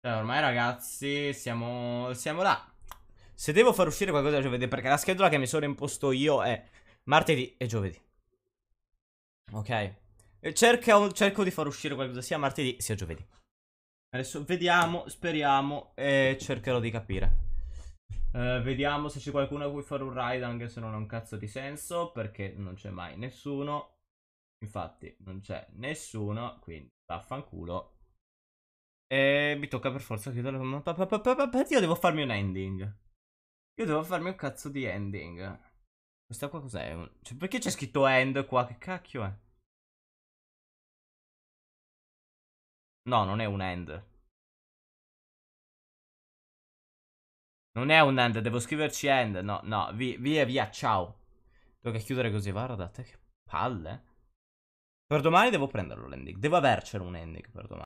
Cioè, ormai ragazzi, siamo, siamo là. Se devo far uscire qualcosa da giovedì, perché la schedula che mi sono imposto io è martedì e giovedì. Ok? Cerco, cerco di far uscire qualcosa sia martedì sia giovedì. Adesso vediamo, speriamo e cercherò di capire. Eh, vediamo se c'è qualcuno a cui fare un ride, anche se non ha un cazzo di senso, perché non c'è mai nessuno. Infatti, non c'è nessuno, quindi vaffanculo. E mi tocca per forza chiudere. pa- pa- Io devo farmi un ending. Io devo farmi un cazzo di ending. Questa qua cos'è? Cioè, perché c'è scritto end qua? Che cacchio è? No, non è un end. Non è un end, devo scriverci end. No, no, vi- via, via, ciao. Tocca chiudere così, guarda te che palle. Per domani devo prenderlo l'ending. Devo avercelo un ending per domani.